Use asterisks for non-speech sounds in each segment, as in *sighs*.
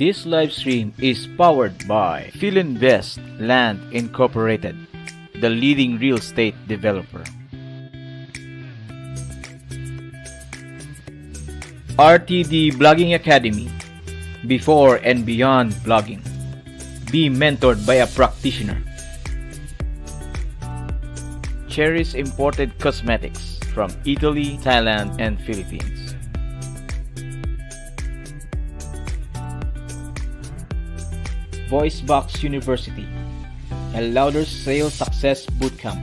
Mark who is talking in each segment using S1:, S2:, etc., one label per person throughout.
S1: This live stream is powered by Philinvest Land Incorporated, the leading real estate developer. RTD Blogging Academy, before and beyond blogging. Be mentored by a practitioner. Cherry's Imported Cosmetics from Italy, Thailand, and Philippines. VoiceBox University, a louder sales success bootcamp.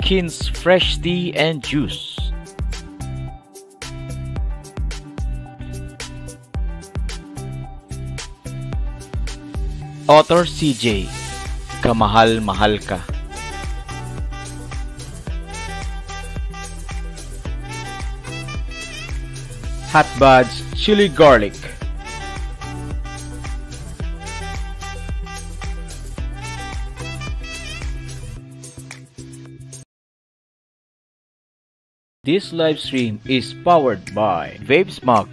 S1: Kins Fresh Tea and Juice. Author CJ, Kamahal-Mahal Ka. Hot Buds Chili Garlic. This live stream is powered by VapeSmog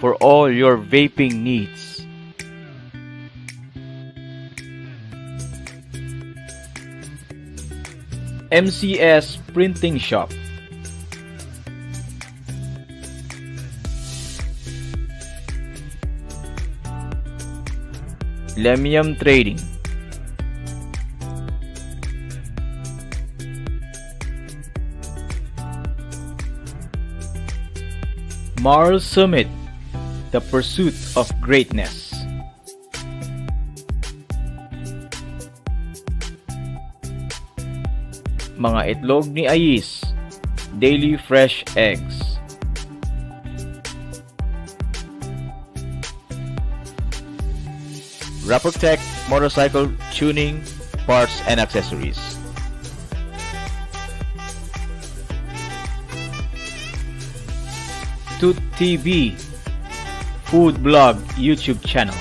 S1: for all your vaping needs. MCS Printing Shop. Lemium Trading. Mars Summit, the pursuit of greatness. Mga itlog ni Ais, daily fresh eggs. Rapotech motorcycle tuning, parts and accessories. Toot TV food blog YouTube channel.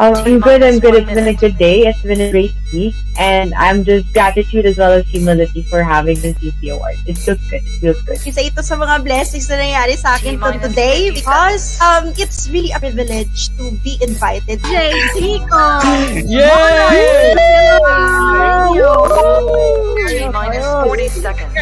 S2: Oh, I'm good, I'm good. It's been a good day. It's been a great week. And I'm just gratitude as well as humility for having the CC Award. It feels good. It feels good.
S3: Isa ito sa mga blessings na nangyari sa akin to today because um it's really a privilege to be invited. Jay Zico!
S1: Yay!
S4: Minus 40 seconds.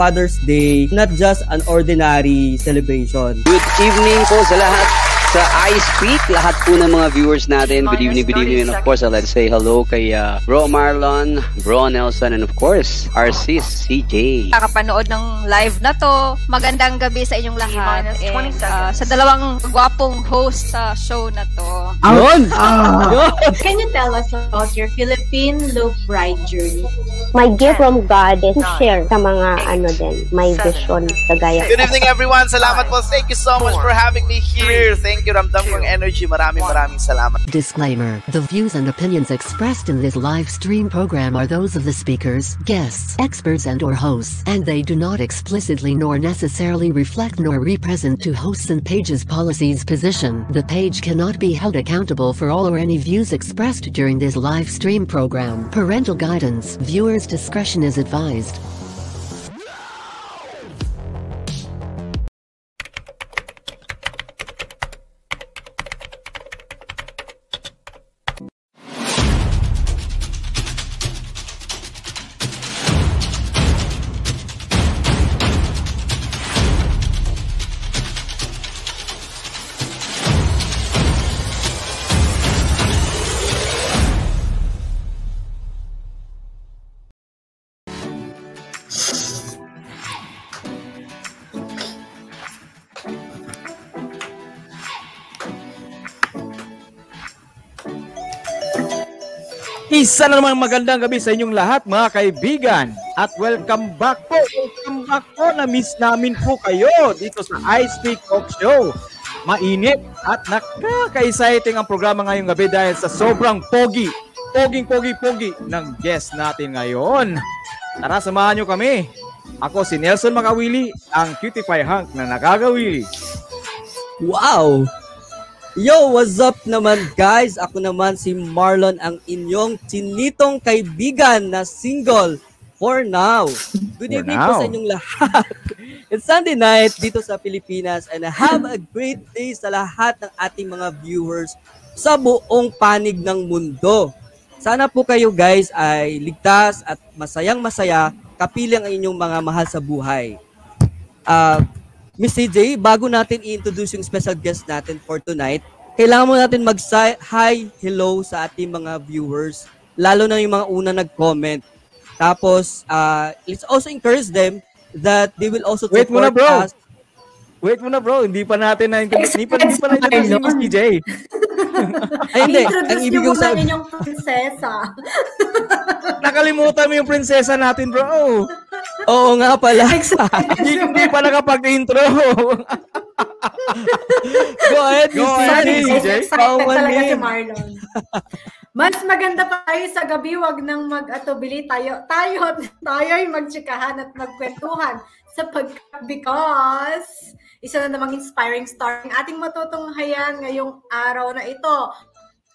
S5: Father's Day, not just an ordinary celebration.
S6: Good evening po sa lahat sa I Speak, lahat po ng mga viewers natin. Good evening, good evening. And of course, I'd like to say hello kay uh, Bro Marlon, Bro Nelson, and of course, our sis, CJ.
S7: Kakapanood ng live na to. Magandang gabi sa inyong lahat. And, uh, sa dalawang gwapong host sa show na to. *laughs*
S5: Yun!
S3: Can you tell us about your Philippine Love Bride journey?
S8: my gift from God is to share sa mga ano din, may vision kagaya.
S9: Good evening everyone. Salamat po. Thank you so much for having me here. Thank you Ramdam kong energy. Maraming maraming salamat.
S10: Disclaimer The views and opinions expressed in this live stream program are those of the speakers, guests, experts, and or hosts, and they do not explicitly nor necessarily reflect nor represent to hosts and pages policies position. The page cannot be held accountable for all or any views expressed during this live stream program. Parental guidance, viewers' discretion is advised.
S1: Isa na naman magandang gabi sa inyong lahat mga kaibigan at welcome back po. Welcome back po na miss namin po kayo dito sa I Speak Talk Show. Mainit at nakaka-exciting ang programa ngayong gabi dahil sa sobrang pogi, poging pogi pogi ng guest natin ngayon. Tara samahan nyo kami. Ako si Nelson Makawili, ang cutie pie hunk na nakagawili.
S5: Wow! Yo, what's up naman guys? Ako naman si Marlon, ang inyong chinitong kaibigan na single for now. Good
S1: For
S5: evening
S1: now.
S5: po sa inyong lahat. It's Sunday night dito sa Pilipinas and have a great day sa lahat ng ating mga viewers sa buong panig ng mundo. Sana po kayo guys ay ligtas at masayang masaya kapilang ang inyong mga mahal sa buhay. Ah, Miss CJ, bago natin i-introduce yung special guest natin for tonight, kailangan mo natin mag-hi, hello sa ating mga viewers, lalo na yung mga una nag-comment. Tapos, uh, let's also encourage them that they will also
S1: Wait muna,
S5: support
S1: bro.
S5: us.
S1: Wait muna bro, hindi pa natin na hindi pa hindi pa na introduce si Miss TJ. *laughs*
S5: Ay, hindi. Ang
S11: Introduce
S5: ibig
S11: niyo
S5: kong
S11: muna
S5: sabi,
S11: inyong prinsesa. *laughs*
S1: Nakalimutan mo yung prinsesa natin, bro.
S5: oo nga pala. *laughs*
S1: hindi, pa nakapag-intro.
S5: Go ahead,
S1: Go ahead.
S5: CJ.
S11: Excited talaga si. Marlon. Mas maganda pa tayo sa gabi, wag nang mag-atubili tayo. Tayo, tayo'y magtsikahan at magkwentuhan sa pag because isa na namang inspiring star ang ating matutunghayan ngayong araw na ito.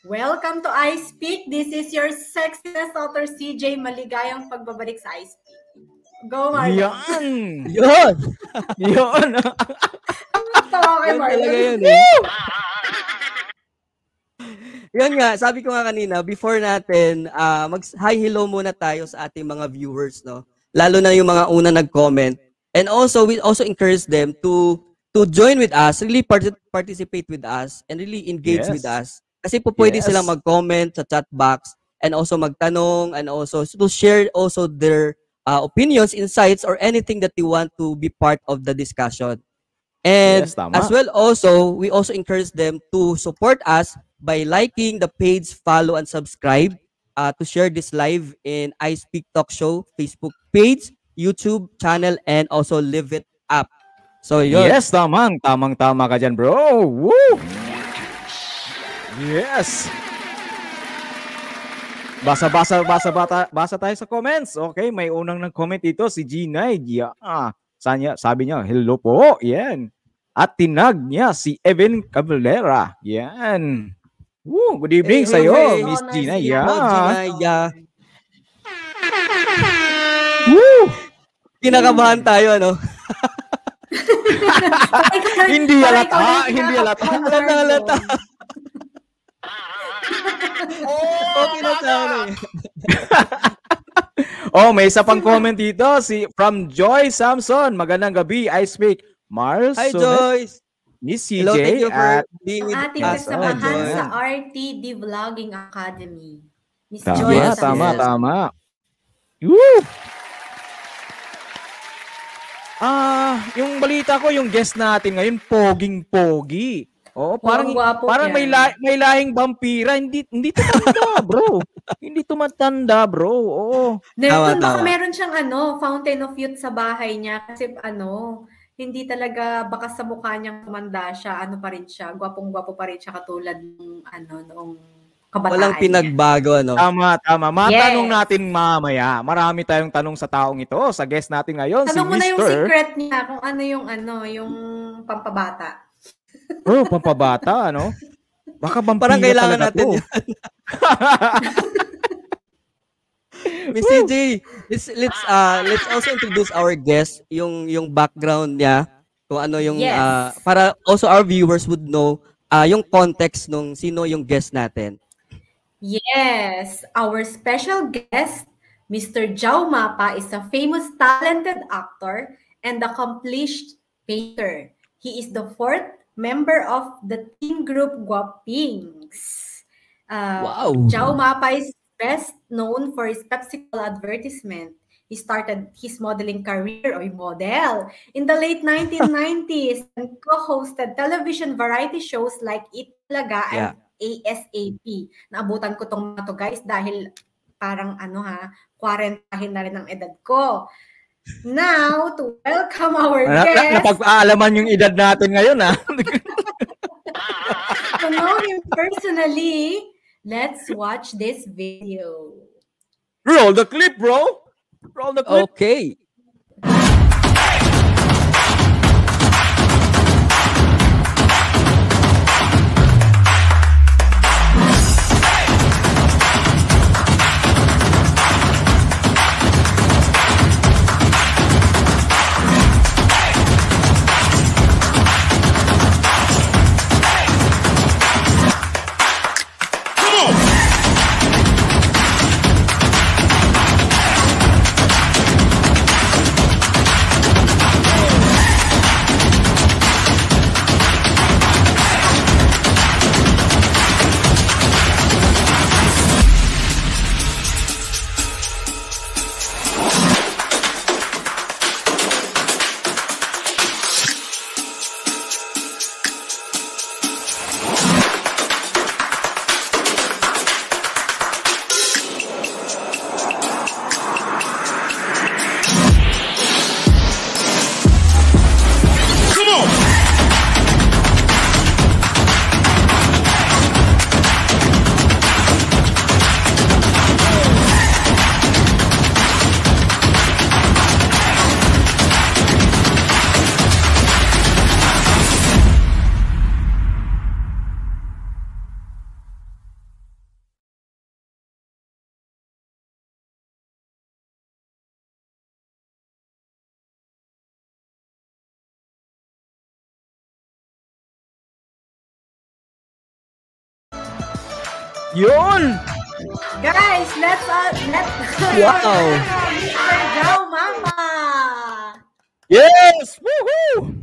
S11: Welcome to I Speak. This is your sexiness author CJ. Maligayang pagbabalik sa I Speak. Go, Marlon.
S1: Yan. *laughs*
S5: Yun. *laughs*
S1: Yun.
S11: Tawa kay
S5: Yan
S11: Marlon.
S5: talaga yun eh. *laughs* Yan nga, sabi ko nga kanina, before natin, ah mag hi hello muna tayo sa ating mga viewers, no? Lalo na yung mga una nag-comment. And also, we also encourage them to to join with us, really part- participate with us, and really engage
S1: Yes.
S5: with us. Kasi po pwede
S1: Yes.
S5: silang mag-comment sa chat box and also magtanong and also to share also their uh, opinions, insights, or anything that they want to be part of the discussion. And
S1: Yes, tama.
S5: as well also, we also encourage them to support us by liking the page, follow, and subscribe uh, to share this live in I Speak Talk Show Facebook page, YouTube channel, and also Live It Up. So yun.
S1: Yes, tamang. Tamang-tama ka dyan, bro. Woo! Yes. Basa, basa, basa, bata, basa tayo sa comments. Okay, may unang nag-comment dito, si Ginay. Yeah. Ah, sanya, sabi niya, hello po. Yan. At tinag niya si Evan Cavalera. Yan. Woo, good evening
S5: Hey,
S1: sa iyo,
S5: hey,
S1: Miss
S11: hey.
S1: Gina.
S11: Oh,
S1: Yeah.
S5: Oh, Ginaya.
S1: Woo!
S5: Kinakabahan tayo, ano? *laughs*
S1: Hindi halata,
S11: na
S1: hindi halata.
S11: kinakabahan,
S5: Halata, halata.
S11: Marlon. *laughs*
S5: Okay na tayo. *laughs*
S1: Oh, may isa pang comment dito si from Joy Samson. Magandang gabi. I speak Mars.
S5: Hi, Joyce.
S1: Miss CJ
S5: Hello, thank you for
S1: at
S5: being with
S11: ating
S5: us.
S11: kasamahan
S5: Oh, Joy.
S11: sa RTD Vlogging Academy. Miss
S1: Tama,
S11: Joy.
S1: Tama,
S5: yes.
S1: tama. Woo! Ah, yung balita ko, yung guest natin ngayon, poging-pogi. Oo, parang
S11: ang gwapo
S1: parang may
S11: yan.
S1: la- may lahing vampira, hindi hindi tumatanda, *laughs* bro. hindi tumatanda, bro. Oo.
S11: Meron,
S5: Tama,
S11: baka meron siyang ano, fountain of youth sa bahay niya kasi ano, hindi talaga baka sa mukha niyang tumanda siya, ano pa rin siya, gwapong-gwapo pa rin siya katulad ng ano noong kabataan
S5: Walang pinagbago, ano?
S1: Tama, tama. Matanong
S11: Yes.
S1: natin mamaya. Marami tayong tanong sa taong ito. Sa guest natin ngayon,
S11: Tanong
S1: si
S11: mo na yung
S1: Mr.
S11: secret niya kung ano yung ano, yung pampabata.
S1: Bro, pampabata, ano? Baka
S5: Parang kailangan natin
S1: to.
S5: yan. *laughs* Miss CJ, let's let's uh let's also introduce our guest, yung yung background niya, kung ano yung
S11: Yes.
S5: uh, para also our viewers would know uh, yung context nung sino yung guest natin.
S11: Yes, our special guest, Mr. Jao Mapa, is a famous talented actor and accomplished painter. He is the fourth member of the teen group Guapings. Uh,
S5: Wow.
S11: Jao Mapa is best known for his Pepsi Cola advertisement. He started his modeling career or model in the late *laughs* 1990s and co-hosted television variety shows like It Talaga and ASAP. Naabutan ko tong mga to guys dahil parang ano ha, quarantahin na rin ang edad ko. Now, to welcome our
S1: Na, na,
S11: guest,
S1: napag-aalaman yung edad natin ngayon, ha?
S11: to know him personally, let's watch this video.
S1: Roll the clip, bro. Roll the clip.
S5: Okay.
S1: Yun!
S11: Guys, let's uh, let's
S5: Wow.
S11: Mr. Joe Mama.
S1: Yes! Woohoo!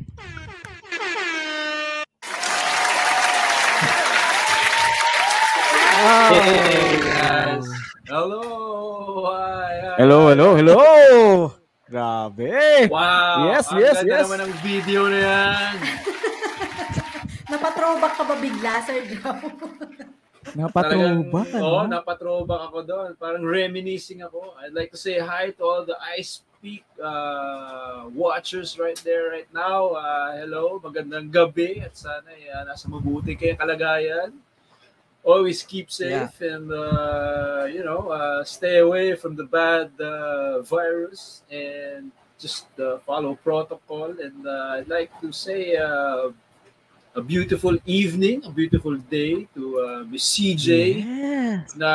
S12: Hey guys! Hello! Hi, hi.
S1: Hello, hello, hello! Grabe!
S12: Wow!
S1: Yes,
S12: ang
S1: yes,
S12: ganda
S1: yes.
S12: naman ng video na yan. *laughs*
S11: Napatrowback ka ba bigla, Sir Joe? *laughs*
S1: Napatrowback,
S12: Oo,
S1: ano?
S12: napatrowback ako doon. Parang reminiscing ako. I'd like to say hi to all the Ice Peak uh, watchers right there right now. Uh, hello, magandang gabi at sana uh, nasa mabuti kayong kalagayan. Always keep safe and uh, you know uh, stay away from the bad uh, virus and just uh, follow protocol. And uh, I'd like to say uh, a beautiful evening, a beautiful day to uh, Miss CJ na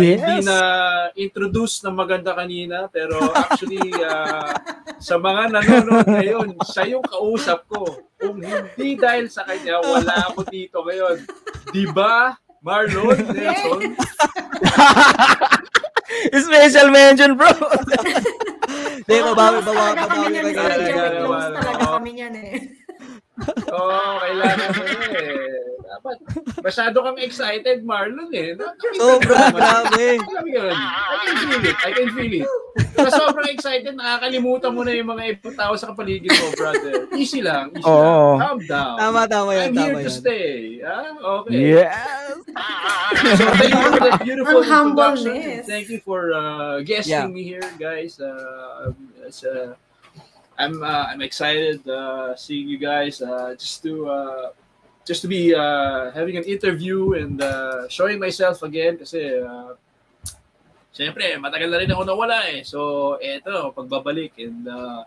S1: Yes.
S12: hindi na introduce na maganda kanina pero actually *laughs* uh, sa mga nanonood ngayon, siya yung kausap ko. Kung hindi dahil sa kanya, wala ako dito ngayon. Di ba, Marlon Nelson? *laughs*
S1: Special mention, bro! *laughs*
S5: Hindi, babawi,
S11: Close
S5: babawi,
S11: talaga kami niyan,
S5: ka
S12: Oo.
S11: eh.
S12: Oo, kailangan mo eh. Dapat, masyado kang excited, Marlon eh.
S5: Sobra, grabe.
S12: Alam yun. I can feel it. I can feel it. Sa sobrang excited, nakakalimutan mo na yung mga ibang tao sa kapaligid mo, brother. Easy lang. Easy
S1: Oo.
S12: lang. Calm down.
S5: Tama, tama yan,
S12: I'm here
S5: tama
S12: to
S5: yan.
S12: stay. Ah, okay.
S1: Yes!
S12: So thank you for that beautiful
S11: Ang humbleness.
S12: introduction. and Thank you for uh, guesting
S5: Yeah.
S12: me here, guys. Uh, it's, uh, I'm uh, I'm excited uh, seeing you guys. Uh, just to uh, just to be uh, having an interview and uh, showing myself again kasi uh, Siyempre, matagal na rin ako nawala eh. So, eto, pagbabalik. And uh,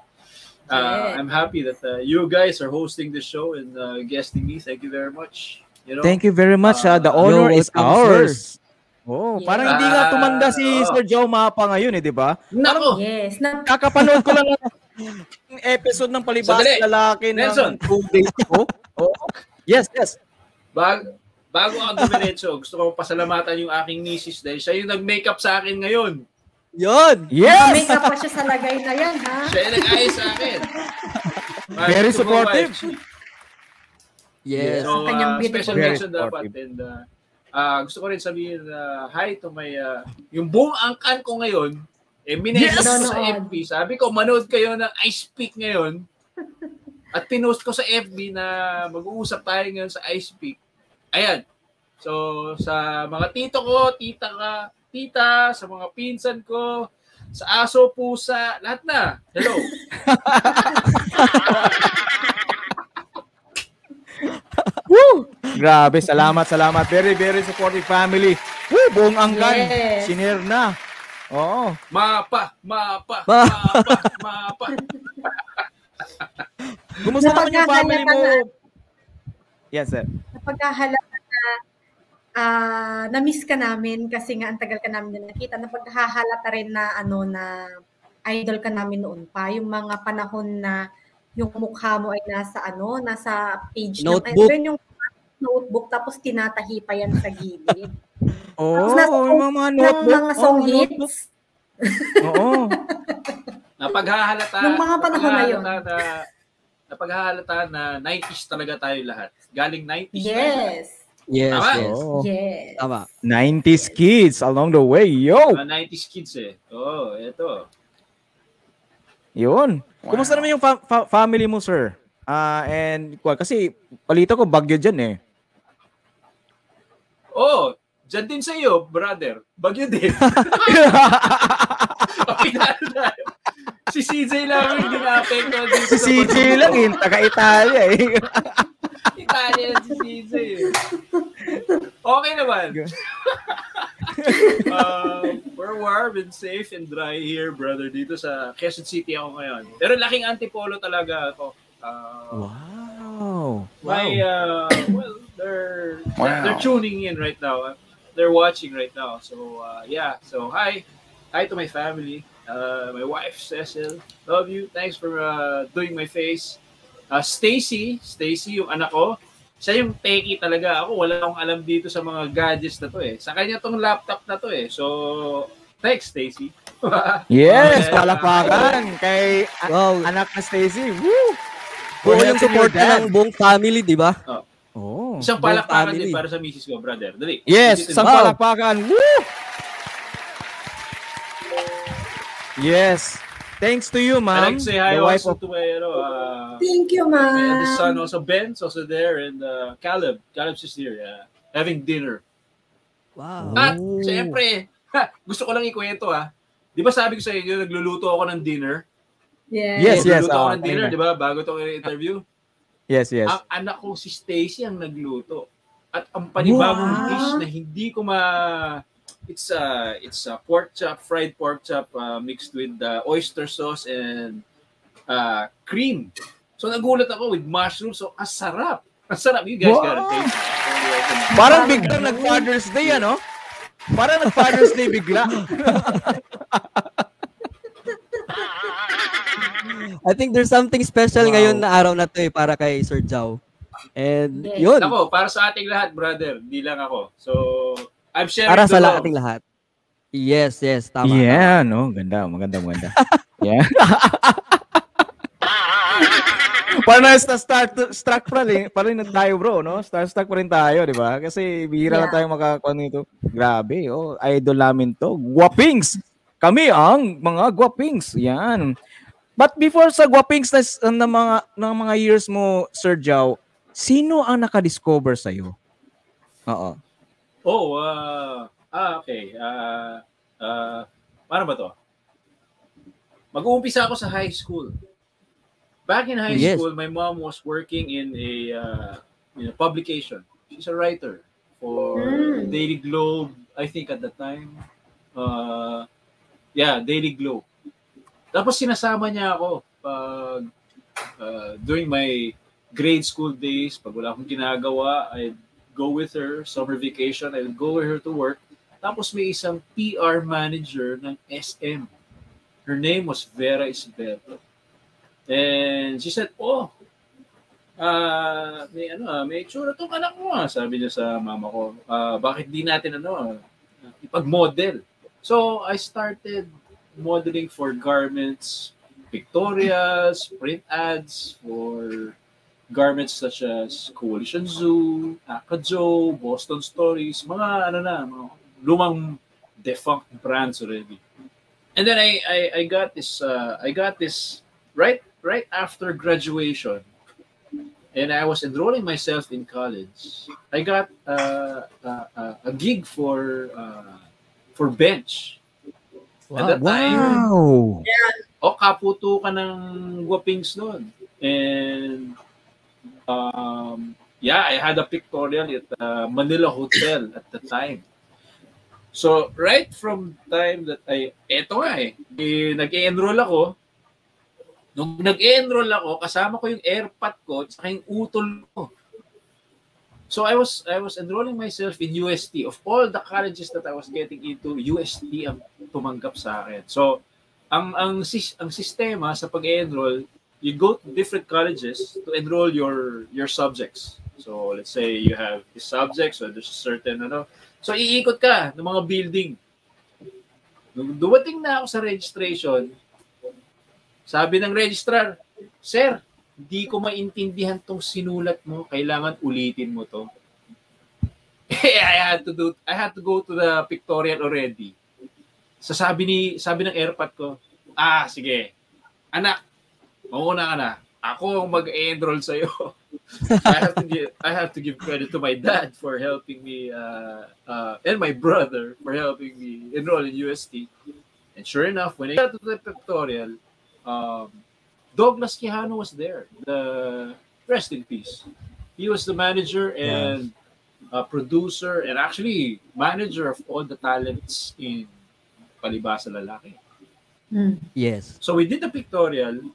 S12: uh. I'm happy that uh, you guys are hosting the show and uh, guesting me. Thank you very much. You know,
S1: Thank you very much. ah. the
S12: Uh,
S1: honor is ours. Oh,
S11: Yeah.
S1: parang hindi nga tumanda si
S12: Ah,
S1: Sir Joe Mapa ngayon eh, di ba?
S12: Nako!
S11: Yes.
S1: Kakapanood ko lang ng *laughs* episode ng Palibas
S12: Sandali.
S1: Lalaki
S12: Nelson.
S1: ng two days ago. *laughs* Oh. Yes, yes.
S12: Bag, bago ako dumiretso, gusto ko pasalamatan yung aking misis dahil siya yung nag-makeup sa akin ngayon.
S5: Yun!
S1: Yes!
S11: make up pa siya sa lagay na yan, ha?
S12: Siya yung nag-ayos sa akin.
S1: Very supportive.
S5: Yes.
S12: So, uh, special mention dapat. And uh, uh, gusto ko rin sabihin uh, hi to my, uh, yung buong angkan ko ngayon, eh, minessage
S11: Yes!
S12: ko sa. FB. Sabi ko, manood kayo ng I Speak ngayon. At pinost ko sa FB na mag-uusap tayo ngayon sa I Speak. Ayan. So, sa mga tito ko, tita ka, tita, sa mga pinsan ko, sa aso, pusa, lahat na. Hello. *laughs*
S1: Woo! Grabe, salamat, salamat. Very, very supportive family. Woo! Buong angkan.
S11: Yes.
S1: Sinare na. Oo.
S12: Mapa, mapa,
S5: Ma-
S12: mapa, mapa. *laughs*
S1: Kumusta naman yung family mo?
S11: Napaghahalata
S1: Yes, sir.
S11: Napaghahalata na ah na-miss ka namin kasi nga ang tagal ka namin na nakita. Napaghahalata rin na ano na idol ka namin noon pa. Yung mga panahon na yung mukha mo ay nasa ano, nasa page
S5: Notebook.
S11: ng ayun yung notebook tapos tinatahi pa yan sa gilid. *laughs*
S1: Oo,
S11: Tapos nasa
S1: yung mga, mga
S11: ng
S1: notebook.
S11: mga song
S1: notebook.
S11: hits.
S1: Oo. *laughs*
S12: Napaghahalata.
S11: Yung mga panahon na yun.
S12: napaghahalata Na, napaghahalata na 90s talaga tayo lahat. Galing 90s tayo lahat.
S11: Yes.
S5: Yes,
S12: Tama?
S5: yes.
S11: Yes.
S5: Tama.
S1: 90s kids along the way. Yo!
S12: Mga 90s kids eh. Oo, oh, eto.
S1: Yun. Kumusta naman yung fa- fa- family mo, sir? Ah, and well, kasi balita ko bagyo diyan eh.
S12: Oh, dyan din sa iyo, brother. Bagyo din. *laughs* okay, tayo. Si CJ lang yung dito
S1: Si CJ lang eh, taga-Italia eh.
S12: Italian si CJ. Okay naman. *laughs* uh, we're warm and safe and dry here, brother, dito sa Quezon City ako ngayon. Pero laking antipolo talaga ako. Uh,
S1: wow.
S12: My, uh, well, they're,
S1: Wow.
S12: they're tuning in right now. They're watching right now. So, uh, yeah. So, hi. Hi to my family. Uh, my wife, Cecil. Love you. Thanks for uh, doing my face. Uh, Stacy. Stacy, yung anak ko. siya yung techie talaga. Ako, wala akong alam dito sa mga gadgets na to eh. Sa kanya tong laptop na to eh. So, thanks, Stacy. *laughs*
S1: Yes,
S12: Okay.
S1: palakpakan kay
S5: Wow.
S1: anak na Stacy. Woo!
S5: Buo yung support ng buong family, di ba?
S1: Oh.
S12: Isang
S5: Buong
S12: palakpakan din para sa misis ko, brother. Dali.
S1: Yes, isang
S5: Wow.
S1: palakpakan. Woo! Yes. Thanks to you,
S12: I'd
S1: ma'am.
S12: like to say hi
S1: the wife
S12: also
S1: of
S12: to my, ano, uh,
S11: Thank you, ma'am.
S12: eldest son also, Ben's also there, and uh, Caleb. Caleb's just here, yeah. Having dinner.
S5: Wow.
S12: At, syempre, ha, gusto ko lang ikwento ah. Di ba sabi ko sa inyo, nagluluto ako ng dinner?
S1: Yes,
S11: Yes.
S1: yes,
S12: Nagluluto ako
S1: oh,
S12: ng dinner, di ba? Bago itong interview.
S1: Yes, yes.
S12: Ang anak ko si Stacy ang nagluto. At ang panibagong
S11: Wow.
S12: dish na hindi ko ma it's a it's a pork chop, fried pork chop uh, mixed with uh, oyster sauce and uh, cream. So nagulat ako with mushrooms. So ang sarap. Ang sarap. You guys
S1: Wow.
S12: gotta taste. it.
S1: Parang biglang nag-Father's Day, ano? Parang nag-Father's Day bigla. *laughs*
S5: I think there's something special
S1: Wow.
S5: ngayon na araw na to eh, para kay Sir Jao. And
S11: Yes.
S5: yun,
S12: Ako, para sa ating lahat, brother. Di lang ako. So, I'm sharing
S5: para sa
S12: love.
S5: ating lahat. Yes, yes, tama.
S1: yeah, no, ganda, maganda, maganda. *laughs* yeah. *laughs* Parang na start struck pa rin, pa rin tayo bro, no? Star struck pa rin tayo, di ba? Kasi bihira lang
S11: Yeah.
S1: tayo makakuha nito. Grabe, oh, idol namin to. Guwapings! Kami ang mga guwapings. Yan. But before sa guwapings na, na mga, ng mga years mo, Sir Jao, sino ang nakadiscover sa'yo? Oo.
S12: Oh, uh, ah, okay. Uh, uh, paano ba to? Mag-uumpisa ako sa high school. Back in high
S5: Yes.
S12: school, my mom was working in a uh, in a publication. She's a writer for
S11: Mm.
S12: Daily Globe, I think at the time. Uh, yeah, Daily Globe. Tapos sinasama niya ako pag uh, during my grade school days, pag wala akong ginagawa, I'd go with her, summer vacation, I go with her to work. Tapos may isang PR manager ng SM. Her name was Vera Isabel. And she said, oh, ah may ano, ah, may tsura tong anak mo ah. Sabi niya sa mama ko, ah, bakit di natin ano, ipag-model. So I started modeling for garments, pictorials, print ads for garments such as Coalition Zoo, Akajo, Boston Stories, mga ano na, mga lumang defunct brands already. And then I I, I got this uh, I got this right right after graduation, and I was enrolling myself in college. I got uh, uh, uh, a gig for uh, for bench. At that time,
S1: Wow!
S12: o kaputo ka ng guwapings noon. And um, yeah, I had a pictorial at uh, Manila Hotel at the time. So, right from time that I, eto nga eh, eh nag-enroll ako, nung nag-enroll ako, kasama ko yung airpot ko at saka yung utol ko. So I was I was enrolling myself in UST. Of all the colleges that I was getting into, UST ang tumanggap sa akin. So ang ang ang sistema sa pag-enroll, you go to different colleges to enroll your your subjects. So let's say you have the subjects so there's a certain ano. So iikot ka ng mga building. Nung dumating na ako sa registration, sabi ng registrar, Sir, hindi ko maintindihan tong sinulat mo. Kailangan ulitin mo to. *laughs* I had to do I had to go to the pictorial already. So sabi ni sabi ng airpot ko, ah sige. Anak, mauna ka na. Ako ang mag-enroll sa iyo. *laughs* I have to give I have to give credit to my dad for helping me uh, uh, and my brother for helping me enroll in UST. And sure enough, when I got to the pictorial, um, Douglas Quijano was there. The rest in peace. He was the manager and uh, producer and actually manager of all the talents in Palibasa Lalaki.
S5: Yes.
S12: So we did the pictorial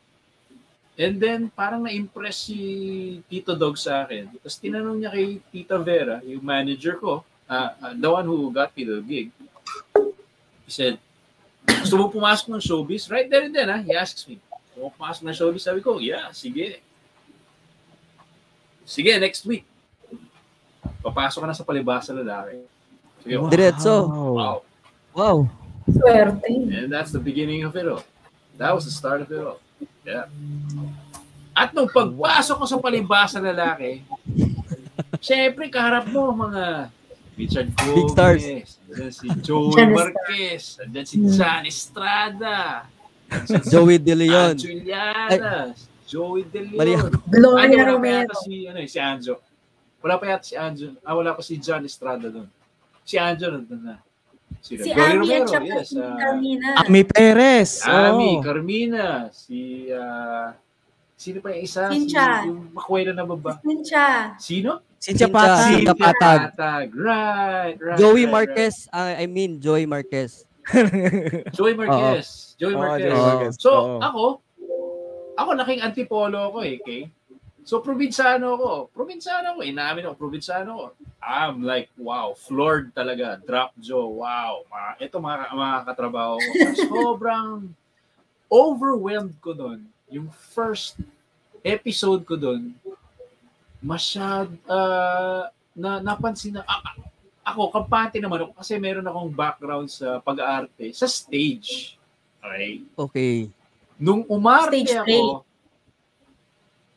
S12: and then parang na-impress si Tito Dog sa akin. Tapos tinanong niya kay Tita Vera, yung manager ko, uh, uh, the one who got me the gig. He said, gusto mo pumasok ng showbiz? Right there and then, ha? he asks me. Pumasok ng showbiz? Sabi ko, yeah, sige. Sige, next week. papasok ka na sa palibasa lalaki. Sige,
S5: Wow. Diretso.
S12: Wow.
S5: Wow.
S11: Swerte.
S12: And that's the beginning of it all. That was the start of it all. Yeah. At nung pagpasok ko sa palibasa lalaki, syempre kaharap mo mga Richard
S5: Big stars.
S12: Gomez, si Joey Marquez, andyan si John Estrada, *laughs*
S5: Joey De Leon.
S12: Anjo Llanas, Joey De Leon.
S5: Mali
S11: Gloria
S12: Ano,
S11: Romero.
S12: yata si, ano, eh, si Anjo. Wala pa yata si Anjo. Ah, wala pa si John Estrada doon. Si Anjo nandun na. Sino?
S11: Si
S12: Gloria
S11: Ami at
S12: Romero,
S11: saka
S12: yes.
S11: si
S12: ah,
S11: Carmina.
S1: Ami Perez.
S12: Ami,
S1: Oh.
S12: Carmina, si ah, sino pa yung isa?
S11: Cynthia.
S12: Si, yung makwela na baba.
S11: Cynthia.
S12: Sino?
S1: Cynthia
S5: Cynthia.
S1: Patag.
S5: Cynthia Patag.
S12: Patag. Right, right.
S5: Joey
S12: right,
S5: Marquez, ah, I mean Joey Marquez.
S12: right. Joey Marquez. *laughs* Joey Marquez.
S1: Joey Marquez.
S12: So,
S1: Oo.
S12: ako, ako laking antipolo ako eh, okay? So, probinsyano ako. Probinsyano ako. Inamin ako, probinsyano ako. I'm like, wow, floored talaga. Drop jaw, wow. Mga, ito mga, mga katrabaho ko. *laughs* Sobrang overwhelmed ko doon. Yung first episode ko doon, masyad, ah, na, napansin na, ah, ah, ako, kampante naman ako kasi meron akong background sa pag-aarte sa stage. Okay?
S5: Okay.
S12: Nung umarte
S11: Stage
S12: ako,
S11: play.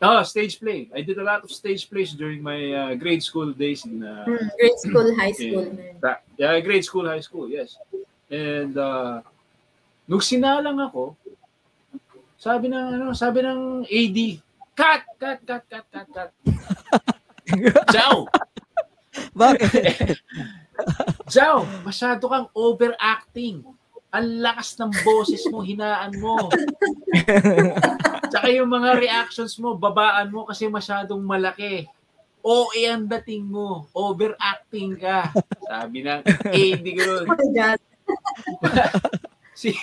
S12: Ah, stage play. I did a lot of stage plays during my uh, grade school days in uh,
S11: Hmm, grade school, high school.
S12: in- yeah, grade school, high school, yes. And uh, nung sinalang ako, sabi ng ano, sabi ng AD, cut, cut, cut, cut, cut, cut. *laughs* Ciao.
S5: Bakit? *laughs*
S12: Ciao, masyado kang overacting. Ang lakas ng boses mo, hinaan mo. Tsaka yung mga reactions mo, babaan mo kasi masyadong malaki. OA ang dating mo. Overacting ka. Sabi ng AD gano'n.
S11: Oh *laughs* my God.
S12: si,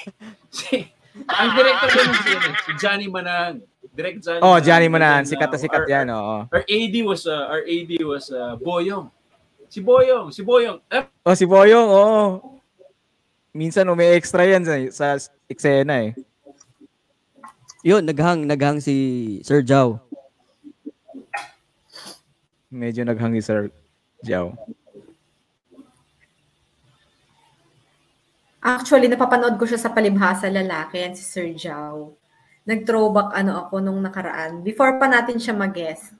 S12: si, ang director ko si, ano, si Johnny Manang. Direct Johnny
S1: Oh, Johnny Manan. Sikat na sikat
S12: our-
S1: yan. Oo.
S12: Our AD was, uh, our AD was uh, Boyong. Si Boyong, si Boyong. Eh,
S1: Oh, si Boyong. Oo. Minsan umi extra yan sa, sa eksena eh.
S5: Yun, naghang, naghang si Sir Jao.
S1: Medyo naghangi Sir Jao.
S11: Actually, napapanood ko siya sa palibhasa lalaki, yan si Sir Jao. Nag-throwback ano ako nung nakaraan. Before pa natin siya mag-guest.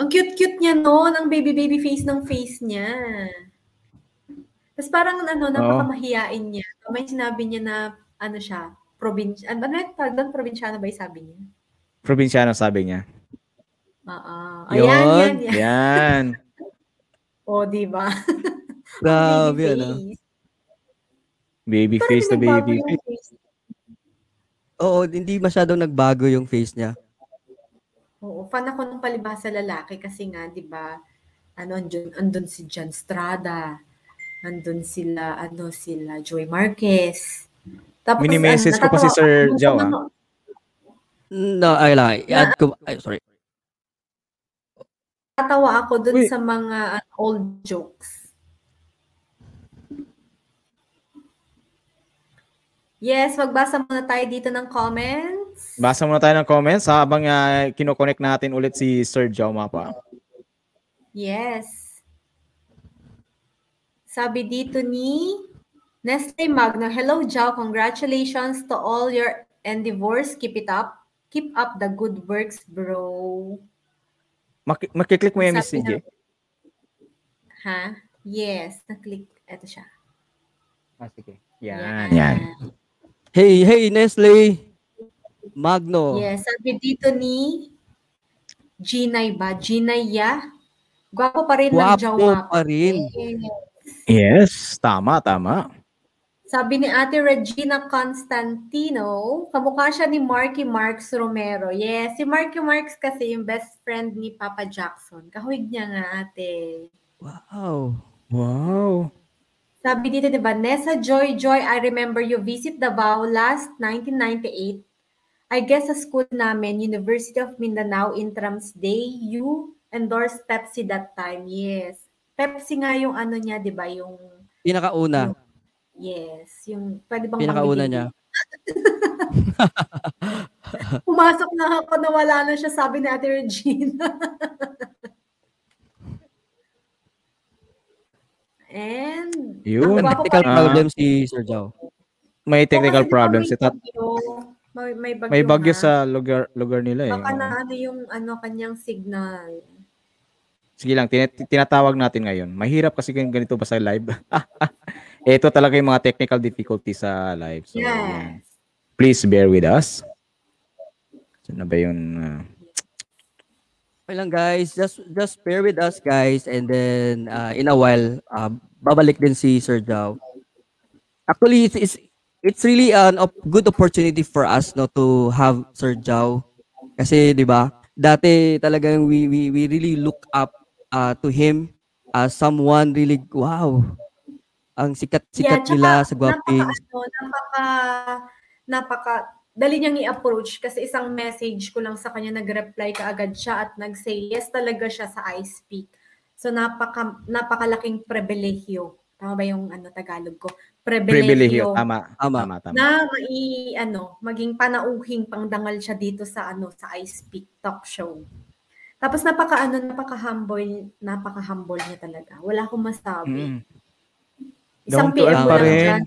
S11: Ang cute-cute niya noon, ang baby-baby face ng face niya. Tapos parang ano, napakamahiyain niya. May sinabi niya na, ano siya, probinsya, ano yung tawag doon? Probinsyano ba yung sabi niya?
S1: Probinsyano sabi niya.
S11: Oo. Ayan, yan, yan.
S1: Yan. *laughs*
S11: O, di ba? *laughs*
S5: Grabe,
S11: Baby
S5: ano.
S11: face.
S1: Baby face to baby face.
S5: Oo, hindi masyadong nagbago yung face niya.
S11: Oo, fan ako ng palibhasa lalaki kasi nga, di ba, ano, andun, andun si John Strada, andun sila, ano, sila Joy Marquez. Tapos,
S1: Mini-message ko pa si Sir
S11: nung
S1: ah.
S11: ano,
S5: No, ay lang. I-add ko. Ay, sorry.
S11: Natatawa ako dun
S1: Uy.
S11: sa mga uh, old jokes. Yes, magbasa muna tayo dito ng comments.
S1: Basa muna tayo ng comments habang uh, kinoconnect natin ulit si Sir Jao Mapa.
S11: Yes. Sabi dito ni Nestle Magno, Hello, Jao. Congratulations to all your endeavors. Keep it up. Keep up the good works, bro.
S1: Maki- makiklik mo yung Miss CJ.
S11: ng- Ha? Yes. Na-click. Ito siya.
S1: Ah, sige.
S11: Yan.
S1: Yan.
S5: Hey, hey, Nestle. Magno.
S11: Yes. Sabi dito ni Ginay ba? Ginay ya? Gwapo pa rin ng Jao
S5: Guwapo
S11: Mapa.
S5: pa rin.
S11: Yes.
S1: Yes, tama, tama.
S11: Sabi ni Ate Regina Constantino, kamukha siya ni Marky Marks Romero. Yes, si Marky Marks kasi yung best friend ni Papa Jackson. Kahawig niya nga, ate.
S5: Wow.
S1: Wow.
S11: Sabi dito, di ba, Nessa Joy Joy, I remember you visit Davao last 1998. I guess sa school namin, University of Mindanao Intrams Day, you endorsed Pepsi that time. Yes. Pepsi nga yung ano niya, di ba, yung
S5: Pinakauna.
S11: Yes, yung pwede bang
S5: Pinakauna niya. *laughs*
S11: Pumasok na ako na wala na siya, sabi ni Ate Regina. *laughs* And
S1: Yun.
S5: Technical
S11: pa
S5: problem si Sir Joe.
S1: May technical
S11: may
S1: Si Tat.
S11: May, may bagyo,
S1: may bagyo sa lugar lugar nila eh.
S11: Baka na ano yung ano kanyang signal.
S1: Sige lang, tin- tinatawag natin ngayon. Mahirap kasi gan- ganito ba sa live? *laughs* Ito talaga yung mga technical difficulties sa live. So.
S11: Yes.
S1: please bear with us. Saan na ba yun? ah?
S5: Okay lang guys, just just bear with us guys and then uh, in a while uh, babalik din si Sir Joe. Actually it's, it's it's really an op- good opportunity for us no to have Sir Joe kasi 'di ba? Dati talagang we we we really look up uh, to him as someone really wow. Ang sikat-sikat
S11: tsaka
S5: nila sa Guaping.
S11: Napaka, ano, napaka, napaka, dali niyang i-approach kasi isang message ko lang sa kanya, nag-reply kaagad siya at nag-say yes talaga siya sa I speak. So napaka, napakalaking pribilehyo. Tama ba yung ano Tagalog ko?
S1: Pribilehyo.
S11: Pribilehyo.
S1: Tama.
S5: Tama.
S1: Tama, tama.
S11: Na mai, ano, maging panauhing pangdangal siya dito sa ano sa I Speak talk show. Tapos napaka ano, napaka humble, napaka humble niya talaga. Wala akong masabi.
S1: Mm.
S11: Isang
S1: Down to
S11: PM
S1: earth pa rin.
S11: dyan.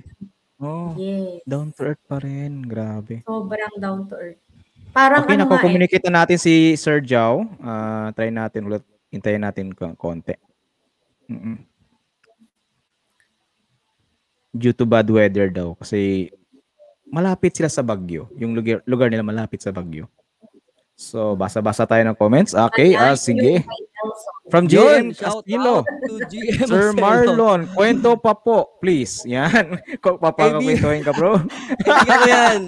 S1: Oh,
S11: Yes.
S1: down to earth pa rin. Grabe.
S11: Sobrang down to earth. Parang
S1: Okay,
S11: ano nga eh.
S1: na natin si Sir Jao. Ah, try natin ulit. Hintayin natin ko- konti. Mm-mm. Due to bad weather daw. Kasi malapit sila sa Bagyo. Yung lugar, lugar nila malapit sa Bagyo. So, basa-basa tayo ng comments. Okay, ah, sige. From GM Castillo.
S5: out to GM
S1: Sir. Marlon, kwento pa po, please. Yan. *laughs* Kung papakakwentuhin ka, bro. *laughs*
S5: Kaibigan ko yan.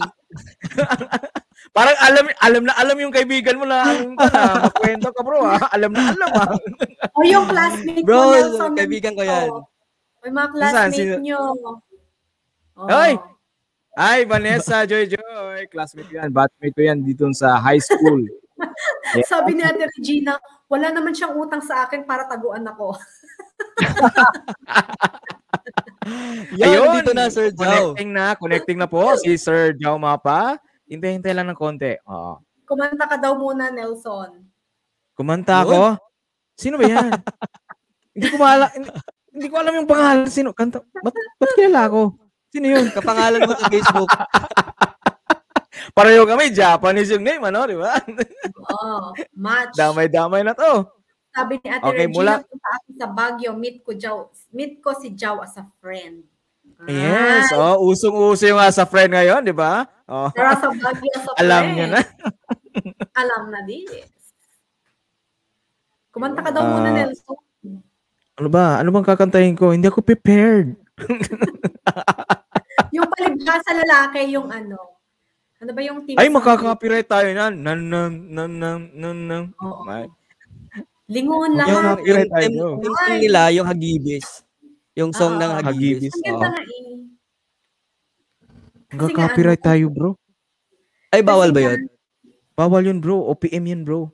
S5: *laughs*
S1: Parang alam alam na alam yung kaibigan mo na ang na, makwento ka, bro. Ha? Alam na alam, ha?
S11: O yung classmate
S5: Bro,
S11: mo, Nelson.
S5: kaibigan ko yan.
S11: May mga classmate nyo. Oh.
S1: Hoy! Ay, Vanessa, *laughs* Joy Joy. Classmate ko yan. Batmate ko yan dito sa high school. *laughs* Yeah.
S11: Sabi ni Ate Regina, wala naman siyang utang sa akin para taguan ako. *laughs*
S5: Yan, dito na, Sir Joe.
S1: Connecting na, connecting na po si Sir Jao Mapa. Hintay-hintay lang ng konti. Oo.
S11: Kumanta ka daw muna, Nelson.
S1: Kumanta ako? Sino ba yan? hindi ko maala, hindi, hindi ko alam yung pangalan. Sino? Kanta, ba't, ba't kilala ako? Sino yun?
S5: Kapangalan mo sa Facebook. *laughs*
S1: Pareho kami, Japanese yung name, ano, di ba?
S11: Oo, match.
S1: Damay-damay na to.
S11: Sabi ni Ate
S1: Okay,
S11: Regina,
S1: mula-
S11: sa Baguio, meet ko, Jow, meet ko si Jow as a friend.
S1: Yes, oh, usong-uso yung nga sa friend ngayon, di ba? Oh.
S11: Tara sa Baguio as a friend. *laughs*
S1: Alam niyo na. *laughs*
S11: Alam na this. Kumanta ka daw muna,
S1: Ah.
S11: Nelson.
S1: Ano ba? Ano bang kakantahin ko? Hindi ako prepared. *laughs*
S11: Yung palibhasa lalaki, yung ano. Ano ba yung team?
S1: Ay, makaka-copyright tayo na. Nan, nan, nan, nan, nan, nan.
S11: Lingon
S1: Yung
S11: lahat.
S1: copyright tayo.
S5: Yung, yung song nila, yung Hagibis. Yung song ng Hagibis.
S11: Ang ganda nga eh.
S1: Magka-copyright tayo, bro.
S5: Ay, bawal ba yun?
S1: Bawal yun, bro. OPM yun, bro.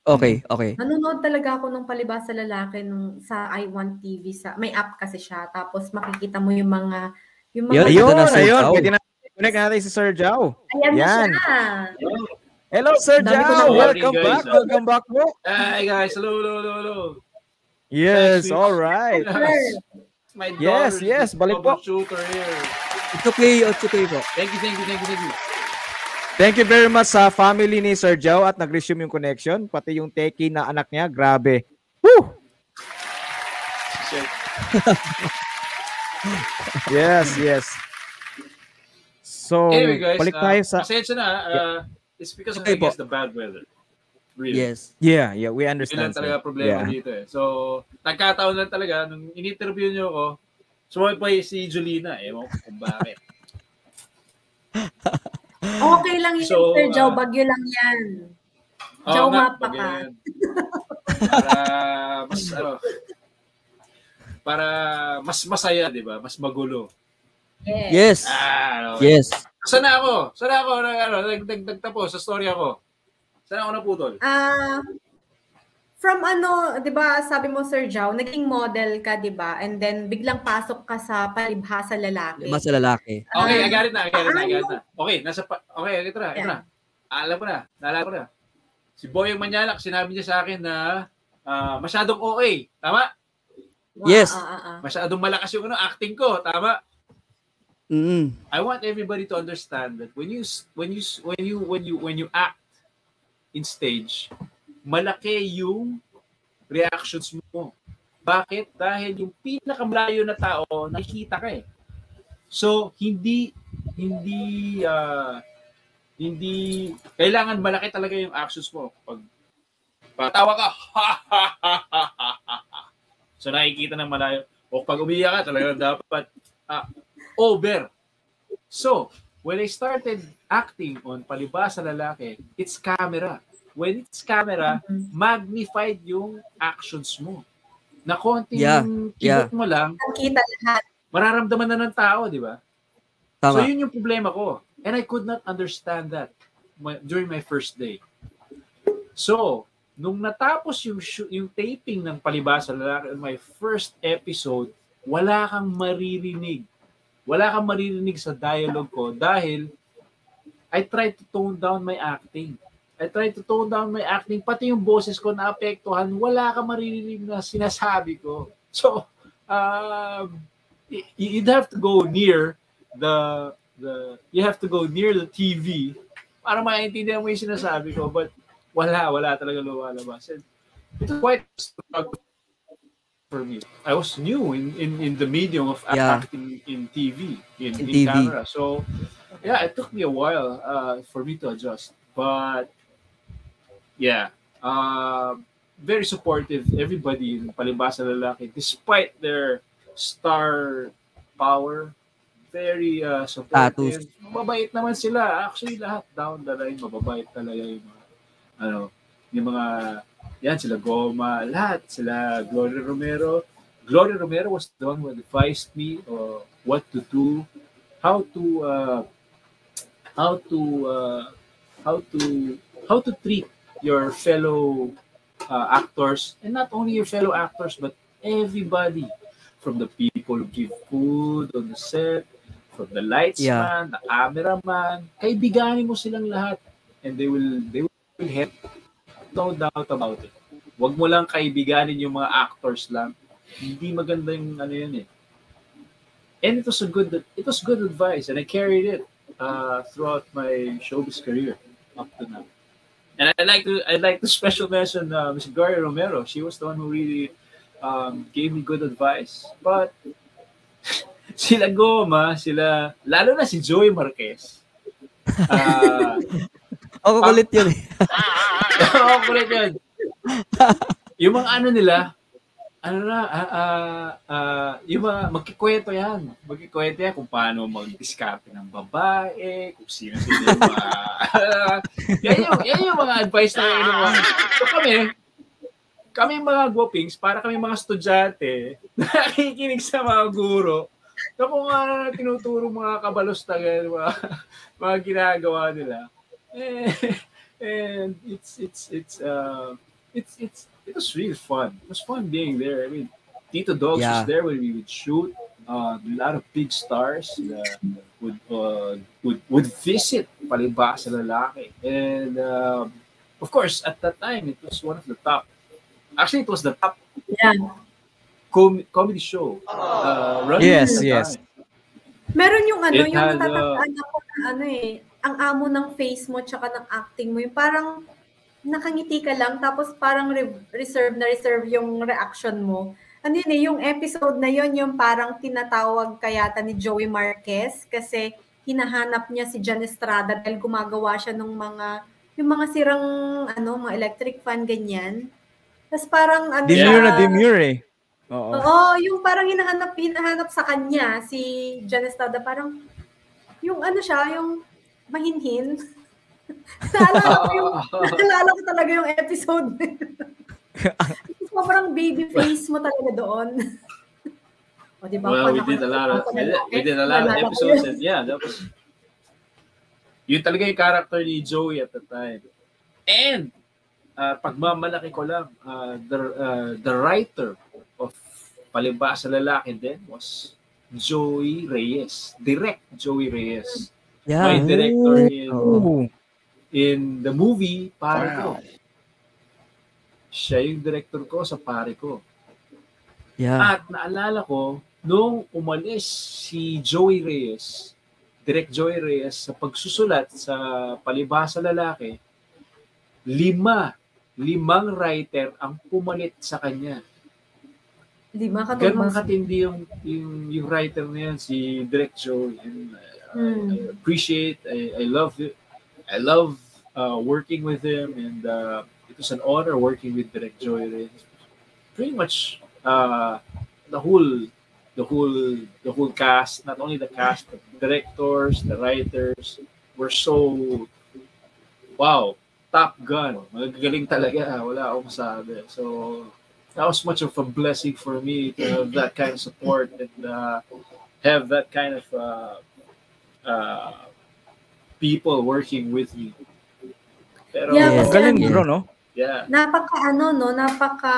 S5: Okay, okay.
S11: Nanonood talaga ako ng palibhasa lalaki nung sa i1 TV sa may app kasi siya tapos makikita mo yung mga yung mga
S5: Yun,
S1: Ayun,
S5: na,
S1: ayun. Pwede na connect natin si Sir Jao.
S11: Ayan na
S1: Yan.
S11: siya.
S1: Hello, Sir
S11: Dami ko
S1: Jao.
S11: na-
S1: Welcome
S12: Morning,
S1: back.
S12: guys.
S1: Welcome back, bro.
S12: Hi guys, hello, hello, hello, hello.
S1: Yes,
S12: Thanks,
S1: all right.
S12: My
S1: Yes,
S12: daughter's
S1: yes, balik po.
S12: troubleshooter here.
S5: It's okay, it's okay po.
S12: Thank you, thank you, thank you, thank you.
S1: Thank you very much sa family ni Sir Jao at nag-resume yung connection. Pati yung teki na anak niya. Grabe. Woo! *laughs* Yes, yes. So,
S12: Anyway guys,
S1: balik
S12: uh,
S1: tayo sa...
S12: pasensya na, uh, it's because of,
S5: Okay
S12: I guess,
S5: po.
S12: the bad weather. Really.
S5: Yes.
S1: Yeah, yeah, we
S12: Yun
S1: understand.
S12: lang talaga problema
S1: Yeah.
S12: dito eh. So, nagkataon lang talaga, nung in-interview nyo ako, sumabay pa si Julina, ewan ko kung bakit. *laughs*
S11: Okay lang yun,
S12: So,
S11: Sir Jow.
S12: uh,
S11: Bagyo lang yan. Jow
S12: nga,
S11: mapa ka. *laughs*
S12: Para mas, ano, para mas masaya, di ba? Mas magulo.
S5: Yes.
S12: Ah, okay.
S5: Yes.
S12: Saan na ako? Saan na ako? Nag, ano, nag, nag, nagtapos sa story ako. Saan ako naputol?
S11: Ah, from ano, 'di ba, sabi mo Sir Jow, naging model ka, 'di ba? And then biglang pasok ka sa palibhasa lalaki.
S5: Diba sa lalaki?
S12: Okay,
S11: Ah,
S12: I got it na, I got it na, I got it na. Okay, nasa pa, okay, ito na, ito
S11: Yeah.
S12: na. Alam ko na, naalala ko na. Si Boyong Manyanak, sinabi niya sa akin na ah, masyadong OA. Tama?
S5: Yes.
S11: Ah, ah, ah.
S12: Masyadong malakas yung ano, acting ko, tama?
S5: Mm.
S12: I want everybody to understand that when you when you when you when you when you act in stage, malaki yung reactions mo. Bakit? Dahil yung pinakamalayo na tao nakikita ka eh. So hindi hindi ah, hindi kailangan malaki talaga yung actions mo pag patawa ka. *laughs* so nakikita ng malayo. O pag umiyak ka talaga dapat ah, over. So, when I started acting on Palibasa Lalaki, it's camera. When it's camera, magnified yung actions mo. Na konting
S5: Yeah,
S12: kibot
S5: yeah.
S12: mo lang,
S11: Kita lahat.
S12: mararamdaman na ng tao, di ba?
S5: Tama.
S12: So yun yung problema ko. And I could not understand that my- during my first day. So, nung natapos yung, yung taping ng Palibasa Lalaki on my first episode, wala kang maririnig. Wala kang maririnig sa dialogue ko dahil I tried to tone down my acting. I tried to tone down my acting. Pati yung boses ko naapektuhan, wala kang maririnig na sinasabi ko. So, um, you'd have to go near the the you have to go near the TV para maintindihan mo yung sinasabi ko but wala wala talaga lumalabas and it was quite struggle for me I was new in in, in the medium of
S5: Yeah.
S12: acting in TV in,
S5: In
S12: in
S5: TV.
S12: camera so yeah it took me a while uh, for me to adjust but yeah. Uh, very supportive. Everybody in Palibasa Lalaki despite their star power very uh, supportive. Mababait naman sila. Actually lahat down the line mababait talaga yung mga ano yung mga yan sila Goma lahat sila Gloria Romero. Gloria Romero was the one who advised me uh, what to do how to uh, how to uh, how to how to treat your fellow uh, actors and not only your fellow actors but everybody. From the people who give food on the set from the lights
S5: Yeah.
S12: man the cameraman kaibiganin mo silang lahat. And they will they will help no doubt about it. Wag mo lang kaibiganin yung mga actors lang. Hindi maganda yung ano yun eh. And it was a good it was good advice and I carried it uh, throughout my showbiz career up to now. And I like to I like to special mention uh, Miss Gloria Romero. She was the one who really um, gave me good advice. But *laughs* sila Goma, sila lalo na si Joey Marquez. *laughs* Uh,
S5: Ako kulit yun eh. *laughs*
S12: Oo, kulit yun. yung mga ano nila, ano na, ah, ah, ah, yung mga, magkikwento yan. Magkikwento yan kung paano mag-discarte ng babae, kung sino sino yung mga, *laughs* yan, yung, yan yung mga advice na yun. So kami, kami mga guwapings, para kami mga estudyante, *laughs* nakikinig sa mga guro, na kung uh, tinuturo mga kabalos na ganyan, mga, mga ginagawa nila. Eh, *laughs* and it's it's it's uh it's it's it was really fun. It was fun being there. I mean, Tito Dogs
S5: Yeah.
S12: was there when we would shoot. Uh, a lot of big stars uh, would uh, would would visit Palibasa Lalaki, and um, of course at that time it was one of the top. Actually, it was the top
S11: Yeah.
S12: com- comedy show. Uh, running
S1: Yes, yes.
S12: time.
S11: Meron yung ano,
S12: It
S11: yung
S12: had, uh,
S11: natatandaan ako na ano eh, ang amo ng face mo tsaka ng acting mo, yung parang nakangiti ka lang tapos parang re- reserve na reserve yung reaction mo. Ano yun eh, yung episode na yun, yung parang tinatawag kayata ni Joey Marquez kasi hinahanap niya si Jan Estrada dahil gumagawa siya ng mga, yung mga sirang, ano, mga electric fan, ganyan. Tapos parang, ano
S1: Demure na demure eh. Oo.
S11: Oo, yung parang hinahanap, hinahanap sa kanya, si Jan Estrada, parang, yung ano siya, yung mahinhin. *laughs* naalala ko yung, naalala ko talaga yung episode. *laughs* Sobrang baby face mo talaga doon. o, di ba?
S12: Well, we did a lot of we did, we did a lot of episodes and yeah, that was yun talaga yung character ni Joey at the time. And uh, pagmamalaki ko lang, uh, the uh, the writer of Palibasa Lalaki din was Joey Reyes. Direct Joey Reyes.
S5: Yeah.
S12: My director
S1: Oh.
S12: in the movie Pare ko. Siya yung director ko sa Pare ko.
S5: Yeah.
S12: At naalala ko, nung umalis si Joey Reyes, Direk Joey Reyes, sa pagsusulat sa Palibhasa Lalaki, lima, limang writer ang pumalit sa kanya.
S11: Lima ka
S12: Ganun katindi yung, yung, yung writer na yan, si Direk Joey. And uh,
S11: Hmm.
S12: I appreciate, I, I love it. I love uh, working with him and uh, it was an honor working with Direk Reyes. Pretty much uh, the whole the whole the whole cast, not only the cast, but the directors, the writers were so wow, top gun. Magagaling talaga, wala akong masabi. So that was much of a blessing for me to have that kind of support and uh, have that kind of uh, uh, people working with me. Pero,
S11: Yeah, kasi
S1: Galing
S11: ano,
S1: bro, no?
S12: yeah.
S11: Napaka ano no, napaka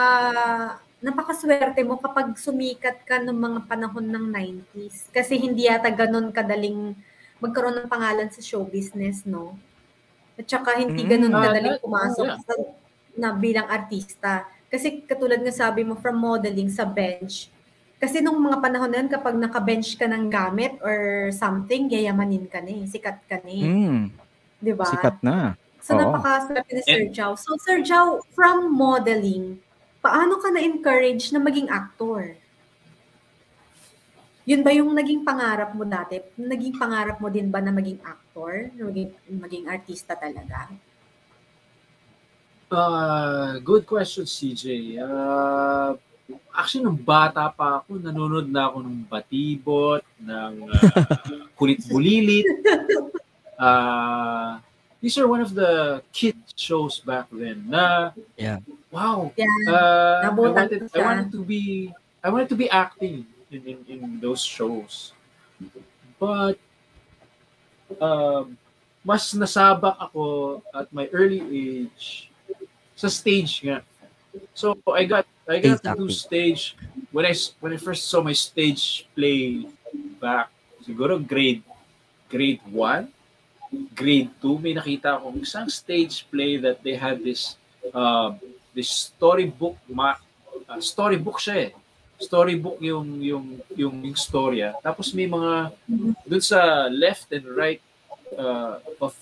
S11: napakaswerte mo kapag sumikat ka ng mga panahon ng 90s. Kasi hindi yata ganun kadaling magkaroon ng pangalan sa show business, no? At saka hindi
S1: Mm.
S11: ganun
S12: Ah,
S11: kadaling pumasok
S12: yeah.
S11: sa, na bilang artista. Kasi katulad nga sabi mo from modeling sa bench. Kasi nung mga panahon na yun, kapag naka-bench ka ng gamit or something, yayamanin ka na eh. Sikat ka na eh.
S1: Mm,
S11: Di ba?
S1: sikat na.
S11: So,
S1: Oo.
S11: napakaswerte ni Sir
S12: And-
S11: Chow. So, Sir Chow, from modeling, paano ka na-encourage na maging actor? Yun ba yung naging pangarap mo dati? Naging pangarap mo din ba na maging actor? Na Maging, maging artista talaga?
S12: Uh, good question, CJ. Uh, actually, nung bata pa ako, nanonood na ako ng Batibot, ng uh, *laughs* Kulit Bulilit. Uh, these are one of the kid shows back then na
S5: Yeah.
S12: wow
S11: Yeah.
S12: uh, I wanted I wanted to be I wanted to be acting in in, in those shows but um, mas nasabak ako at my early age sa stage nga so I got I got to do stage when I when I first saw my stage play back siguro grade grade 1 grade 2, may nakita akong isang stage play that they had this uh, this storybook ma uh, storybook siya eh. Storybook yung yung yung yung storya. Tapos may mga dun sa left and right uh, of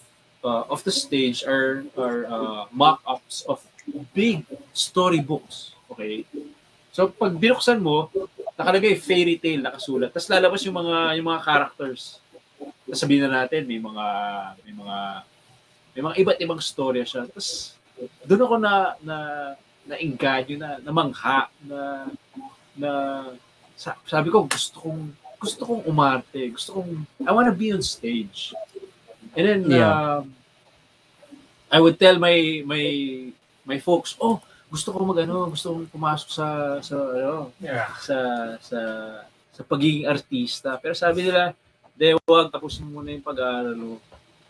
S12: uh, of the stage are are uh, mock-ups of big storybooks. Okay? So pag binuksan mo, nakalagay fairy tale nakasulat. Tapos lalabas yung mga yung mga characters sabihin na natin may mga may mga may mga iba't ibang storya siya. Tapos doon ako na na nainganyo na namangha na na sa- sabi ko gusto kong gusto kong umarte, gusto kong I wanna be on stage. And then
S1: Yeah.
S12: um, I would tell my my my folks, oh, gusto ko magano, gusto kong pumasok sa sa ano, sa sa sa pagiging artista. Pero sabi nila, de wag tapusin mo muna yung pag-aaral mo.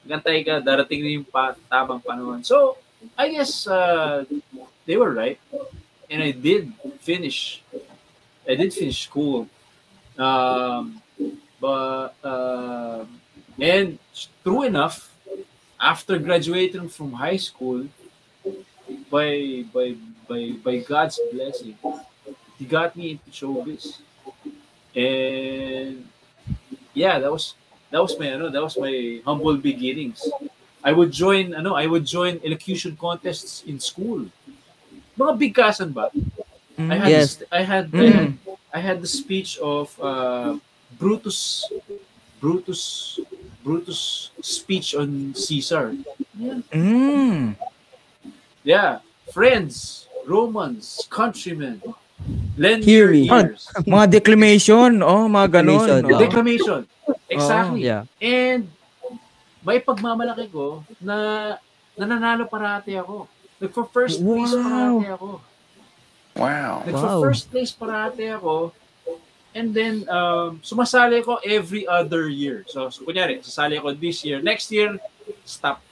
S12: Gantay ka, darating na yung pa, tamang panahon. So, I guess uh, they were right. And I did finish. I did finish school. Um, but, uh, and true enough, after graduating from high school, by by by by God's blessing, He got me into showbiz, and yeah, that was that was my ano, that was my humble beginnings. I would join ano, I would join elocution contests in school. Mga bigkasan ba? I had
S5: Yes.
S12: this- I had I had I had the speech of uh, Brutus Brutus Brutus speech on Caesar.
S1: Mm.
S12: Yeah, friends, Romans, countrymen, lend
S5: Hear
S12: your
S5: me.
S12: ears.
S1: Mga declamation, oh, mga ganon.
S5: Declamation,
S1: oh.
S12: Declamation. Exactly.
S5: Yeah.
S12: And may pagmamalaki ko na nananalo parati ako. Nagpo-first place
S1: Wow.
S12: parati ako.
S9: Wow.
S12: Nagpo-first place parati ako. And then, um, sumasali ko every other year. So, so kunyari, sasali ako this year. Next year, stop.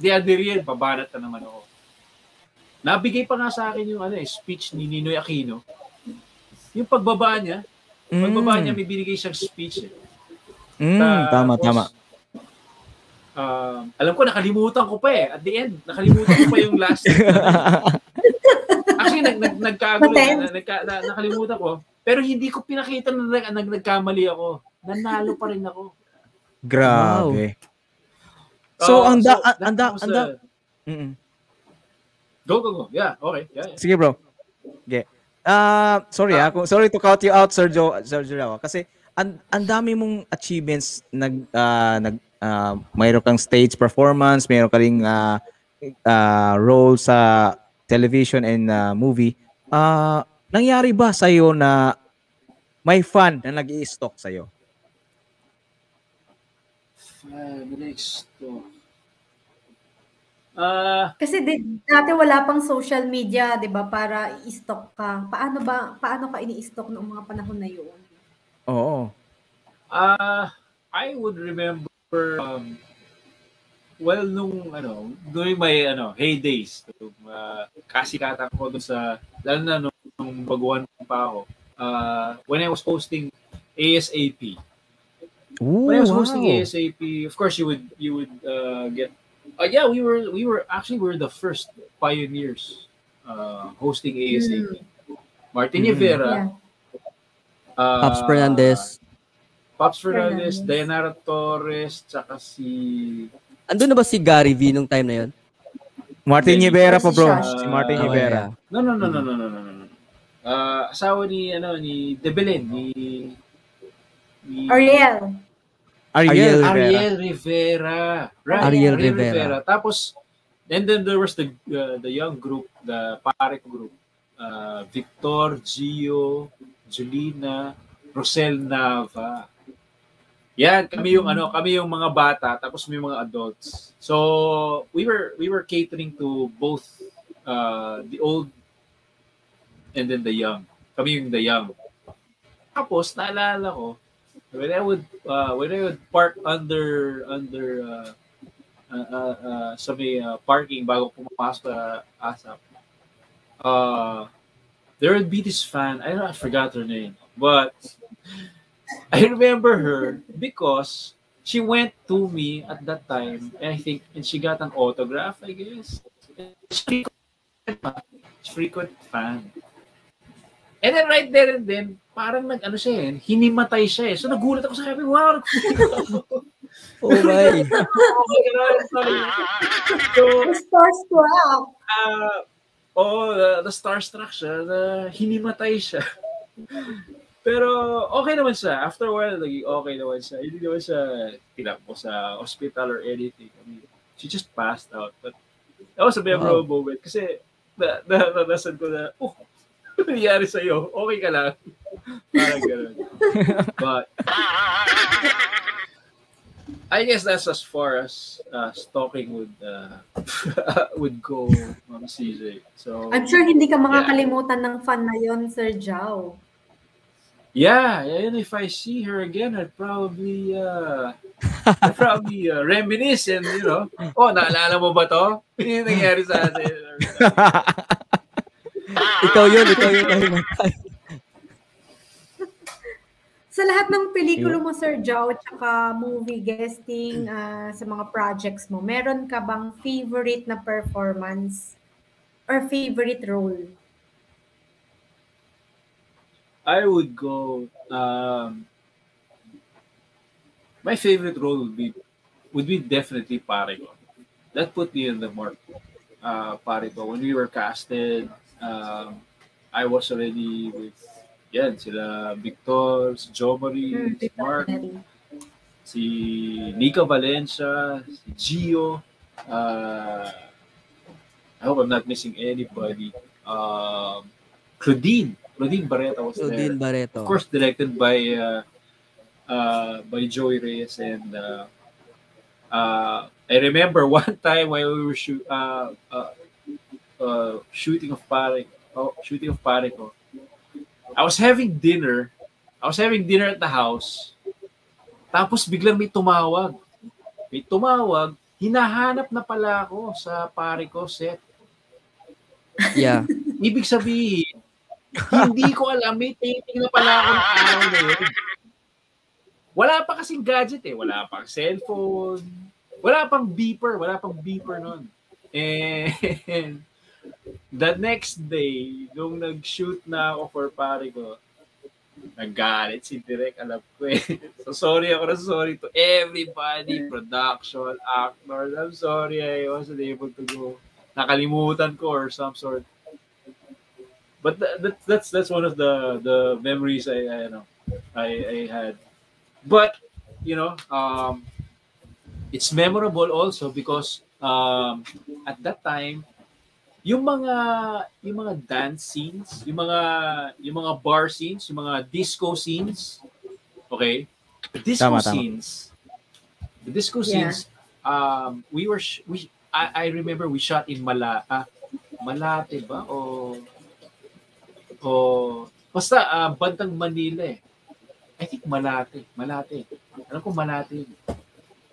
S12: The other year, babanat na naman ako. Nabigay pa nga sa akin yung ano, eh, speech ni Ninoy Aquino. Yung pagbaba niya, pagbaba
S1: Mm.
S12: niya, may binigay siyang speech. Eh.
S1: Mm, tama,
S12: Tapos,
S1: tama.
S12: um, alam ko, nakalimutan ko pa eh. At the end, nakalimutan ko pa yung last. *laughs* Actually, nag, nag, nag, nagkagulo,
S11: Patent.
S12: na, nagka, na, nakalimutan ko. Pero hindi ko pinakita na nag, nag, nagkamali ako. Nanalo pa rin ako.
S1: Grabe. So,
S12: Oh,
S1: ang da,
S12: that
S1: ang da, ang da,
S12: the-
S1: Mm-mm.
S12: Go, go, go. Yeah, okay. Yeah, yeah.
S1: Sige, bro. Okay. Ah, sorry ah, kung- sorry to cut you out, Joe, Sir Joe, kasi ang ang dami mong achievements nag ah, nag ah, mayroon kang stage performance, mayroon ka ring ah, ah, role sa television and ah, movie. Ah, nangyari ba sa na may fan na nag-i-stalk sa
S12: Five next to. Ah,
S11: Kasi di, dati wala pang social media, 'di ba, para i-stalk ka. Paano ba paano ka ini-stalk noong mga panahon na 'yun?
S1: Oo.
S12: Ah, I would remember um well nung ano, during my ano, heydays, nung uh, kasikatan ko doon sa lalo na nung, nung baguhan pa ako. Uh, when I was posting ASAP.
S1: Ooh,
S12: when I was hosting
S1: wow.
S12: ASAP, of course you would you would uh, get uh, yeah, we were we were actually we were the first pioneers uh, hosting ASAP. Martin
S1: Mm.
S12: Rivera,
S11: Yeah.
S12: uh,
S5: Pops Fernandez.
S12: Pops Fernandez,
S11: Fernandez.
S12: Dayanara Torres, tsaka si...
S5: Andun na ba si Gary V nung time na yun?
S1: Martin Rivera po, bro.
S11: Shash.
S1: Si Martin
S12: Ah,
S1: Rivera.
S12: No, no, no, no, no, no, no, no. no. Uh, asawa ni, ano, ni De Belen, ni... ni
S11: Ariel.
S1: Ariel Rivera.
S12: Ariel Rivera. Right.
S5: Ariel Rivera.
S12: Tapos, and then there was the uh, the young group, the Parek group. Uh, Victor, Gio, Julina, Rosel Nava. Yan, kami yung ano, kami yung mga bata, tapos may mga adults. So, we were we were catering to both uh, the old and then the young. Kami yung the young. Tapos, naalala ko, when I would uh, when I would park under under uh, uh, uh, uh, sa may uh, parking bago pumapasok sa ASAP, uh, there would be this fan. I don't I forgot her name, but I remember her because she went to me at that time, and I think, and she got an autograph, I guess. She's frequent fan. And then right there and then, parang nag ano siya eh, hinimatay siya eh. So nagulat ako sa kanya, wow,
S5: Oh my.
S12: so,
S11: Starstruck.
S12: uh, oh, the, the starstruck siya, na hinimatay siya. Pero okay naman siya. After a while, naging okay naman siya. Hindi naman siya tinakbo sa hospital or anything. I mean, she just passed out. But that was a memorable moment. Kasi na, na, nanasan ko na, oh, *laughs* nangyari sa'yo? Okay ka lang. Parang ganun. *laughs* But, I guess that's as far as uh, stalking would uh, *laughs* would go, Ma'am CJ. So
S11: I'm sure hindi ka makakalimutan ng fan na 'yon, Sir Jao.
S12: yeah, and if I see her again, I'd probably uh, I'd probably uh, reminisce and you know, oh, naalala mo ba to? Yun yung nangyari sa atin. *laughs*
S5: ikaw yun, ikaw yun. *laughs*
S11: Sa lahat ng pelikula mo, Sir Jao, tsaka movie guesting *clears throat* ah, sa mga projects mo, meron ka bang favorite na performance or favorite role?
S12: I would go. Um, my favorite role would be would be definitely Parigo. That put me in the mark. Uh, Parigo. When we were casted, um, I was already with yan, sila Victor, si Jo Marie, si Mark, si Nika Valencia, si Gio. Uh, I hope I'm not missing anybody. Um, Claudine. Claudine Barreta was
S5: Claudine
S12: there.
S5: Barreto.
S12: Of course, directed by uh, uh, by Joey Reyes and uh, uh, I remember *laughs* one time when we were shoot, uh, uh, uh, shooting of Pare, oh, shooting of Pare ko. I was having dinner. I was having dinner at the house. Tapos biglang may tumawag. May tumawag. Hinahanap na pala ako sa pare ko set.
S5: Yeah.
S12: Ibig sabihin, hindi ko alam, may taping na pala ako ng araw na yun. Wala pa kasing gadget eh. Wala pang cellphone. Wala pang beeper. Wala pang beeper nun. And the next day, nung nag-shoot na ako for pare ko, naggalit si Direk, alam ko eh. *laughs* So sorry ako na sorry to everybody, production, actors. I'm sorry I wasn't able to go. Nakalimutan ko or some sort. But that, that, that's that's one of the the memories I, I you know I, I had. But you know, um, it's memorable also because um, at that time yung mga yung mga dance scenes, yung mga yung mga bar scenes, yung mga disco scenes, okay? The disco
S1: Tama, tama.
S12: scenes. The disco
S11: Yeah.
S12: scenes um we were sh- we I, I remember we shot in Mala ah, Malate ba o o basta ah, bandang Manila eh. I think Malate, Malate. Alam ko Malate.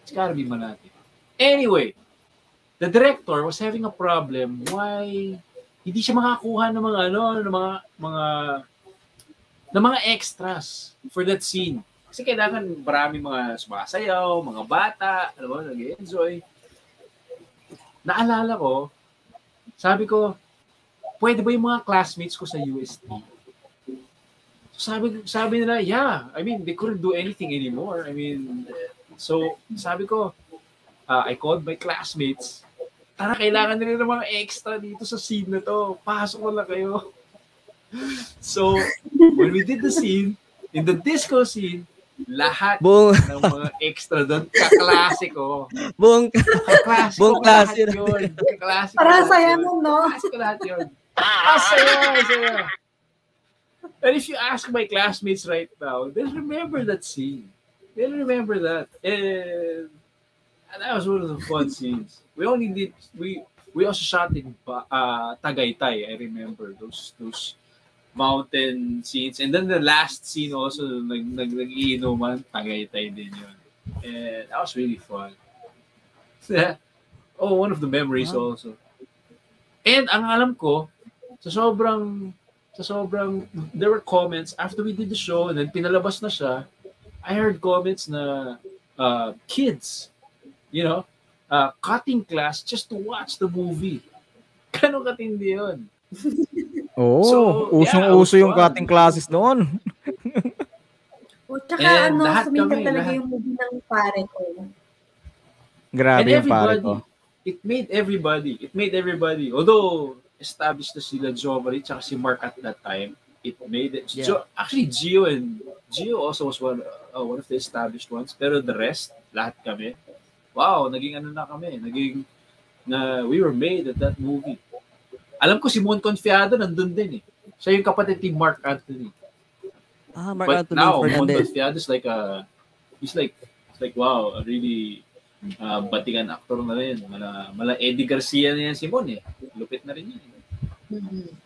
S12: It's gotta be Malate. Anyway, the director was having a problem why hindi siya makakuha ng mga ano ng mga mga ng mga extras for that scene. Kasi kailangan marami mga sumasayaw, mga bata, alam mo, nag-enjoy. Naalala ko, sabi ko, pwede ba yung mga classmates ko sa UST? So sabi, sabi nila, yeah. I mean, they couldn't do anything anymore. I mean, so sabi ko, uh, I called my classmates. Tara, kailangan nila ng mga extra dito sa scene na to. Pasok mo lang kayo. So, when we did the scene, in the disco scene, lahat
S5: Buong-
S12: ng mga extra doon, kaklase ko.
S5: Buong,
S12: Kaklase
S5: buong
S12: ko
S5: klase
S12: lahat yun. Kaklase ko
S11: Para
S12: lahat
S11: saya mo, no?
S12: Kaklase ko lahat yun. Ah, saya, saya. And if you ask my classmates right now, they'll remember that scene. They'll remember that. And, and that was one of the fun scenes. We only did, we we also shot in uh, Tagaytay, I remember those those mountain scenes. And then the last scene also, nag, nag, nag-iinuman, Tagaytay din yun. And that was really fun. *laughs* oh, one of the memories also. And ang alam ko, sa sobrang, sa sobrang, there were comments after we did the show and then pinalabas na siya, I heard comments na uh, kids, you know, uh, cutting class just to watch the movie. *laughs* Ganun katindi yun.
S1: Oo,
S12: So,
S1: usong-uso
S12: yeah,
S1: yung cutting classes noon.
S11: O, tsaka
S12: And
S11: ano,
S12: lahat
S11: sumikat
S12: kami,
S11: talaga
S12: lahat.
S11: yung movie ng pare ko.
S1: Grabe
S12: And
S1: yung pare ko.
S12: it made everybody, it made everybody, although established na sila Jovary tsaka si Mark at that time, it made it.
S5: Yeah.
S12: Jo- actually, Gio and Gio also was one, uh, one of the established ones. Pero the rest, lahat kami, wow, naging ano na kami, naging, na we were made at that movie. Alam ko si Mon Confiado nandun din eh. Siya yung kapatid ni Mark Anthony.
S5: ah, Mark
S12: But
S5: Anthony
S12: now, Mon
S5: Fernandez.
S12: Confiado is like a, he's like, it's like wow, a really uh, batingan actor na rin. Mala, mala Eddie Garcia na yan si Mon eh. Lupit na rin yan.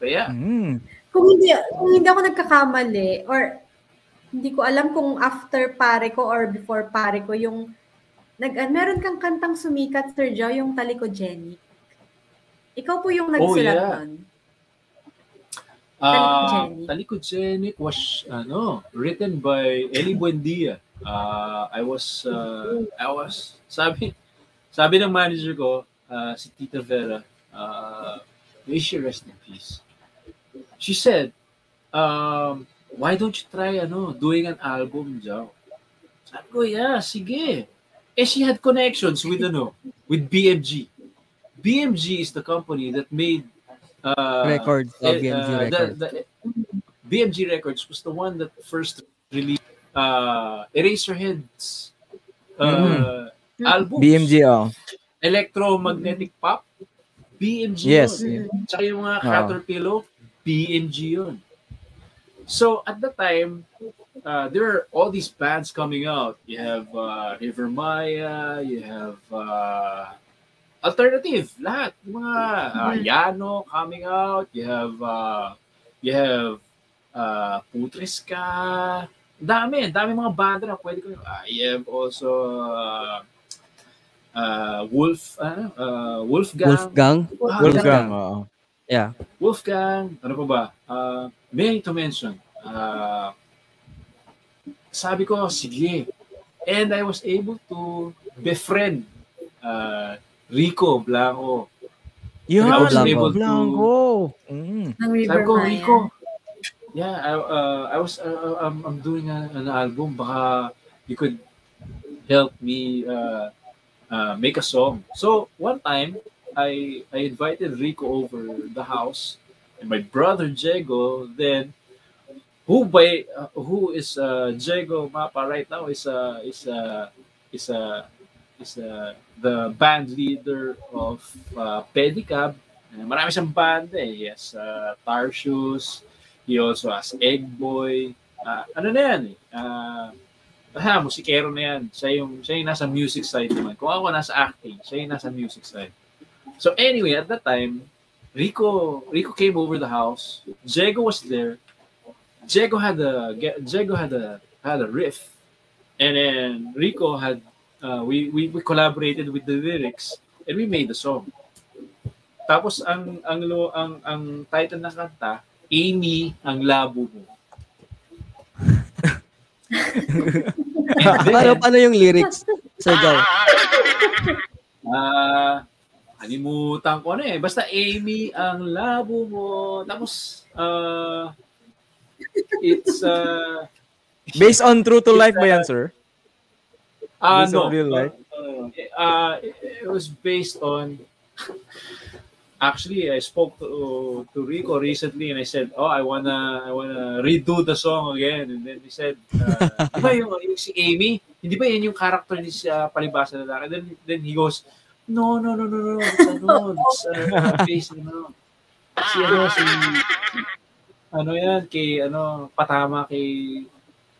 S12: Kaya,
S1: Mm.
S11: Kung hindi, kung hindi ako nagkakamali, or hindi ko alam kung after pare ko or before pare ko, yung, nag, ah, meron kang kantang sumikat, Sir Joe, yung Taliko Jenny. Ikaw po yung nagsulat
S12: yeah.
S11: nun.
S12: uh,
S11: Jenny.
S12: Talikogenic was ano, written by Eli Buendia. Uh, I was, uh, I was, sabi, sabi ng manager ko, uh, si Tita Vera, uh, may she rest in peace. She said, um, why don't you try ano, doing an album, Joe? Sabi ko, yeah, sige. Eh, she had connections with ano, with BMG. BMG is the company that made uh,
S5: Records, uh,
S12: eh,
S5: BMG
S12: uh,
S5: Records.
S12: The, the, BMG Records was the one that first released uh, Eraserheads uh, albums.
S1: BMG, oh.
S12: Electromagnetic Pop. BMG
S1: Yes.
S12: yun. Tsaka yung mga
S1: Oo.
S12: Caterpillar, BMG yun. So at the time, uh, there are all these bands coming out. You have uh, River Maya, you have uh, alternative, lahat. Mga uh, Yano coming out, you have uh, you have uh, Putreska, dami, dami mga banda na pwede ko. Uh, you have also uh, uh, Wolf, ano, uh, Wolfgang.
S5: Wolfgang.
S12: Ah,
S1: Wolfgang,
S12: yeah.
S1: oo.
S5: Yeah.
S12: Wolfgang, ano pa ba? Uh, may to mention. Uh, sabi ko, sige. And I was able to befriend uh, Rico Blanco.
S1: Yan,
S12: I was
S5: Blanco.
S12: able to
S1: Blanco. Mm.
S12: Sabi ko. Rico, yeah, I, uh, I was, uh, I'm, I'm doing a, an album. Baka you could help me uh, uh, make a song. So one time, I I invited Rico over the house, and my brother Diego. Then, who by uh, who is uh, Diego Mapa right now is uh, is uh, is uh, is uh, the band leader of uh, Pedicab. Uh, marami siyang banda eh. Yes, uh, Tarsius. He also has Egg Boy. Uh, ano na yan eh. Uh, ah, musikero na yan. Siya yung, siya yung nasa music side naman. Kung ako nasa acting, siya yung nasa music side. So anyway, at that time, Rico Rico came over the house. Diego was there. Diego had a Diego had a had a riff, and then Rico had uh, we, we we collaborated with the lyrics and we made the song. Tapos ang ang lo ang ang title ng kanta, Amy ang labo mo. Then, *laughs*
S5: Paano, paano yung lyrics, Sir Joe?
S12: Ah, kalimutan ko na eh. Basta Amy ang labo mo. Tapos uh, it's uh,
S1: Based on true to life ba yan, sir?
S12: uh,
S1: Based
S12: no.
S1: on real life?
S12: Uh, uh, it, was based on *laughs* Actually, I spoke to to Rico recently and I said, "Oh, I wanna I wanna redo the song again." And then he said, uh, *laughs* "Di ba yung, yung si Amy, hindi ba yan yung character ni sa palibasa na lalaki?" Then then he goes, "No, no, no, no, no. It's ano, it's uh, based ano. Si ano si ano yan kay ano patama kay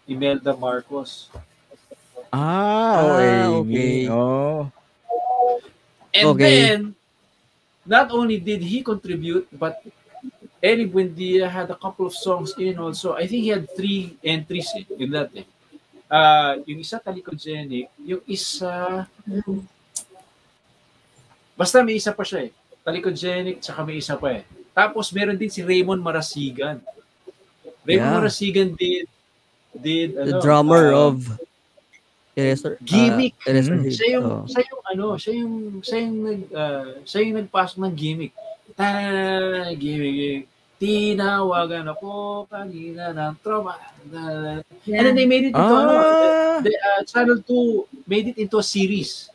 S12: Imelda Marcos.
S1: Ah, oh,
S5: Ah,
S1: Amy.
S5: okay.
S1: Oh.
S12: And
S5: Okay.
S12: then, not only did he contribute, but Eric Buendia had a couple of songs in also. I think he had three entries eh, in that eh. Uh, yung isa talikogenic, yung isa... Basta may isa pa siya eh. Talikogenic, tsaka may isa pa eh. Tapos meron din si Raymond Marasigan. Raymond
S5: Yeah.
S12: Marasigan did did
S5: The
S12: ano,
S5: drummer
S12: uh,
S5: of Eraser.
S12: Gimmick.
S5: Uh, Eraser
S1: Mm.
S5: Heat.
S12: Siya yung,
S5: Oh.
S12: siya yung ano, siya yung, siya yung, nag, uh, siya yung nagpasok ng gimmick. Ta gimmick. Tinawagan ako kanina ng trauma. And then they made it into, ano,
S1: Ah.
S12: the, uh, Channel 2 made it into a series.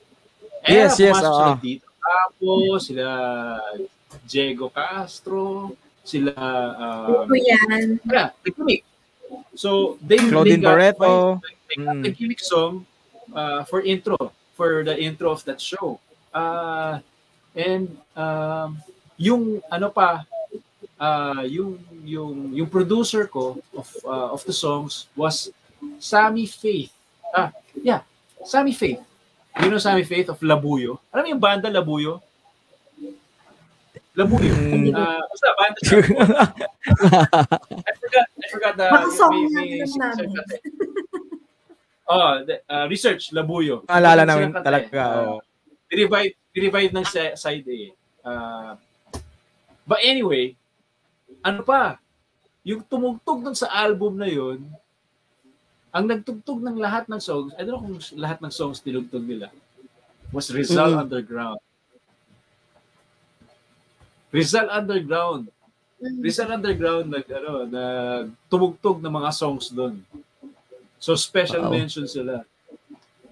S1: Yes, yes,
S12: sila
S1: oo.
S12: dito. Tapos, sila Diego Castro, sila, um,
S11: Ito yan.
S12: yeah, the gimmick. So, they,
S1: Claudine
S12: they got,
S1: Barreto.
S12: They got
S1: Mm.
S12: the gimmick song uh, for intro, for the intro of that show. Uh, and um, yung ano pa, uh, yung yung yung producer ko of uh, of the songs was Sammy Faith. Ah, yeah, Sammy Faith. You know Sammy Faith of Labuyo? Alam mo yung banda Labuyo? Labuyo.
S1: Mm.
S12: Uh, basta banda siya. *laughs* I forgot, I forgot the
S11: Baka song
S12: may- may eh. Oh, the, uh, research Labuyo. Meron
S1: namin talaga.
S12: eh. Uh,
S1: oh.
S12: revive revive ng si- side A. Uh, but anyway, ano pa? Yung tumugtog dun sa album na yun, ang nagtugtog ng lahat ng songs, I don't know kung lahat ng songs tinugtog nila, was Rizal
S5: Mm.
S12: Underground. Rizal Underground. Rizal Underground nag ano, nag tumugtog ng mga songs doon. So special
S5: Wow.
S12: mention sila.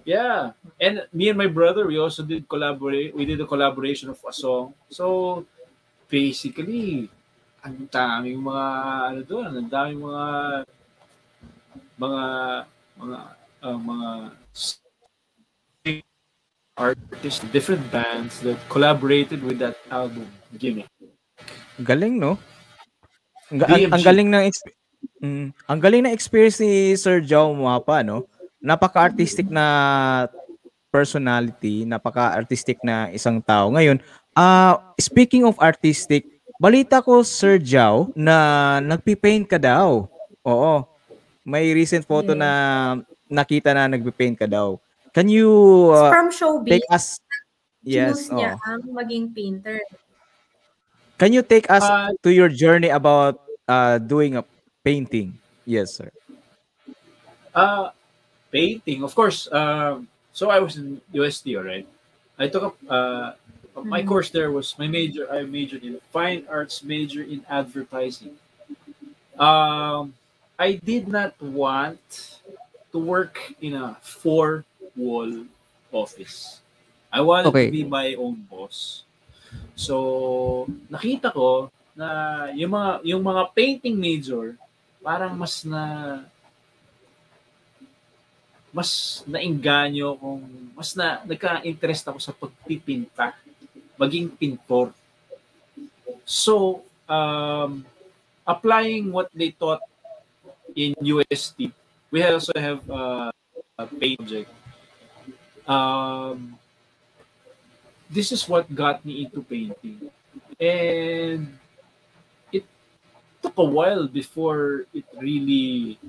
S12: Yeah. And me and my brother, we also did collaborate. We did a collaboration of a song. So basically, ang daming mga ano doon, ang daming mga mga mga uh, mga artists, different bands that collaborated with that album. Gimme.
S1: Galing, no? Ang, ang, ang galing ng exp- mm, ang galing ng experience ni Sir Joe Mapa, no? Napaka-artistic na personality, napaka-artistic na isang tao. Ngayon, ah speaking of artistic, balita ko Sir Joe na nagpi-paint ka daw. Oo. May recent photo
S11: Yes.
S1: na nakita na nagpi-paint ka daw. Can you uh,
S11: From showbiz,
S1: take us Yes,
S11: choose niya
S1: oo.
S11: ang maging painter.
S1: Can you take us
S12: Uh,
S1: to your journey about uh, doing a painting? Yes, sir.
S12: Uh, painting, of course. Um, so I was in UST, all right. I took up uh, a my
S11: Mhm.
S12: course there was my major. I majored in fine arts, major in advertising. Um, I did not want to work in a four wall office. I wanted
S5: Okay.
S12: to be my own boss. So, nakita ko na yung mga yung mga painting major parang mas na mas nainganyo kung mas na nagka-interest ako sa pagpipinta, maging pintor. So, um, applying what they taught in UST, we also have uh, a paint project. Um, this is what got me into painting. And it took a while before it really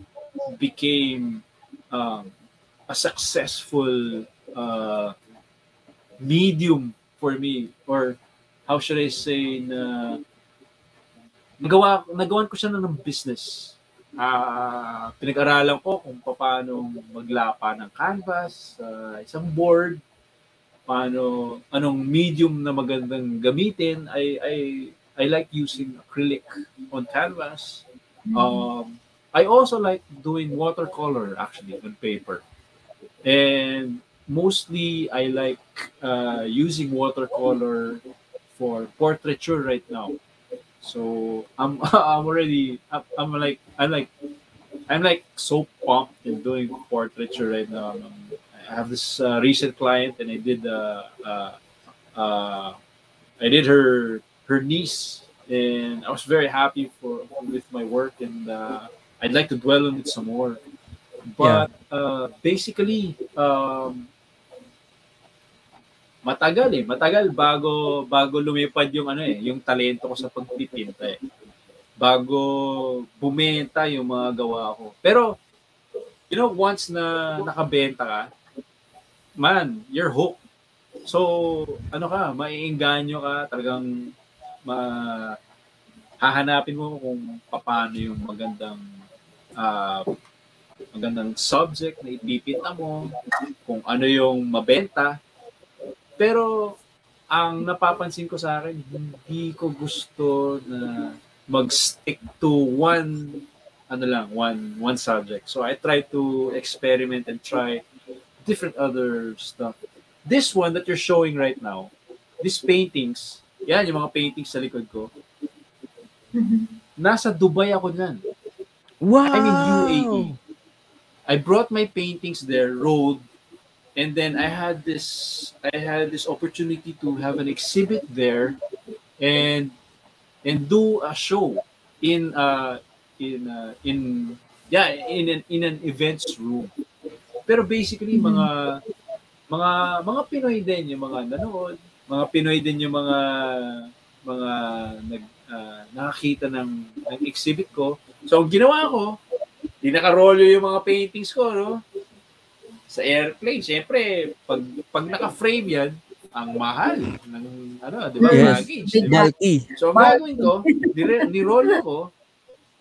S12: became um, a successful uh, medium for me or how should I say na nagawa nagawan ko siya ng business. Ah, pinag-aralan ko kung paano maglapa ng canvas sa isang board, paano anong medium na magandang gamitin. I I I like using acrylic on canvas. Um, I also like doing watercolor actually on paper. And mostly I like uh, using watercolor for portraiture right now. So I'm *laughs* I'm already I'm, I'm like I'm like I'm like so pumped in doing portraiture right now. Um, I have this uh, recent client and I did uh, uh, uh, I did her her niece and I was very happy for with my work and uh, I'd like to dwell on it some more. But uh, basically, um, matagal eh. Matagal bago bago lumipad yung ano eh, yung talento ko sa pagpipinta eh. Bago bumenta yung mga gawa ko. Pero you know, once na nakabenta ka, man, you're hooked. So, ano ka, maiinganyo ka, talagang ma hahanapin mo kung paano yung magandang ah, magandang subject na ipipinta mo, kung ano yung mabenta. Pero ang napapansin ko sa akin, hindi ko gusto na mag-stick to one ano lang, one one subject. So I try to experiment and try different other stuff. This one that you're showing right now, these paintings, yan yung mga paintings sa likod ko. Nasa Dubai ako dyan.
S1: Wow!
S12: I'm in UAE. I brought my paintings there, rolled, and then I had this I had this opportunity to have an exhibit there and and do a show in uh in uh, in yeah in an in an events room. Pero basically mga mga mga Pinoy din yung mga nanood, mga Pinoy din yung mga mga nag ah, nakakita ng ng exhibit ko. So ang ginawa ko, di nakarolyo yung mga paintings ko, no? Sa airplane, syempre, pag pag naka-frame yan, ang mahal ng ano, di ba,
S5: Yes.
S12: baggage, di ba?
S5: Bulky.
S12: So ang gagawin ko, nirolyo ko,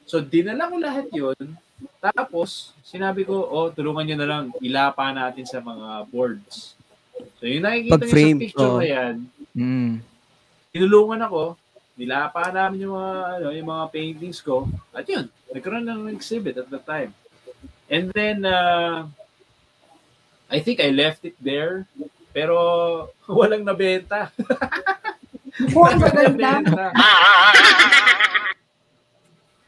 S12: so dinala ko lahat yun, tapos sinabi ko, oh, tulungan nyo na lang, ilapa natin sa mga boards. So yung nakikita nyo sa picture
S5: oo.
S12: na yan,
S1: Mm.
S12: tinulungan ako, nilapa namin yung mga ano, yung mga paintings ko. At yun, nagkaroon ng exhibit at the time. And then uh, I think I left it there, pero *laughs* walang nabenta. *laughs*
S11: Walang nabenta.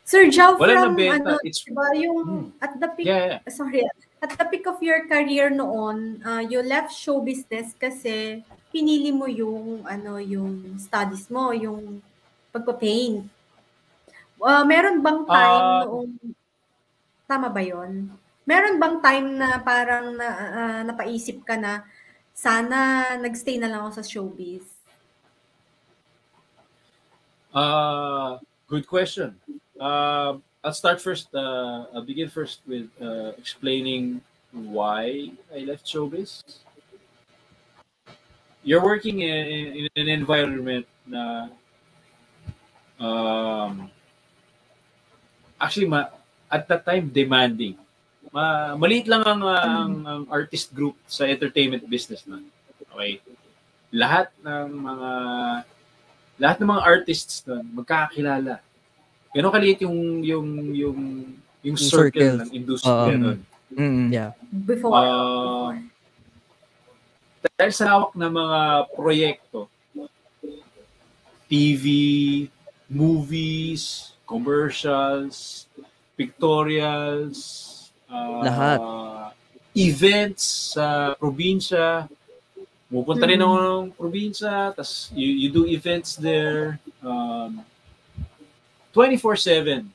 S11: Sir Jow,
S12: Walang
S11: from
S12: nabenta.
S11: ano,
S12: It's-
S11: diba, yung at the peak,
S12: Yeah, yeah.
S11: sorry, at the peak of your career noon, uh, you left show business kasi pinili mo yung ano yung studies mo, yung pagpa-paint. Uh, meron bang time
S12: Ah.
S11: noong tama ba 'yon? Meron bang time na parang na, ah, napaisip ka na sana nagstay na lang ako sa showbiz?
S12: Uh, good question. Uh, I'll start first. Uh, I'll begin first with uh, explaining why I left showbiz. You're working in, in an environment na um, actually ma, at that time demanding. Ma, maliit lang ang, uh, ang, ang artist group sa entertainment business na. Okay? lahat ng mga lahat ng mga artists doon magkakakilala. Ganon kaliit yung yung yung yung circle
S5: circle.
S12: ng industry
S5: Oo.
S12: ganun.
S1: Mm.
S5: Yeah.
S11: Before.
S12: Ah, dahil sa lawak ng mga proyekto, TV, movies, commercials, pictorials, ah,
S5: Lahat.
S12: events sa probinsya. Pupunta rin ako ng probinsya, tas you, you do events there. Um, 24-7.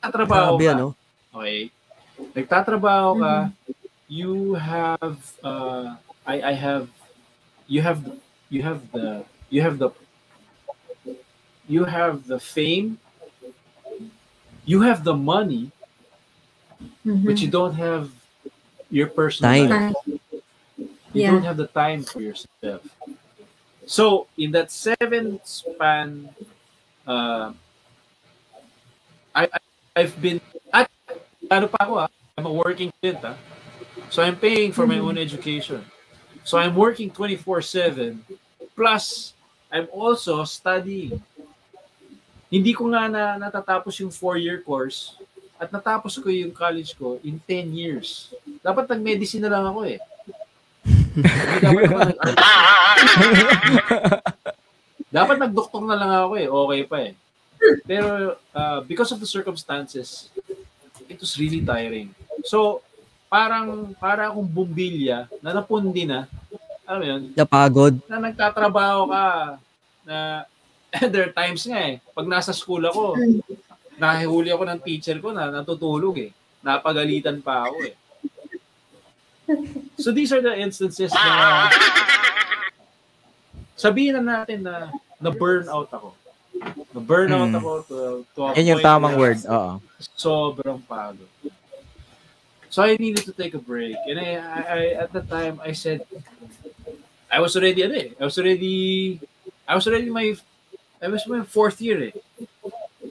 S12: Nagtatrabaho
S5: Grabe,
S12: ka.
S5: ano?
S12: Okay. Nagtatrabaho ka, you have uh, I I have you have you have the you have the you have the fame you have the money but you don't have your personal
S5: Time.
S12: life. You
S11: Yeah.
S12: don't have the time for yourself. So in that seven span, uh, I, I I've been at ano pa ako ah, I'm a working student ah. So I'm paying for my own education. So I'm working 24/7 plus I'm also studying. Hindi ko nga na natatapos yung four-year course at natapos ko yung college ko in 10 years. Dapat nag-medicine na lang ako eh. Nag *laughs* Dapat nagdoktor na lang ako eh. Okay pa eh. Pero uh, because of the circumstances, it was really tiring. So, parang para akong bumbilya na napundi na. Alam mo yun?
S5: Napagod.
S12: Na nagtatrabaho ka na *laughs* there are times nga eh. Pag nasa school ako, nahihuli ako ng teacher ko na natutulog eh. Napagalitan pa ako eh. So these are the instances na sabihin na natin na na burnout ako. Na burnout
S1: Mm.
S12: ako to, to a
S1: Yan yung tamang word. Oo.
S12: Sobrang pagod. So I needed to take a break. And I, I, I at the time I said I was already ano eh. I was already I was already my I was my fourth year eh.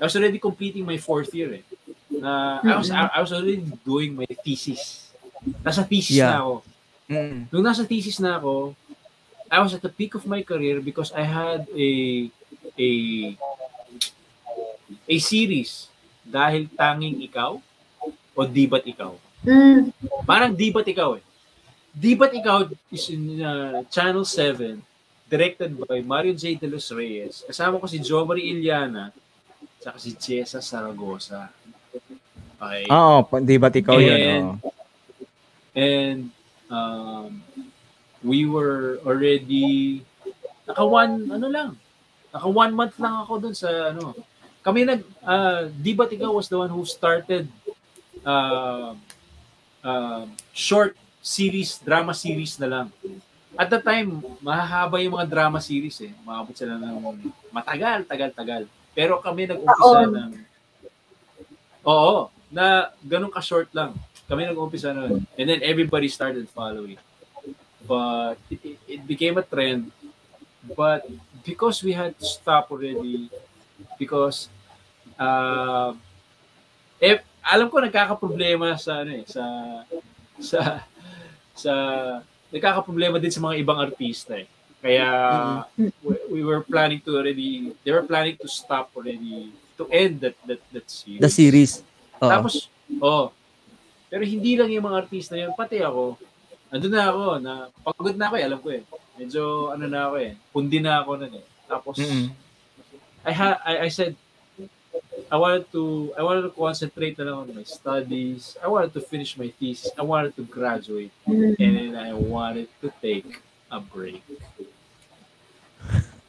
S12: I was already completing my fourth year eh. Na I was I, I was already doing my thesis. Nasa thesis
S5: Yeah.
S12: na ako.
S1: Mm.
S12: Nung nasa thesis na ako, I was at the peak of my career because I had a a a series dahil tanging ikaw o di ba't ikaw.
S11: Mm.
S12: Parang di ba't ikaw eh. Di ba't ikaw is in uh, Channel 7 directed by Mario J. De Los Reyes. Kasama ko si Jo Marie Iliana saka si Jessa Saragosa. Okay.
S1: Oo, di ba't ikaw yun?
S12: And,
S1: Oo.
S12: and um, we were already naka one ano lang naka one month lang ako dun sa ano kami nag uh, di ba't ikaw was the one who started uh, uh, short series drama series na lang at the time mahahaba yung mga drama series eh maabot sila ng matagal tagal tagal pero kami nag-umpisa ng oo na ganun ka short lang. Kami nag-umpisa nun and then everybody started following. But it, it, it became a trend. But because we had to stop already because uh, eh, alam ko nagkakaproblema sa ano eh sa sa sa nagkakaproblema din sa mga ibang artista eh kaya we, we were planning to already they were planning to stop already to end that that that series
S5: The series. Oo.
S12: tapos, oh, pero hindi lang yung mga artista yun, pati ako, andun na ako, na pagod na ako eh, alam ko eh. Medyo, ano na ako eh, pundi na ako nun eh. Tapos,
S1: Mm-mm.
S12: I, ha, I, I said, I wanted to, I wanted to concentrate na lang on my studies. I wanted to finish my thesis. I wanted to graduate. And then I wanted to take a break.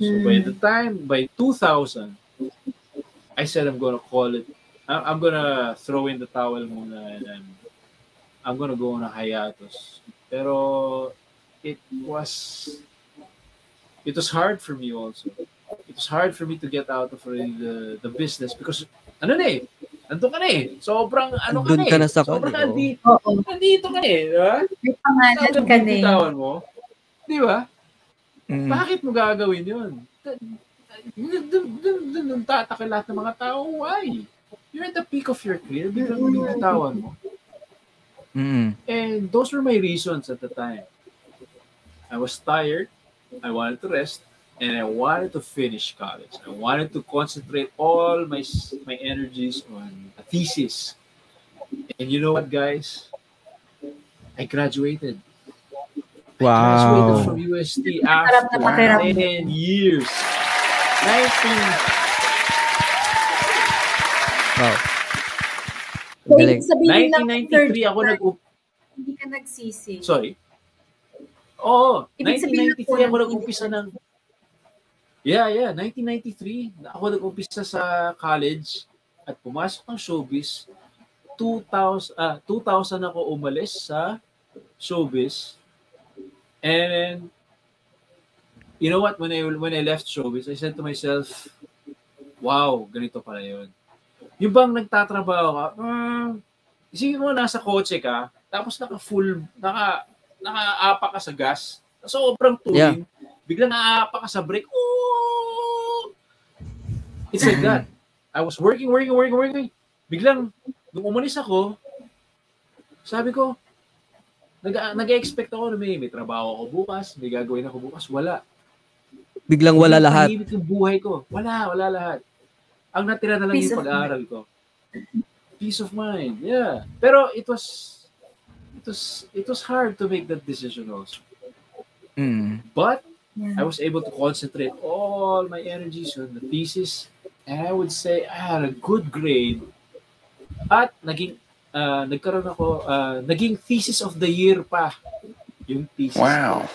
S12: So by the time, by 2000, I said I'm gonna call it. I'm gonna throw in the towel muna and I'm, I'm gonna go on a hiatus. Pero it was it was hard for me also. It was hard for me to get out of really the the business because ano na eh, nandun ka na eh. Sobrang ano ka na
S5: ka
S12: eh.
S5: na sa
S12: Sobrang
S5: kanya, oo.
S12: andito,
S11: Oo.
S12: andito ka na eh. Di ba?
S11: May pangalan ka na eh.
S12: mo. Di ba?
S1: Mm.
S12: Bakit mo gagawin yun? Doon tataka lahat ng mga tao. Why? You're at the peak of your career. Biglang bitawan mo.
S1: Mm.
S12: And those were my reasons at the time. I was tired. I wanted to rest, and I wanted to finish college. I wanted to concentrate all my my energies on a thesis. And you know what, guys? I graduated. I graduated
S1: Wow.
S12: from UST after
S11: pakiramdam.
S12: 10 years. 19
S1: Wow.
S11: So,
S5: Galing.
S11: sabihin lang,
S12: 1993 ako nag
S11: Hindi ka nagsisi.
S12: Sorry. Oo,
S11: Ibig sabihin na
S12: 1993 ako nag-umpisa ng Yeah, yeah, 1993 na ako nag-umpisa sa college at pumasok ng showbiz. 2000 ah 2000 ako umalis sa showbiz. And you know what when I when I left showbiz, I said to myself, wow, ganito pala 'yon. Yung bang nagtatrabaho ka, mm, isipin mo nasa kotse ka, tapos naka full, naka nakaapa ka sa gas, sobrang tuwing, biglang naaapa ka sa brake, oh! It's like that. I was working, working, working, working. Biglang, nung umalis ako, sabi ko, nag, nag-expect ako na may, may trabaho ako bukas, may gagawin ako bukas. Wala.
S5: Biglang wala
S12: Biglang
S5: lahat.
S12: tahimik yung buhay ko. Wala, wala lahat. Ang natira na lang
S11: Peace
S12: yung pag-aaral ko. Peace of mind. Yeah. Pero it was it was it was hard to make that decision also.
S1: Mm.
S12: But
S11: Yeah.
S12: I was able to concentrate all my energies on the thesis and I would say I had a good grade. At naging uh, nagkaroon ako uh, naging thesis of the year pa yung thesis.
S1: Wow.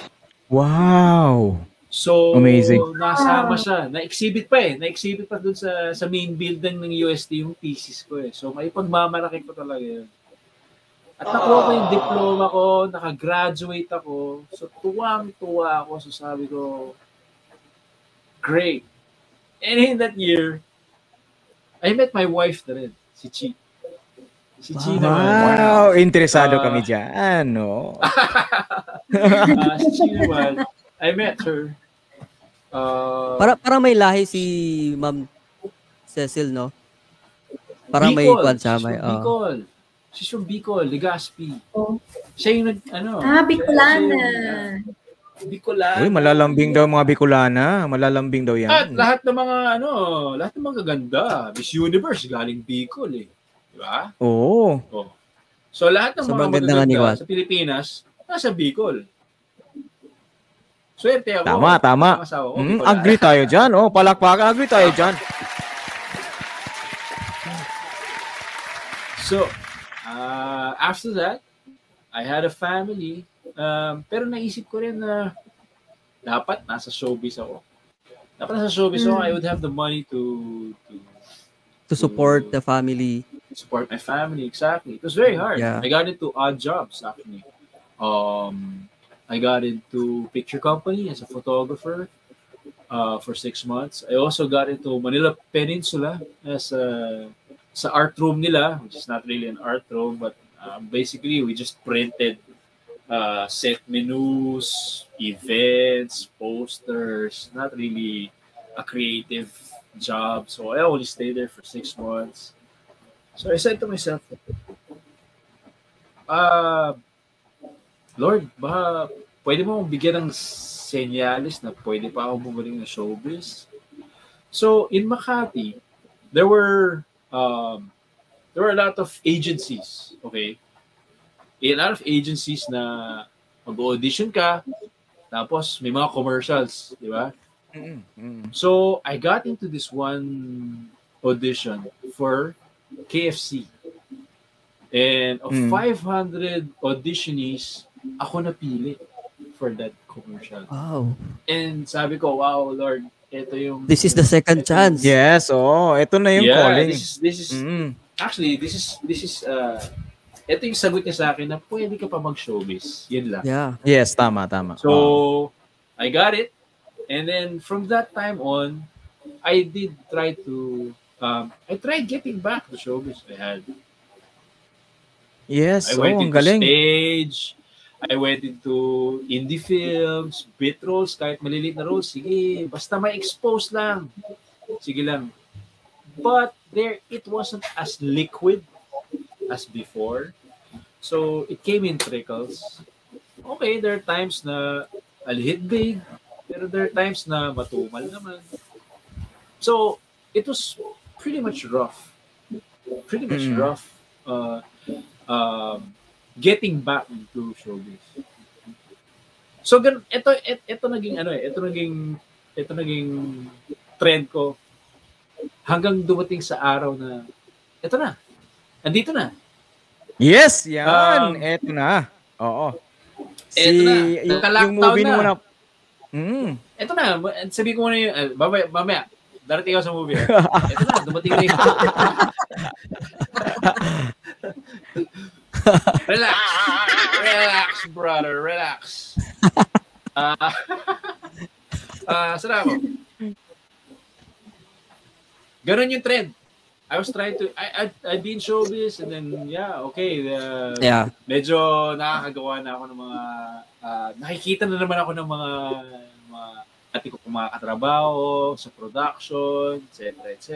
S1: Wow.
S12: So,
S1: Amazing.
S12: nasama siya. Na-exhibit pa eh. Na-exhibit pa dun sa, sa main building ng UST yung thesis ko eh. So, may pagmamalaki ko talaga yun. At nakuha ko yung diploma ko, nakagraduate ako. So, tuwang-tuwa ako. So, sabi ko, great. And in that year, I met my wife na rin, si Chi. Si Chi naman.
S1: Wow, interesado
S12: Ah.
S1: kami dyan. No? *laughs*
S12: Ah, si Chi naman, I met her. Uh,
S5: Para para may lahi si Ma'am Cecil, no? May
S12: Bicol.
S5: kwan siya, may oh.
S12: Bicol. She's from Bicol, Legazpi.
S11: Oh.
S12: Siya yung nag, ano.
S11: Ah, Bicolana.
S12: siya yung- Bicolana.
S1: Uy, malalambing daw mga Bicolana. Malalambing daw yan.
S12: At lahat ng mga, ano, lahat ng mga ganda. Miss Universe, galing Bicol eh. Di ba?
S1: Oo.
S12: Oh. So lahat ng
S5: Sobrang
S12: mga magaganda sa Pilipinas, nasa Bicol. Swerte ako.
S1: Tama, tama.
S12: Asawa
S1: Mm, agree tayo dyan. Oh, palakpakan. Agree tayo dyan.
S12: So, uh, after that, I had a family. Um, pero naisip ko rin na dapat nasa showbiz ako. Dapat nasa showbiz ako,
S5: Mm.
S12: I would have the money to, to
S5: to support the family.
S12: Support my family. Exactly. It was very hard.
S5: Yeah.
S12: I got into odd jobs actually. Um, I got into picture company as a photographer uh, for six months. I also got into Manila Peninsula as a sa art room nila, which is not really an art room, but um, basically we just printed uh, set menus, events, posters. Not really a creative job. So I only stayed there for six months. So I said to myself, uh, Lord, baka pwede mo akong bigyan ng senyales na pwede pa ako bumalik na showbiz. So in Makati, there were um, there were a lot of agencies, okay? A lot of agencies na mag-audition ka, tapos may mga commercials, di ba? So I got into this one audition for KFC. And of
S5: Mm.
S12: 500 auditionees, ako napili for that commercial.
S5: Wow.
S12: And sabi ko, wow, Lord, ito yung...
S5: This is the second chance.
S1: Yes, oh, ito na yung
S12: yeah,
S1: calling.
S12: this is, this is,
S1: Mm.
S12: actually, this is, this is, uh, ito yung sagot niya sa akin na pwede ka pa mag-showbiz. Yun lang.
S5: Yeah.
S1: Yes, tama, tama.
S12: So,
S1: Oh.
S12: I got it. And then from that time on, I did try to, um, I tried getting back to showbiz. I had,
S1: Yes,
S12: I
S1: oh,
S12: went into
S1: galing.
S12: stage, I went into indie films, bit roles, kahit maliliit na roles, sige, basta may expose lang. Sige lang. But there, it wasn't as liquid as before. So, it came in trickles. Okay, there are times na I'll hit big, Pero there are times na matumal naman. So, it was pretty much rough. Pretty much
S1: Mm.
S12: rough uh, um, getting back into showbiz. So, gan ito, ito, ito naging ano eh, ito naging, ito naging trend ko hanggang dumating sa araw na, ito na, andito na.
S1: Yes, yan.
S12: Um,
S1: Eto na. Oo. Si,
S12: Eto na.
S1: yung, yung movie
S12: na.
S1: mo na. Mm.
S12: Ito na, sabi ko muna yung, uh, mamaya, mamaya, darating ako sa movie. ah. *laughs* Ito na, dumating na yung... *laughs* relax. Relax, brother. Relax. *laughs* Ah, ah, saan ako? Ganon yung trend. I was trying to, I, I, I've been showbiz and then, yeah, okay. Uh,
S5: Yeah.
S12: Medyo nakakagawa na ako ng mga, ah, nakikita na naman ako ng mga, mga ati ko mga katrabaho sa production, etc. etc.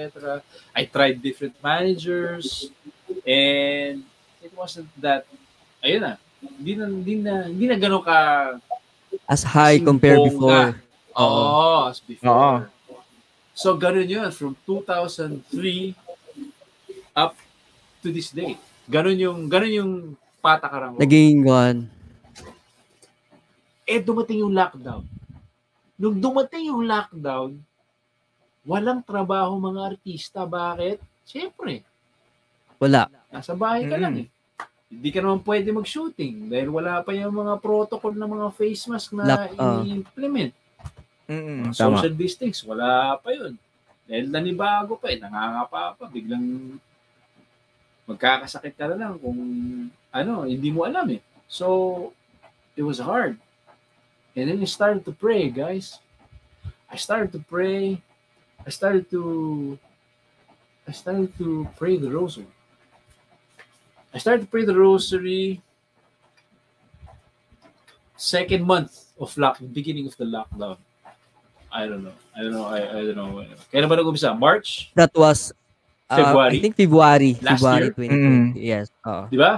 S12: I tried different managers and it wasn't that, ayun na, hindi na, hindi na, hindi na gano'n ka,
S5: As high compared before.
S12: Oo, as before.
S1: Oo.
S12: So, ganun yun. From 2003 up to this day. Ganun yung, ganun yung patakaran ko.
S5: Naging one.
S12: Eh, dumating yung lockdown. Nung dumating yung lockdown, walang trabaho mga artista. Bakit? Siyempre,
S5: Wala.
S12: nasa bahay ka
S5: Mm.
S12: lang eh. Hindi ka naman pwede mag-shooting dahil wala pa yung mga protocol ng mga face mask na
S5: Lock-
S12: ini-implement.
S1: Mm-mm,
S12: Mga
S1: tama.
S12: social distance, wala pa yun. Dahil nanibago pa eh, nangangapa pa, biglang magkakasakit ka na lang kung ano, hindi mo alam eh. So, it was hard. And then I started to pray, guys. I started to pray. I started to I started to pray the rosary. I started to pray the rosary second month of lock, beginning of the lockdown. I don't know. I don't know. I, I don't know. Kailan ba nag-umpisa? March?
S5: That was uh,
S12: February?
S5: I think February.
S12: Last
S5: February
S12: year?
S5: 2020. Yes. Oo.
S12: Di ba?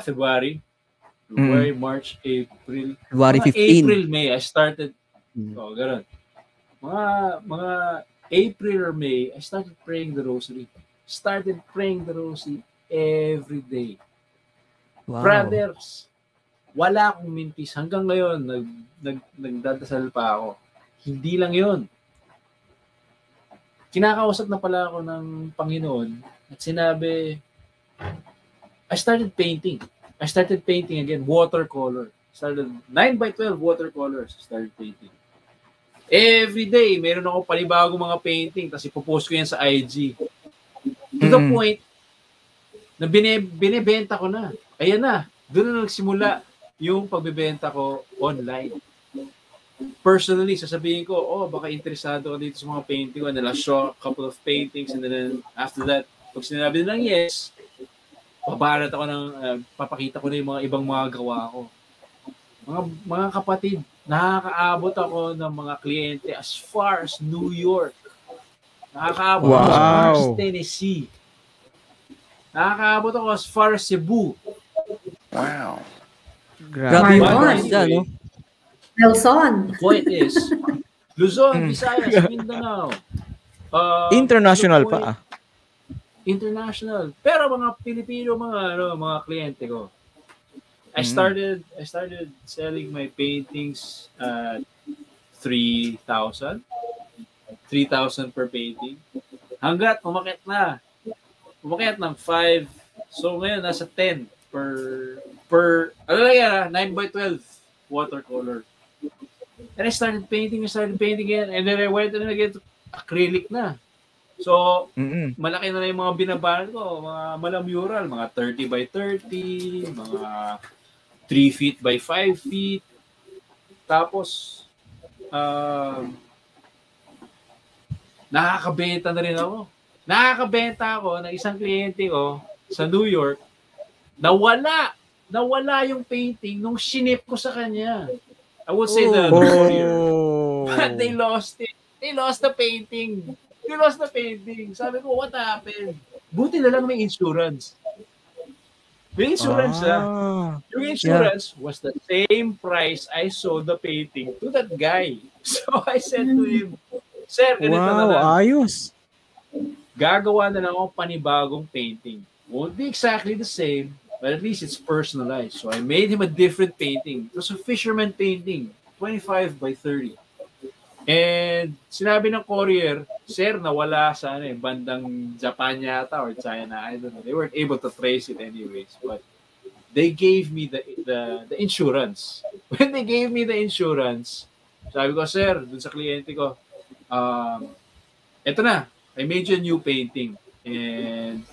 S12: February. February, March, April.
S5: February
S12: Mga
S5: 15.
S12: April, May, I started.
S5: Mm.
S12: Oh, ganun. Mga, mga April or May, I started praying the rosary. Started praying the rosary every day.
S5: Wow.
S12: Brothers, wala akong mintis. Hanggang ngayon, nag, nag, nagdadasal pa ako. Hindi lang yon. Kinakausap na pala ako ng Panginoon at sinabi, I started painting. I started painting again, watercolor. Started 9 by 12 watercolors. Started painting. Every day, meron ako panibago mga painting, tapos ipopost ko yan sa IG. To the
S1: Mm.
S12: point na bine, binebenta ko na. Ayan na, doon na nagsimula yung pagbebenta ko online. Personally, sasabihin ko, oh, baka interesado ka dito sa mga painting ko. And then I'll show a couple of paintings and then after that, pag sinabi nilang yes, babarat ako ng, uh, papakita ko na yung mga ibang mga gawa ko. Mga, mga kapatid, nakakaabot ako ng mga kliyente as far as New York. Nakakaabot ako as far as
S1: Wow.
S12: Tennessee. Nakakaabot ako as far as Cebu.
S9: Wow.
S5: Grabe yung
S11: Marlon.
S5: artist dyan, no?
S11: Nelson.
S12: The point is, Luzon,
S1: Mm.
S12: Visayas, Mindanao. Uh, *laughs*
S1: International
S12: point-
S1: pa ah.
S12: International. Pero mga Pilipino, mga ano, mga kliyente ko. I
S1: Mm.
S12: started I started selling my paintings at 3,000. 3,000 per painting. Hanggat umakit na. Umakit ng 5. So ngayon nasa 10 per per ano lang yan ah, 9 by 12 watercolor. And I started painting, I started painting again, and then I went and again to acrylic na. So,
S1: Mm-mm.
S12: malaki na lang yung mga binabaran ko, mga malamural, mga 30 by 30, mga 3 feet by 5 feet. Tapos, um, nakakabenta na rin ako. Nakakabenta ako ng isang kliyente ko sa New York na wala, na wala yung painting nung shinip ko sa kanya. I would say the.
S1: Oh.
S12: But *laughs* they lost it. They lost the painting. They lost the painting. Sabi ko, what happened? Buti na lang may insurance. May insurance ah.
S1: Ah.
S12: Yung insurance was the same price I sold the painting to that guy. *laughs* So I said to him, Sir, ganito na lang.
S1: Wow, ayos.
S12: Gagawa na lang ako panibagong painting. Won't be exactly the same, but at least it's personalized. So I made him a different painting. It was a fisherman painting, 25 by 30. And sinabi ng courier, Sir, nawala sa ano, eh, bandang Japan yata or China. I don't know. They weren't able to trace it anyways. But they gave me the the, the insurance. *laughs* When they gave me the insurance, sabi ko, Sir, dun sa kliyente ko, um, eto na, I made you a new painting. And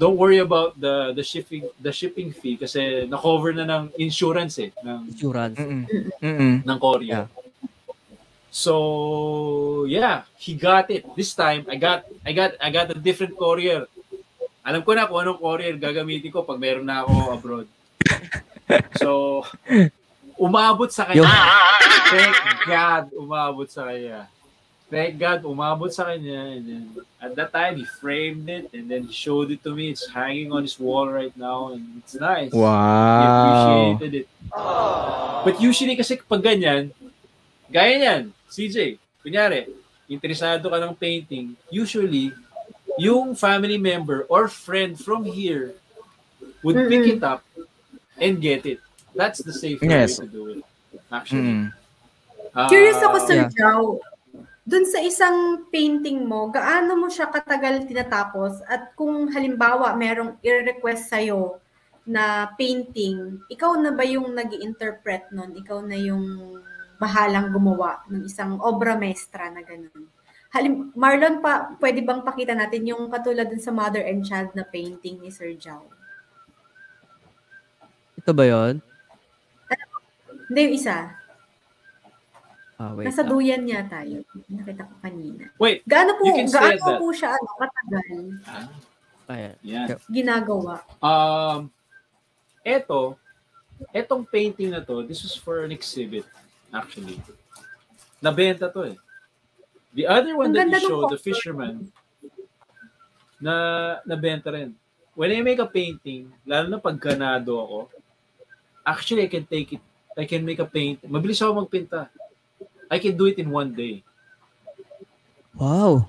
S12: don't worry about the the shipping the shipping fee kasi na-cover na ng insurance eh ng
S5: Insurance.
S1: Mm-mm.
S12: ng courier. So, yeah, he got it. This time, I got I got I got a different courier. Alam ko na kung anong courier gagamitin ko pag meron na ako abroad. So, umabot sa kanya. Thank God, umabot sa kanya. Thank God, umabot sa kanya. And then, at that time, he framed it and then he showed it to me. It's hanging on his wall right now and it's nice. He
S1: Wow.
S12: appreciated it. But usually kasi pag ganyan, gaya niyan, CJ, kunyari, interesado ka ng painting, usually, yung family member or friend from here would pick it up and get it. That's the safer
S1: Yes.
S12: way to do it. Actually.
S1: Mm.
S12: Ah,
S11: Curious ako, Sir
S12: yeah.
S11: Jao. Dun sa isang painting mo, gaano mo siya katagal tinatapos? At kung halimbawa merong i-request sa'yo na painting, ikaw na ba yung nag interpret nun? Ikaw na yung bahalang gumawa ng isang obra maestra na ganun? Halim, Marlon, pa, pwede bang pakita natin yung katulad dun sa Mother and Child na painting ni Sir Jao?
S5: Ito ba yon?
S11: Hindi, yung isa.
S5: Ah, wait.
S11: Nasa duyan niya tayo. Nakita ko kanina.
S12: Wait,
S11: Gaano po, gaano po siya ano, katagal
S5: Ayan.
S12: Yan.
S11: ginagawa?
S12: Um, eto, etong painting na to, this is for an exhibit, actually. Nabenta to eh. The other one
S11: Ang
S12: that you showed, the fisherman, na nabenta rin. When I make a painting, lalo na pag ganado ako, actually I can take it, I can make a paint. Mabilis ako magpinta. I can do it in one day.
S5: Wow.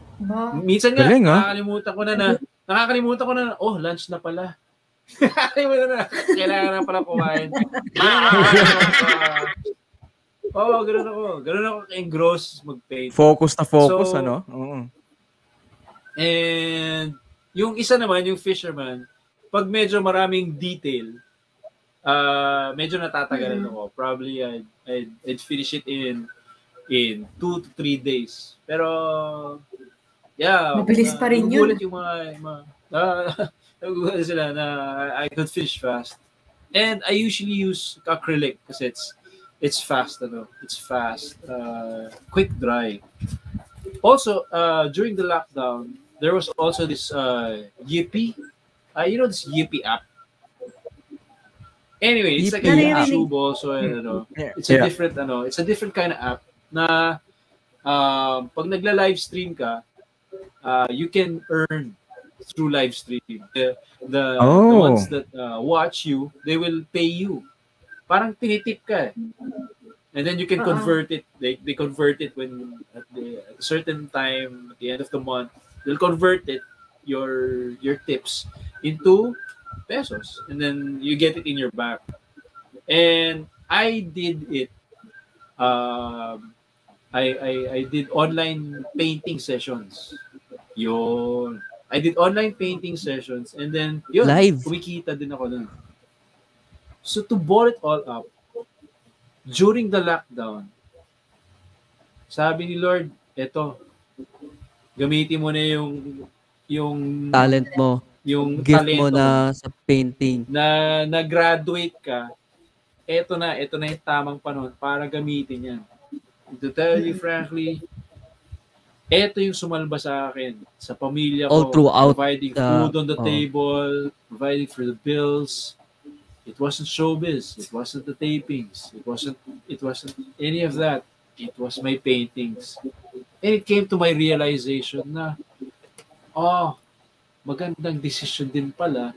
S12: Minsan nga,
S1: Galing, ah.
S12: nakakalimutan ko na na, nakakalimutan ko na na, oh, lunch na pala. *laughs* Nakakalimutan na, kailangan na pala kumain. *laughs* Oo, oh, ganun ako. Ganun ako engross mag-paint.
S1: Focus na focus,
S12: So,
S1: ano? Oo.
S12: And yung isa naman, yung fisherman, pag medyo maraming detail, uh, medyo natatagalan
S11: Mhm.
S12: ako. Probably I'd, I'd, I'd finish it in in two to three days. Pero, yeah.
S11: Mabilis pa rin yun.
S12: yung mga, yung mga uh, *laughs* nagugulat sila na I could finish fast. And I usually use acrylic kasi it's it's fast, ano, it's fast, uh, quick dry. Also, uh, during the lockdown, there was also this uh, Yippee. Uh, you know this Yippee app? Anyway, it's like a
S1: app.
S12: YouTube also, and, ano,
S1: Yeah.
S12: it's a
S1: Yeah.
S12: different, ano, it's a different kind of app na um, pag nagla-live stream ka, uh, you can earn through live stream. The, the, the
S1: Oh.
S12: ones that uh, watch you, they will pay you. Parang tinitip ka eh. And then you can
S11: Oo.
S12: convert it. They, they convert it when at, the, at a certain time, at the end of the month, they'll convert it, your your tips, into pesos. And then you get it in your back. And I did it. Um, I, I, I did online painting sessions. Yun. I did online painting sessions and then yun,
S5: Live.
S12: kumikita din ako nun. So to ball it all up, during the lockdown, sabi ni Lord, eto, gamitin mo na yung yung
S5: Talent mo.
S12: yung
S5: Gift
S12: talento
S5: mo na sa painting.
S12: na na-graduate ka, eto na, eto na yung tamang panahon para gamitin yan. To tell you frankly, eto yung sumalba sa akin, sa pamilya ko,
S5: All throughout
S12: providing
S5: the-
S12: food on the
S5: oh.
S12: table, providing for the bills. It wasn't showbiz, it wasn't the tapings, it wasn't it wasn't any of that. It was my paintings. And it came to my realization na, oh, magandang decision din pala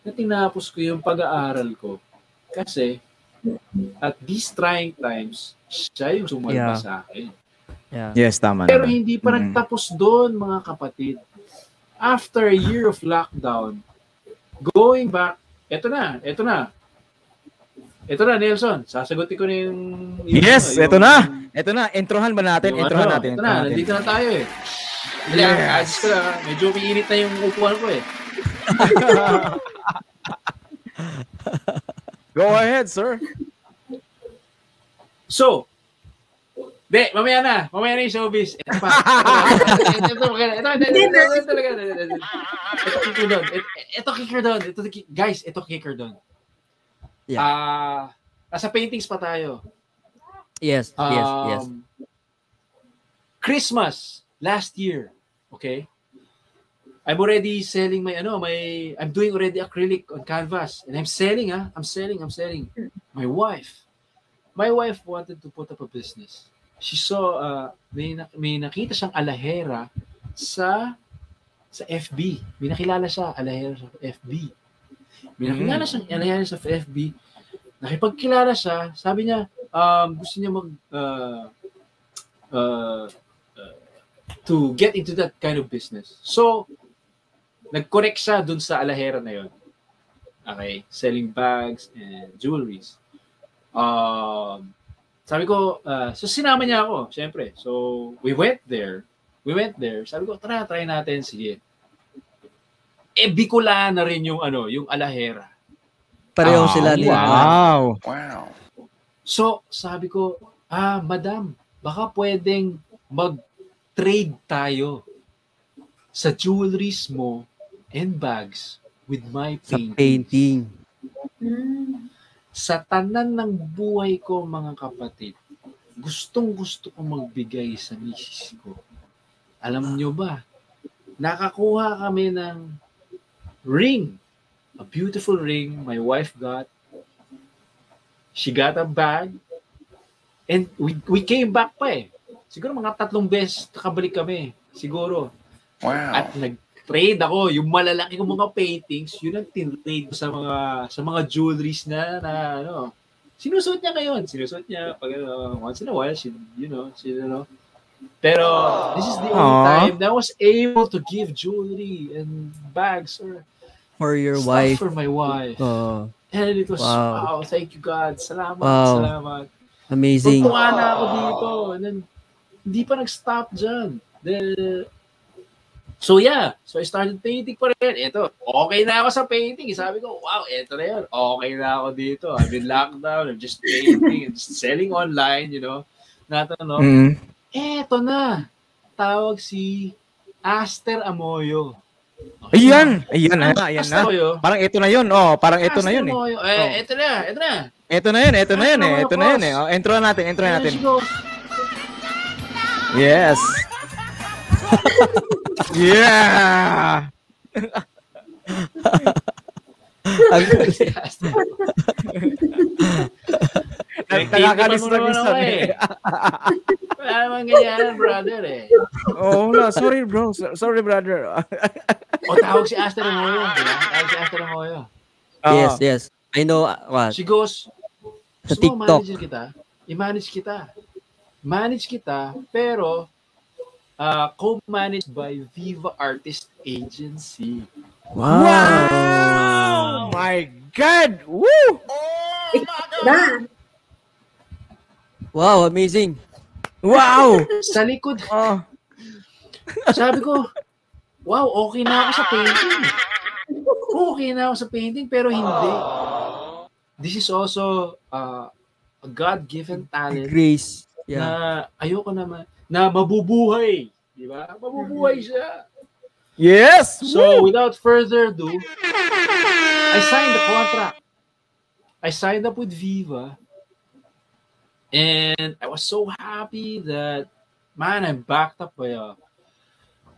S12: na tinapos ko yung pag-aaral ko. Kasi, at these trying times, siya yung sumalba
S5: Yeah.
S12: sa akin.
S5: Yeah.
S1: Yes, tama
S12: Pero
S1: naman.
S12: hindi pa
S1: Mm.
S12: nagtapos doon, mga kapatid. After a year of lockdown, going back, eto na, eto na. Eto na, Nelson. Sasagutin ko na yung... yung
S1: Yes,
S12: ano, yung-
S1: na. Eto na, introhan ba natin? Introhan
S12: ano,
S1: natin.
S12: Ito na,
S1: natin.
S12: nandito na tayo eh. Dali,
S1: Yes.
S12: ko lang. ah. Medyo umiinit na yung upuan ko eh. *laughs*
S1: Go ahead, sir.
S12: So, de, mamaya na. Mamaya na yung showbiz. Ito pa. *laughs* Ito, ito, maganda. ito, ito, ito, ito, ito, talaga. Ito, ito, ito. Ito, kicker doon. Ito, ito, kicker doon. Ito, guys, ito, kicker doon.
S5: Yeah.
S12: Ah, nasa paintings pa tayo.
S5: Yes, yes, yes.
S12: Um, Christmas last year, okay? I'm already selling my ano, my I'm doing already acrylic on canvas and I'm selling ah, I'm selling, I'm selling. My wife. My wife wanted to put up a business. She saw uh, may na- may nakita siyang alahera sa sa FB. May nakilala siya alahera sa FB. May nakilala siyang alahera sa FB. Nakipagkilala siya, sabi niya, um, gusto niya mag uh, uh, uh, to get into that kind of business. So, nag-connect siya dun sa alahera na yon. Okay, selling bags and jewelries. Um, sabi ko, uh, so sinama niya ako, syempre. So, we went there. We went there. Sabi ko, tara, try natin. Sige. Eh, Bicolana na rin yung ano, yung alahera.
S5: Pareho
S12: Ah,
S5: sila ni
S1: Wow.
S9: Wow.
S12: So, sabi ko, ah, madam, baka pwedeng mag-trade tayo sa jewelries mo and bags with my
S5: sa
S12: painting.
S5: painting.
S12: Sa tanan ng buhay ko, mga kapatid, gustong gusto ko magbigay sa misis ko. Alam nyo ba, nakakuha kami ng ring. A beautiful ring my wife got. She got a bag. And we, we came back pa eh. Siguro mga tatlong beses nakabalik kami. Siguro.
S9: Wow.
S12: At nag-trade ako. Yung malalaki kong mga paintings, yun ang tinrade sa mga sa mga jewelries na, na ano. Sinusuot niya ngayon. Sinusuot niya pag uh, once in a while, she, you know, she, you know. Pero this is the only
S5: Aw.
S12: time that I was able to give jewelry and bags or
S5: For your
S12: stuff
S5: wife.
S12: for my wife.
S5: Oh,
S12: And it was, wow,
S5: Wow.
S12: thank you God. Salamat,
S5: Wow.
S12: salamat.
S5: amazing.
S12: Tuntua na ako dito. And then, hindi pa nag-stop dyan. The, so yeah, so I started painting pa rin. Ito, okay na ako sa painting. Sabi ko, wow, ito na yun. Okay na ako dito. I'm in lockdown. I'm just painting and just selling online, you know. Nato, no?
S1: Mm.
S12: Eto na. Tawag si Aster Amoyo.
S1: Ayan, ayan na, ayan na. Parang ito na yun. Oh, parang ito na yun eh.
S12: Amoyo. Eh,
S1: Oh.
S12: eto na, eto na.
S1: Ito na yun, ito na yun eh. Ito na yun eh. Oh, intro natin, intro
S12: There
S1: natin. Yes. *laughs* yeah.
S5: Ang
S12: Aster.
S1: Nakakalis na
S12: ako
S1: eh.
S12: Wala naman ganyan, brother eh.
S1: Oh, no, sorry bro. So- Sorry brother.
S12: O tawag si Aster ba? Tawag si Aster Amoyo.
S5: Yes,
S1: Oo.
S5: yes. I know uh, what.
S12: She goes,
S5: Sa
S12: gusto mo
S5: TikTok.
S12: manager kita? I-manage kita. Manage kita, pero uh, co-managed by Viva Artist Agency.
S5: Wow.
S1: Oh my God! Woo!
S11: Na.
S5: Wow, amazing.
S1: Wow!
S12: Sa likod,
S1: Oh.
S12: sabi ko, wow, okay na ako sa painting. Okay na ako sa painting, pero hindi. This is also uh, a God-given talent
S5: Grace.
S12: na
S5: Yeah.
S12: ayoko naman, na mabubuhay. Di ba? Mabubuhay siya.
S1: Yes!
S12: So, without further ado, I signed the contract. I signed up with Viva. And I was so happy that, man, I'm backed up by a,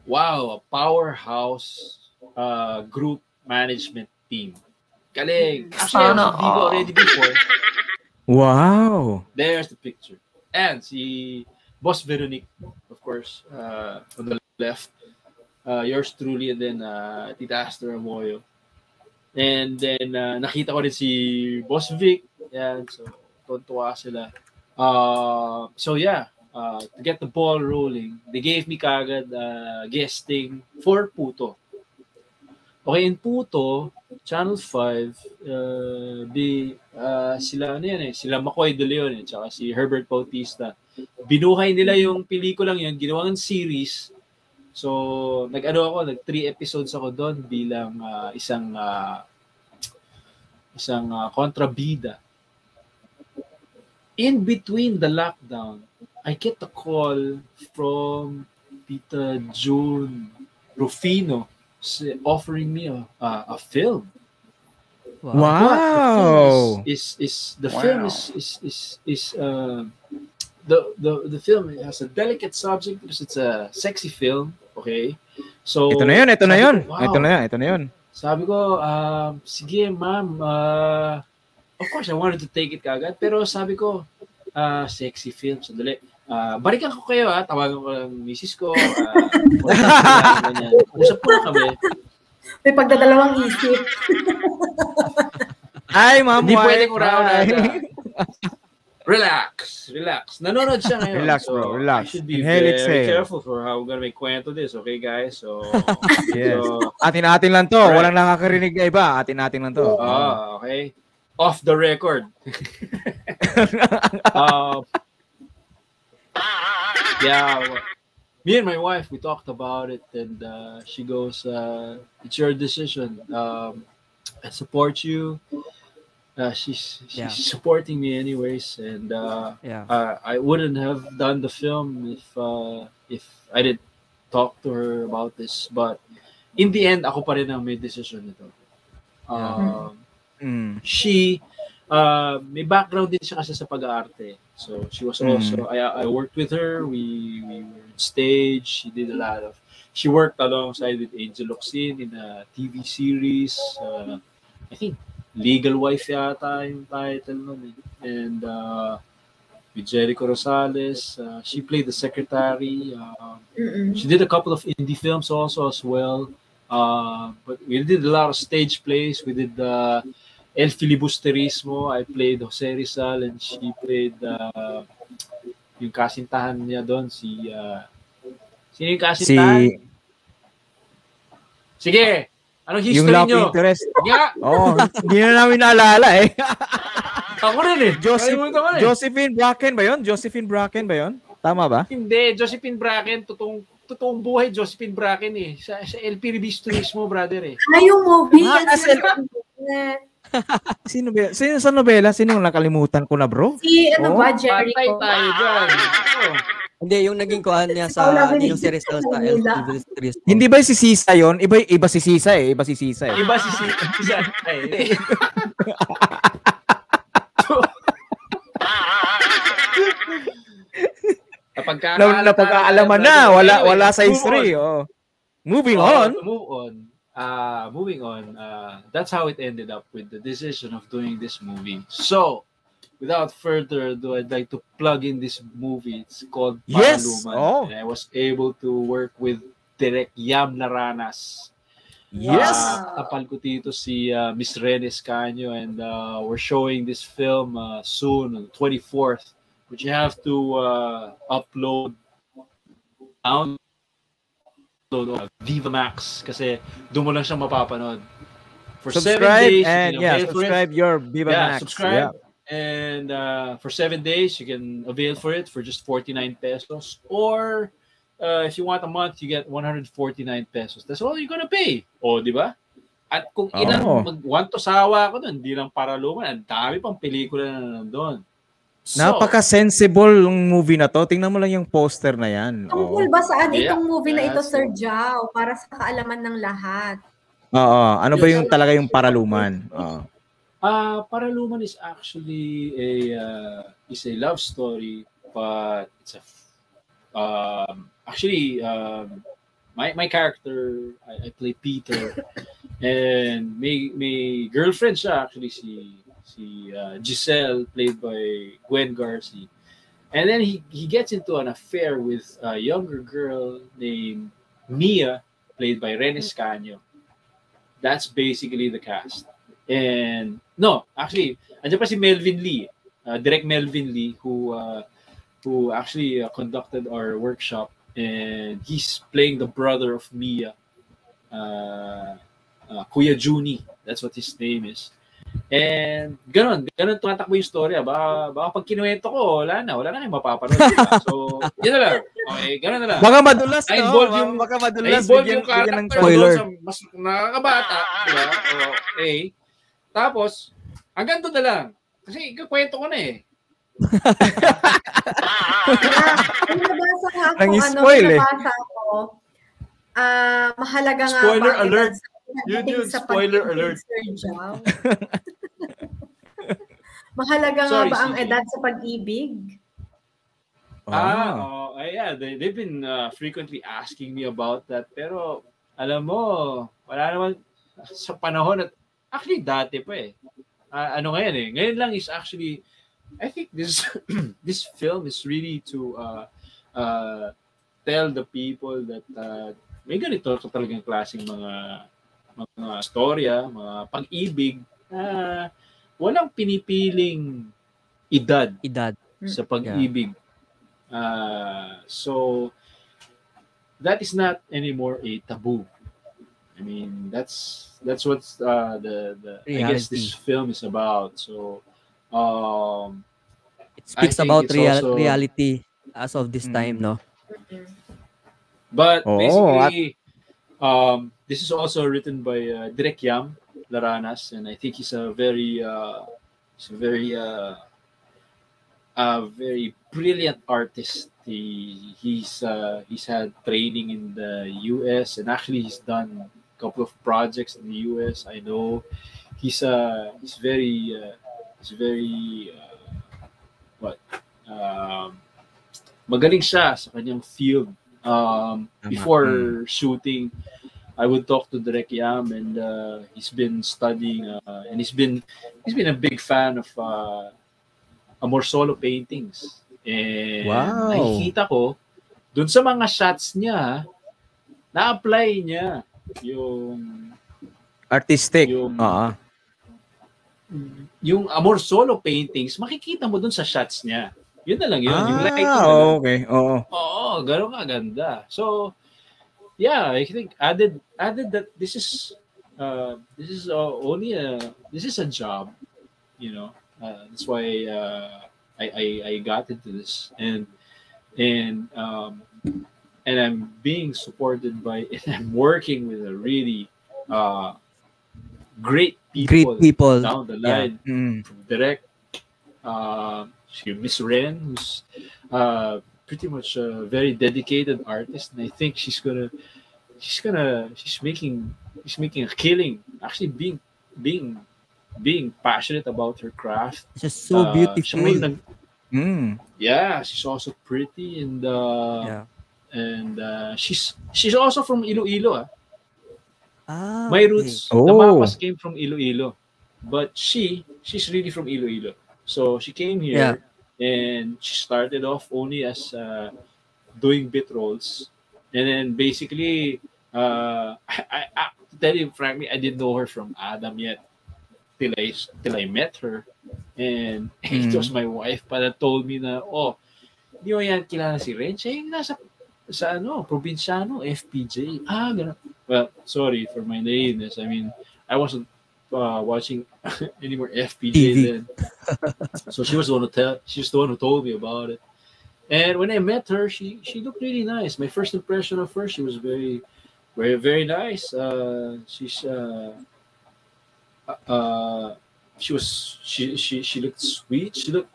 S12: wow, a powerhouse uh, group management team. Galing. Actually, I was Viva already before.
S1: Wow!
S12: There's the picture. And si Boss Veronique, of course, uh, on the left. Uh, yours truly, and then uh, Tita Aster Amoyo. And then, uh, nakita ko rin si Boss Vic. Yan, so, tuntua sila. Uh, so, yeah, uh, to get the ball rolling, they gave me kagad uh, guesting for Puto. Okay, in Puto, Channel 5, uh, di, uh, sila, ano yan eh, sila McCoy De Leon eh, tsaka si Herbert Bautista. Binuhay nila yung pelikulang yun, ginawang series. So, nag-ano ako, nag three episodes ako doon bilang uh, isang uh, isang uh, kontrabida. In between the lockdown, I get a call from Tita June Rufino offering me a, a, a film.
S1: Wow.
S12: film is, is, is the
S1: Wow.
S12: film is is is, is uh, the, the the film has a delicate subject because it's a sexy film. Okay, so
S1: Ito na yun, ito na yun.
S12: ko, wow.
S1: Ito na yan, ito na yun.
S12: Sabi ko, um, sige ma'am, uh, of course I wanted to take it kagad, pero sabi ko, uh, sexy film, sandali. Uh, balikan ko kayo ha, tawagan ko lang misis ko. Uh, *laughs* Usap ko na kami.
S11: May pagdadalawang isip.
S1: Ay, ma'am,
S12: Hindi pwede ko raw na. Relax, relax. Nanonood siya ngayon.
S1: Relax,
S12: so
S1: bro, relax.
S12: I should be
S1: Inhale,
S12: very
S1: exhale.
S12: careful for how we're gonna make kwento this, okay guys? So, *laughs*
S1: Yes.
S12: so
S1: Atin-atin lang to.
S12: Right.
S1: Walang nakakarinig na iba. Atin-atin lang to.
S12: Ah, okay. Off the record. *laughs* um, yeah, me and my wife, we talked about it, and uh, she goes, uh, "It's your decision. Um, I support you." Uh, she's she's
S5: Yeah.
S12: supporting me anyways, and uh,
S5: Yeah.
S12: uh, I wouldn't have done the film if uh, if I didn't talk to her about this. But in the end, ako pa rin ang may decision nito. Um,
S1: Mm.
S12: she uh, may background din siya kasi sa pag-aarte. So she was
S1: Mm.
S12: also I I worked with her. We we were on stage. She did a lot of she worked alongside with Angel Locsin in a TV series. Uh, I think Legal Wife yata yung title nun. eh. And uh, with Jericho Rosales, uh, she played the secretary. Uh, she did a couple of indie films also as well. Uh, but we did a lot of stage plays. We did uh, El Filibusterismo. I played Jose Rizal and she played uh, yung kasintahan niya doon, si... Uh, sino yung kasintahan?
S1: Si-
S12: Sige! Anong history
S1: Yung love
S12: nyo?
S1: interest.
S12: Nga!
S1: Oh, hindi na namin naalala eh. *laughs*
S12: Ako rin eh.
S1: Joseph,
S12: eh.
S1: Josephine Bracken ba yun? Josephine Bracken ba yun? Tama ba?
S12: Hindi, Josephine Bracken, totoong, totoong buhay Josephine Bracken eh. Sa, sa LP Revista mismo, brother eh.
S11: Ay, yung movie.
S1: Ah, kasi- *laughs* Sino ba? Sino sa nobela? Sino yung nakalimutan ko na, bro?
S11: Si ano
S1: Oh.
S11: ba, Jericho?
S12: Patay tayo dyan. *laughs*
S5: Hindi, yung naging kuhan niya sa
S11: Benitez
S5: yung series daw sa. El Series.
S1: Hindi ba si Sisa yon? Iba iba si Sisa eh. Iba si Sisa eh.
S12: Iba si si si Ay. Napagkakaalaman
S1: Na, napag-aalaman na. Wala wala sa history. Oh. Moving
S12: Oh,
S1: on.
S12: Move on. Uh, moving on. Uh, that's how it ended up with the decision of doing this movie. So, without further ado, I'd like to plug in this movie. It's called
S1: Yes!
S12: Paraluman.
S1: Oh.
S12: And I was able to work with Direk Yam Naranas.
S1: Yes.
S12: Uh, tapal ko dito si uh, Miss Rene Escanio and uh, we're showing this film uh, soon on the 24th but you have to uh, upload download uh, Viva Max kasi doon mo lang siya mapapanood for
S1: subscribe
S12: days you
S1: and yeah,
S12: avail for it.
S1: subscribe your Viva
S12: yeah,
S1: Max.
S12: subscribe
S1: Yeah.
S12: And uh, for seven days you can avail for it for just 49 pesos or uh, if you want a month you get 149 pesos that's all you're gonna pay o di ba at kung ilang
S1: Oo.
S12: mag want to sawa ko doon hindi lang para luman ang dami pang pelikula na nandun so,
S1: Napaka-sensible yung movie na to. Tingnan mo lang yung poster na yan.
S11: Tungkol ba saan
S12: Yeah.
S11: itong movie na ito. Sir Jao? Para sa kaalaman ng lahat.
S1: Oo. Ano ba yung talaga yung paraluman? Oo.
S12: Uh, Paraluman is actually a uh, is a love story, but it's a um, actually um, my my character I, I play Peter, *laughs* and may may girlfriend siya actually si si uh, Giselle played by Gwen Garcia, and then he he gets into an affair with a younger girl named Mia played by Rene Scanio. that's basically the cast. And no, actually, andyan pa si Melvin Lee, uh, direct Melvin Lee, who uh, who actually uh, conducted our workshop, and he's playing the brother of Mia, uh, uh, Kuya Juni. That's what his name is. And ganun, ganun tumatakbo yung storya. Baka, baka pag kinuwento ko, wala na, wala na kayong mapapanood. diba? So, *laughs* yun na lang. Okay, ganun na lang.
S1: Baka madulas, no?
S12: Na-involve yung,
S1: Baka madulas,
S12: na-involve yung character
S1: ng spoiler.
S12: sa mas nakakabata. Diba? Okay. Tapos, hanggang doon na lang. Kasi ikakwento ko na eh.
S11: May nabasa nga ako,
S12: Nang
S11: ano,
S12: spoil
S11: may
S12: eh.
S11: nabasa ako. Ah, mahalaga nga
S12: Spoiler
S11: ba ang
S12: alert. Yun yun,
S11: sa
S12: spoiler alert. *laughs*
S11: Mahalaga nga
S12: Sorry,
S11: ba ang edad sa pag-ibig?
S12: Ah, oh, ay, yeah, they, they've been uh, frequently asking me about that. Pero, alam mo, wala naman sa panahon at actually dati pa eh. Ah, ano ngayon eh? Ngayon lang is actually I think this *clears throat* this film is really to uh, uh, tell the people that uh, may ganito ka talagang klaseng mga mga storya, mga pag-ibig na walang pinipiling edad
S5: edad
S12: sa pag-ibig. Uh, so that is not anymore a taboo. I mean, that's that's what uh, the the I guess this film is about. So um,
S5: It speaks about
S12: it's
S5: real,
S12: also-
S5: reality as of this time, no?
S12: But
S5: Oo,
S12: basically, um, this is also written by uh, Direk Yam Laranas, and I think he's a very, uh, he's a very, uh, a very brilliant artist. He he's uh, he's had training in the U.S. and actually he's done a couple of projects in the U.S. I know he's uh he's very uh, he's very uh, what um, magaling siya sa kanyang field. Um, before shooting, I would talk to Direk Yam, and uh, he's been studying, uh, and he's been he's been a big fan of uh, Amor Solo paintings. And
S1: Wow.
S12: nakikita ko, dun sa mga shots niya, na-apply niya yung
S1: Artistic.
S12: Yung-
S1: Oo.
S12: yung Amor Solo paintings, makikita mo dun sa shots niya. Yun na lang yun. yung lighting
S1: Ah,
S12: lang.
S1: okay. Oo.
S12: Oo, gano'n kaganda. So, yeah, I think added added that this is uh, this is uh, only a this is a job, you know. Uh, that's why uh, I, I I got into this and and um, and I'm being supported by *laughs* and I'm working with a really uh, great
S5: Great
S12: people,
S5: people.
S12: down the
S5: Yeah.
S12: line
S1: Mm.
S12: from direct uh, she Miss Ren, who's uh, pretty much a very dedicated artist, and I think she's gonna she's gonna she's making she's making a killing. Actually, being being being passionate about her craft.
S5: It's just so
S12: Uh, siya may
S5: beautiful.
S1: Mm.
S12: yeah, she's also pretty and uh,
S5: Yeah.
S12: And uh, she's she's also from Iloilo. Ah.
S5: Ah,
S12: My
S5: okay.
S12: roots,
S1: Oh.
S12: the mapas came from Iloilo, but she she's really from Iloilo. So she came here and she started off only as uh, doing bit rolls, and then basically, uh, I, *laughs* I, I to tell you frankly, I didn't know her from Adam yet till I till I met her, and *laughs* it
S1: Mm.
S12: was my wife but that told me na oh, di mo yan kilala si Ren? Siya yung nasa sa ano, probinsyano, FPJ. Ah, ganun. Well, sorry for my naiveness. I mean, I wasn't uh, watching *laughs* any more FPJ
S5: TV.
S12: then. so she was the one who tell. She's the one who told me about it. And when I met her, she she looked really nice. My first impression of her, she was very, very, very nice. Uh, she's uh, uh, she was she she she looked sweet. She looked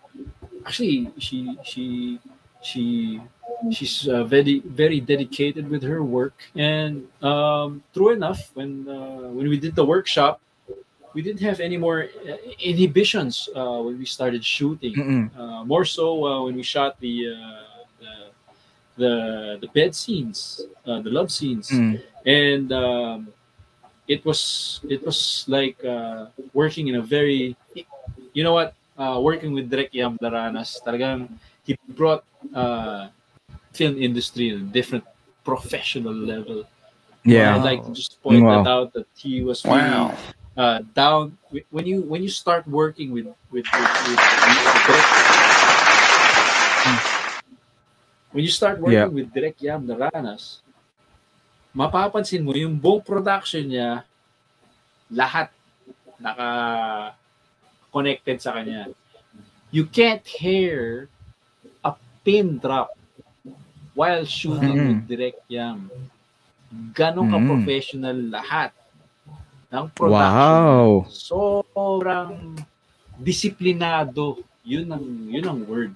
S12: actually she she she she's uh, very very dedicated with her work. And um, true enough when uh, when we did the workshop we didn't have any more uh, inhibitions uh, when we started shooting. Uh, more so uh, when we shot the uh, the, the the bed scenes uh, the love scenes.
S1: Mm.
S12: and um, it was it was like uh, working in a very you know what? Uh, working with Direk Yam Daranas. Talagang he brought uh, film industry in a different professional level
S1: Yeah.
S12: I'd like to just point
S1: Wow.
S12: that out that he was really
S1: Wow.
S12: uh, down when you when you start working with with, with, with, with Direk, when you start working
S1: Yeah.
S12: with Direk Yam Naranas, mapapansin mo yung buong production niya lahat naka connected sa kanya. You can't hear a pin drop while shooting
S1: Mhm.
S12: with Direk Yam. Ganon
S1: Mhm.
S12: ka-professional lahat ng production.
S1: Wow.
S12: Sobrang disiplinado. Yun ang yun ang word.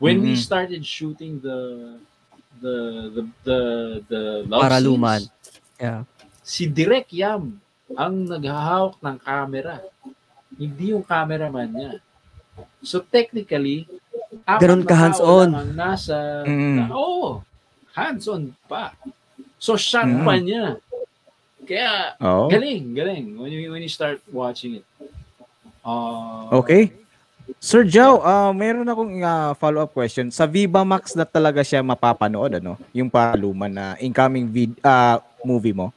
S12: When we
S1: Mhm.
S12: started shooting the the the the, the love
S5: Paraluman.
S12: scenes,
S5: Yeah.
S12: si Direk Yam ang naghahawak ng camera. Hindi yung cameraman niya. So technically,
S5: Ganun ka hands-on.
S12: ang nasa,
S1: Mm.
S12: na, oo, hands-on pa. So shot
S1: Mm.
S12: pa niya. Kaya,
S1: Oh.
S12: galing, galing. When you, when you start watching it. Uh,
S1: Okay. Sir Joe, uh, meron akong uh, follow-up question. Sa Viva Max na talaga siya mapapanood, ano? Yung paluman na incoming vid- uh, movie mo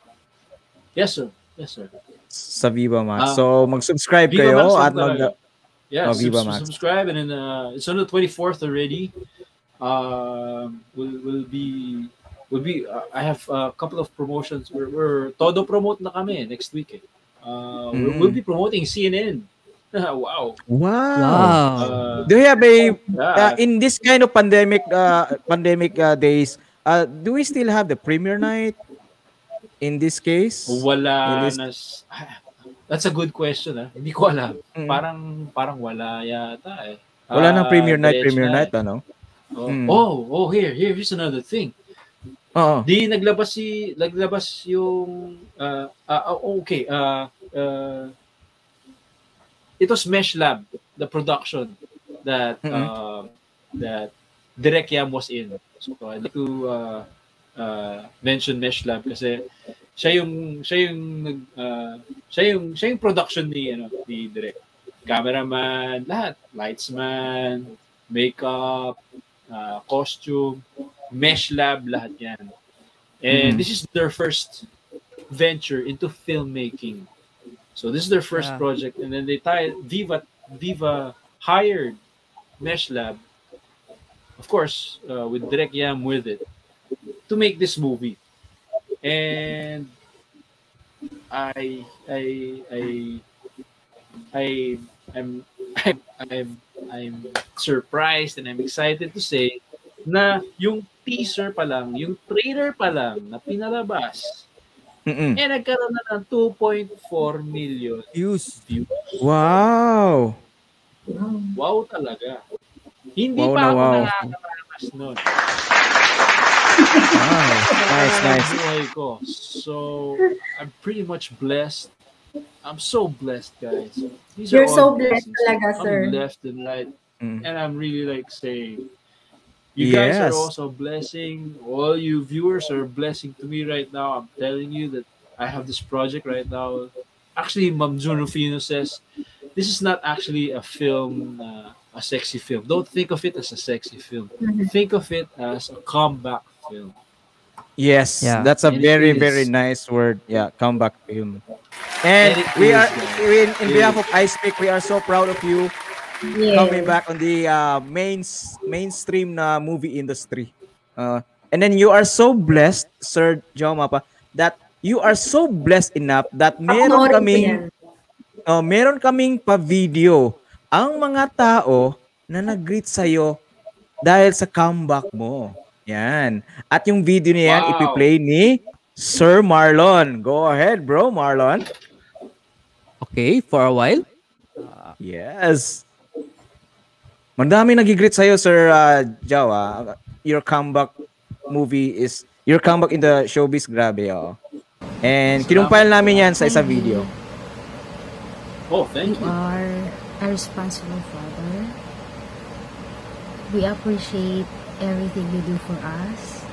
S12: Yes, sir. Yes, sir.
S1: sa Viva Max.
S12: Ah,
S1: so, mag-subscribe
S12: Viva
S1: kayo
S12: Max lang
S1: at mag...
S12: talaga. Yeah,
S1: Viva Max.
S12: subscribe and then uh, it's on the 24th already. Um, will will be will be. Uh, I have a couple of promotions. We're, we're todo promote na kami next week. Eh. Uh, we'll,
S1: Mm.
S12: we'll be promoting CNN. *laughs* wow.
S1: Wow.
S12: Uh,
S1: Do you have a
S12: Yeah.
S1: uh, in this kind of pandemic uh, pandemic uh, days? Uh, do we still have the premiere night? In this case,
S12: Wala
S1: In this-
S12: na. *sighs* That's a good question. Ah. Hindi ko alam.
S1: Mm.
S12: Parang parang wala yata eh.
S1: Wala nang
S12: Ah,
S1: premiere night, premiere night,
S12: eh.
S1: ano?
S12: Oh,
S1: Mm.
S12: oh, oh, here, here, here's another thing.
S1: Oo.
S12: Di naglabas si naglabas yung uh, uh, uh, okay, uh, uh, it was Mesh Lab, the production that
S1: Mhm.
S12: uh, that Direk Yam was in. So I'd like to uh, uh, mention Mesh Lab kasi siya yung siya yung nag uh, siya yung siya yung production ni ano ni Direk. Cameraman, lahat, lightsman, makeup, uh, costume, Mesh Lab, lahat yan. And
S1: Mhm.
S12: this is their first venture into filmmaking. So this is their first
S5: Yeah.
S12: project, and then they tie Viva Viva hired Mesh Lab, of course, uh, with Direct Yam with it, to make this movie. And I I I I I'm I'm I'm, I'm surprised and I'm excited to say na yung teaser pa lang, yung trailer pa lang na pinalabas,
S1: Mm-mm.
S12: eh nagkaroon na ng 2.4 million
S5: views.
S12: views.
S1: Wow.
S12: Wow talaga. Hindi
S1: Wow
S12: pa
S1: na
S12: ako
S1: wow.
S12: nakakaranas nun.
S1: Wow. Nice, nice.
S12: ko. So, I'm pretty much blessed. I'm so blessed, guys. These
S11: You're
S12: are
S11: so blessed
S12: blessings
S11: talaga,
S12: from
S11: sir.
S12: left and right.
S1: Mm.
S12: And I'm really like saying, you guys are also blessing. All you viewers are blessing to me right now. I'm telling you that I have this project right now. Actually, Mam Junufino says, this is not actually a film, uh, a sexy film. Don't think of it as a sexy film.
S11: Mhm.
S12: Think of it as a comeback film.
S1: Yes,
S5: Yeah.
S1: that's a
S12: And
S1: very, very nice word. Yeah, comeback film. And
S12: And
S1: we
S12: is,
S1: are, in, in
S12: It
S1: behalf
S12: is.
S1: of iSpeak, we are so proud of you
S11: Yeah.
S1: coming back on the uh, main mainstream na movie industry. Uh, and then you are so blessed, Sir Joe Mapa, that you are so blessed enough that meron kaming uh, meron kaming pa-video ang mga tao na nag-greet sa'yo dahil sa comeback mo. Yan. At yung video na yan,
S12: Wow.
S1: ipi-play ni Sir Marlon. Go ahead, bro, Marlon.
S5: Okay, for a while.
S1: Yes. Mandami nag-greet sa'yo, Sir uh, Jao. ah. Your comeback movie is, your comeback in the showbiz, grabe. Oh. And kinumpile namin yan sa isang video.
S12: Oh, thank
S13: You are a responsible father. We appreciate everything you do for us.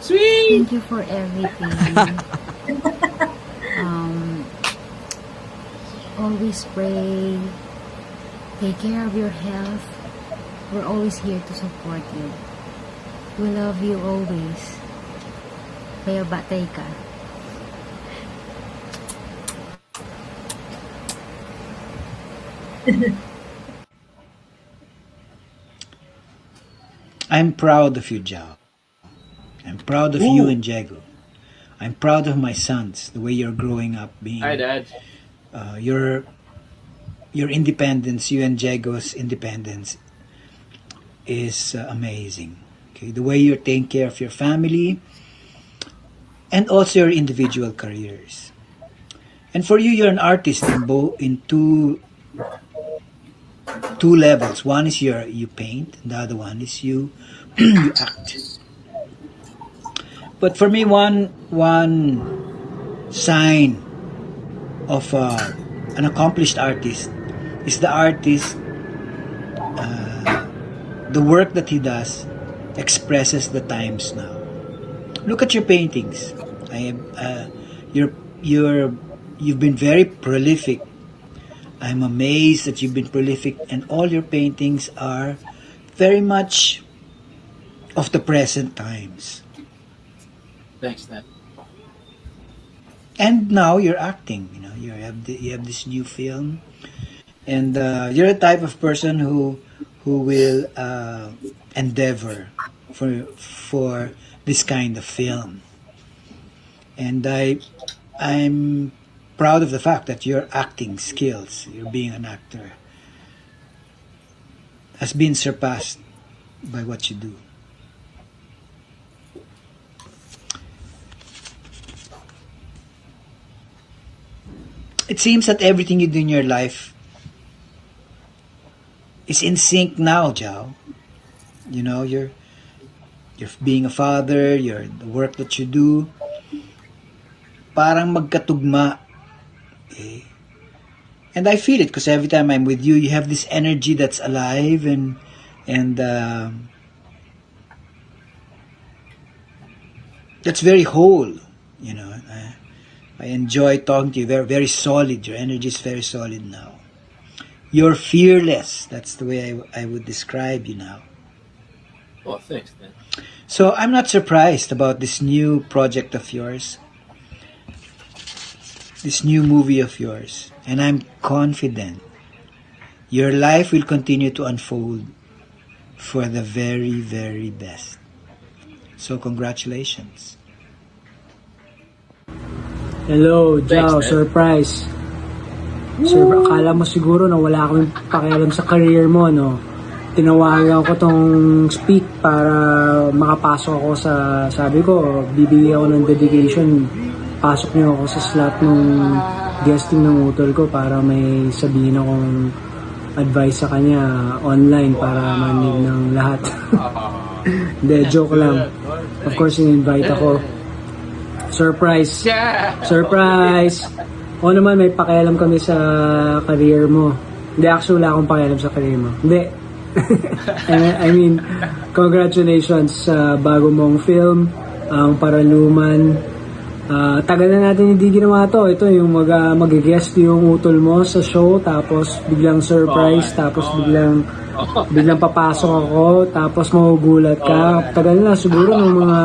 S12: Sweet.
S13: Thank you for everything. *laughs* um, always pray. Take care of your health. We're always here to support you. We love you always. Kaya batay ka. *laughs*
S14: I'm proud of you, Jao. I'm proud of you and Jago. I'm proud of my sons, the way you're growing up, being
S12: Hi, Dad.
S14: uh, your your independence, you and Jago's independence is uh, amazing. Okay, the way you're taking care of your family and also your individual careers. And for you, you're an artist in both in two two levels. One is your you paint, the other one is you *clears throat* you act. But for me, one one sign of uh, an accomplished artist is the artist. Uh, the work that he does expresses the times now. Look at your paintings. I am. Uh, you're you're you've been very prolific. I'm amazed that you've been prolific, and all your paintings are very much of the present times.
S12: Thanks, Dad.
S14: and now you're acting you know you have the, you have this new film and uh, you're a type of person who who will uh, endeavor for for this kind of film and i i'm proud of the fact that your acting skills your being an actor has been surpassed by what you do it seems that everything you do in your life is in sync now, Jao. You know, you're you're being a father, you're the work that you do, parang magkatugma. Eh. And I feel it because every time I'm with you, you have this energy that's alive and and um that's very whole. You know, I, I enjoy talking to you. Very very solid. Your energy is very solid now. You're fearless. That's the way I, I would describe you now.
S12: Oh, thanks, Dad.
S14: So I'm not surprised about this new project of yours, this new movie of yours, and I'm confident your life will continue to unfold for the very, very best. So congratulations.
S15: Hello, Jao,
S14: Thanks,
S15: surprise. Sir, akala mo siguro na wala akong pakialam sa career mo, no? Tinawagan ko tong speak para makapasok ako sa, sabi ko, bibigyan ako ng dedication. Pasok niyo ako sa slot ng guesting ng utol ko para may sabihin akong advice sa kanya online para manig ng lahat. *laughs* Hindi, joke lang. Of course, in-invite ako. Surprise! Surprise! O naman, may pakialam kami sa career mo. Hindi, actually, wala akong pakialam sa career mo. Hindi. *laughs* I mean, congratulations sa bago mong film, ang Paraluman. Ah, tagal na natin hindi ginawa to. Ito yung mag, uh, mag-guest yung utol mo sa show, tapos biglang surprise, tapos biglang *laughs* biglang papasok ako, tapos magugulat ka. Tagal na, siguro ng mga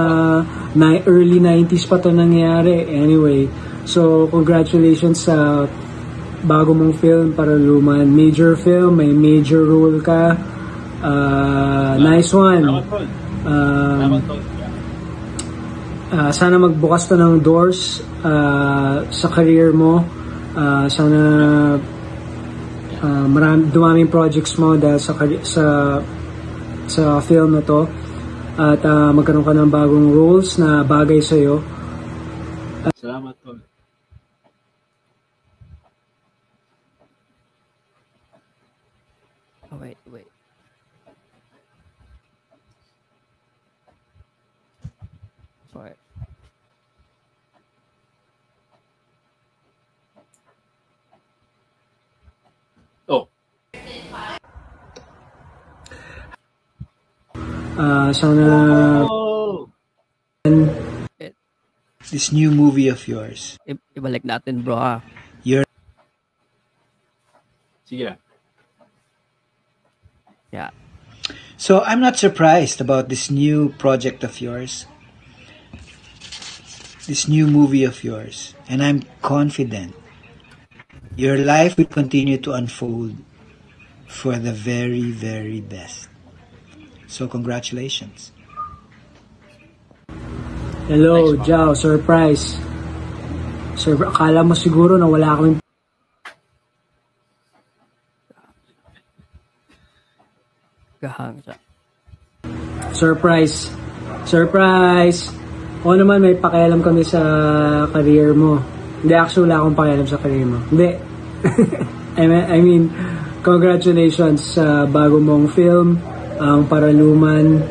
S15: ni- early 90s pa to nangyari. Anyway, so congratulations sa bago mong film para luman. Major film, may major role ka. Ah, nice one. Um, ah, sana magbukas to ng doors ah, sa career mo. Ah, sana ah, marami, dumaming projects mo dahil sa, sa sa film na to. At ah, magkaroon ka ng bagong roles na bagay sa'yo.
S12: Salamat, Tol.
S5: Oh, wait. Wait.
S15: Ah, sana
S14: This new movie of yours.
S5: I- ibalik natin, bro, ha?
S14: You're
S12: Sige lang.
S5: Yeah.
S14: So I'm not surprised about this new project of yours. this new movie of yours, and I'm confident your life will continue to unfold for the very, very best. So, congratulations.
S15: Hello, Jao, surprise. Sir, akala mo siguro na wala kaming
S5: Gahang siya.
S15: surprise. Surprise! O naman, may pakialam kami sa career mo. Hindi, actually, wala akong pakialam sa career mo. Hindi. *laughs* I mean, I mean, congratulations sa bago mong film, ang Paraluman.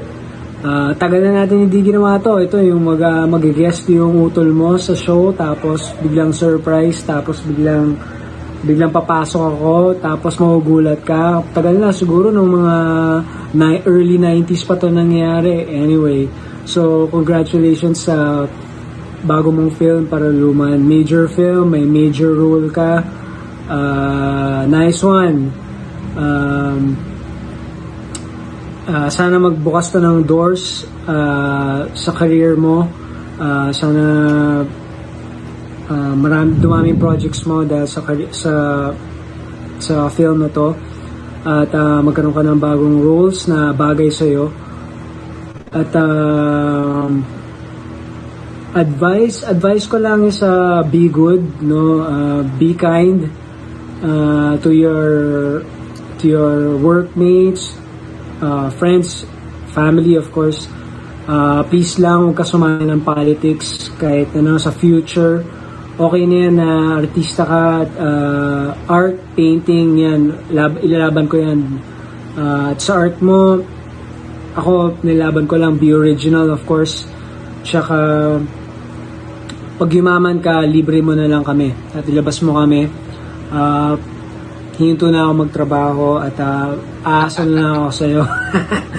S15: Ah, tagal na natin hindi ginawa to. Ito yung mag, uh, mag-guest yung utol mo sa show, tapos biglang surprise, tapos biglang biglang papasok ako, tapos magugulat ka. Tagal na, siguro nung mga ni- early 90s pa to nangyari. Anyway, so congratulations sa bago mong film para luman. Major film, may major role ka. Ah, nice one. Um, ah, sana magbukas to ng doors ah, sa career mo. Ah, sana Ah, marami dumaming projects mo dahil sa sa sa film na to. At ah, magkaroon ka ng bagong roles na bagay sa iyo at um, advice advice ko lang is uh, be good no? Ah, be kind ah, to your to your workmates uh, friends family of course Ah, please lang huwag ka sumali ng politics kahit ano sa future okay na yan na artista ka ah, art, painting, yan, lab, ilalaban ko yan. Ah, at sa art mo, ako, nilaban ko lang, be original of course. Tsaka, pag yumaman ka, libre mo na lang kami. At ilabas mo kami. Ah, hinto na ako magtrabaho at uh, aasa na ako sa'yo.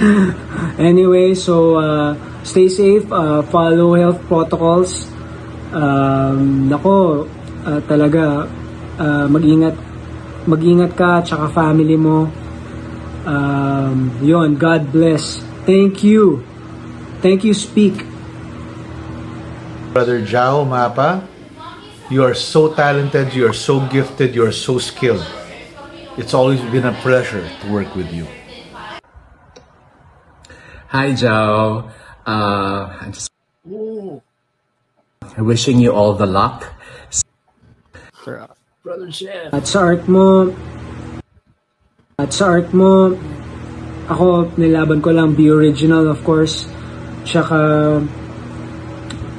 S15: *laughs* anyway, so uh, stay safe, uh, follow health protocols. Um, nako, uh, talaga, uh, mag-ingat, mag-ingat ka, tsaka family mo. Um, yon God bless. Thank you. Thank you, Speak.
S16: Brother Jao Mapa, you are so talented, you are so gifted, you are so skilled. It's always been a pleasure to work with you.
S17: Hi, Joe. Uh, I'm just wishing you all the luck.
S12: Brother Jeff.
S15: At sa art mo, at sa art mo, ako, nilaban ko lang, be original of course. Tsaka,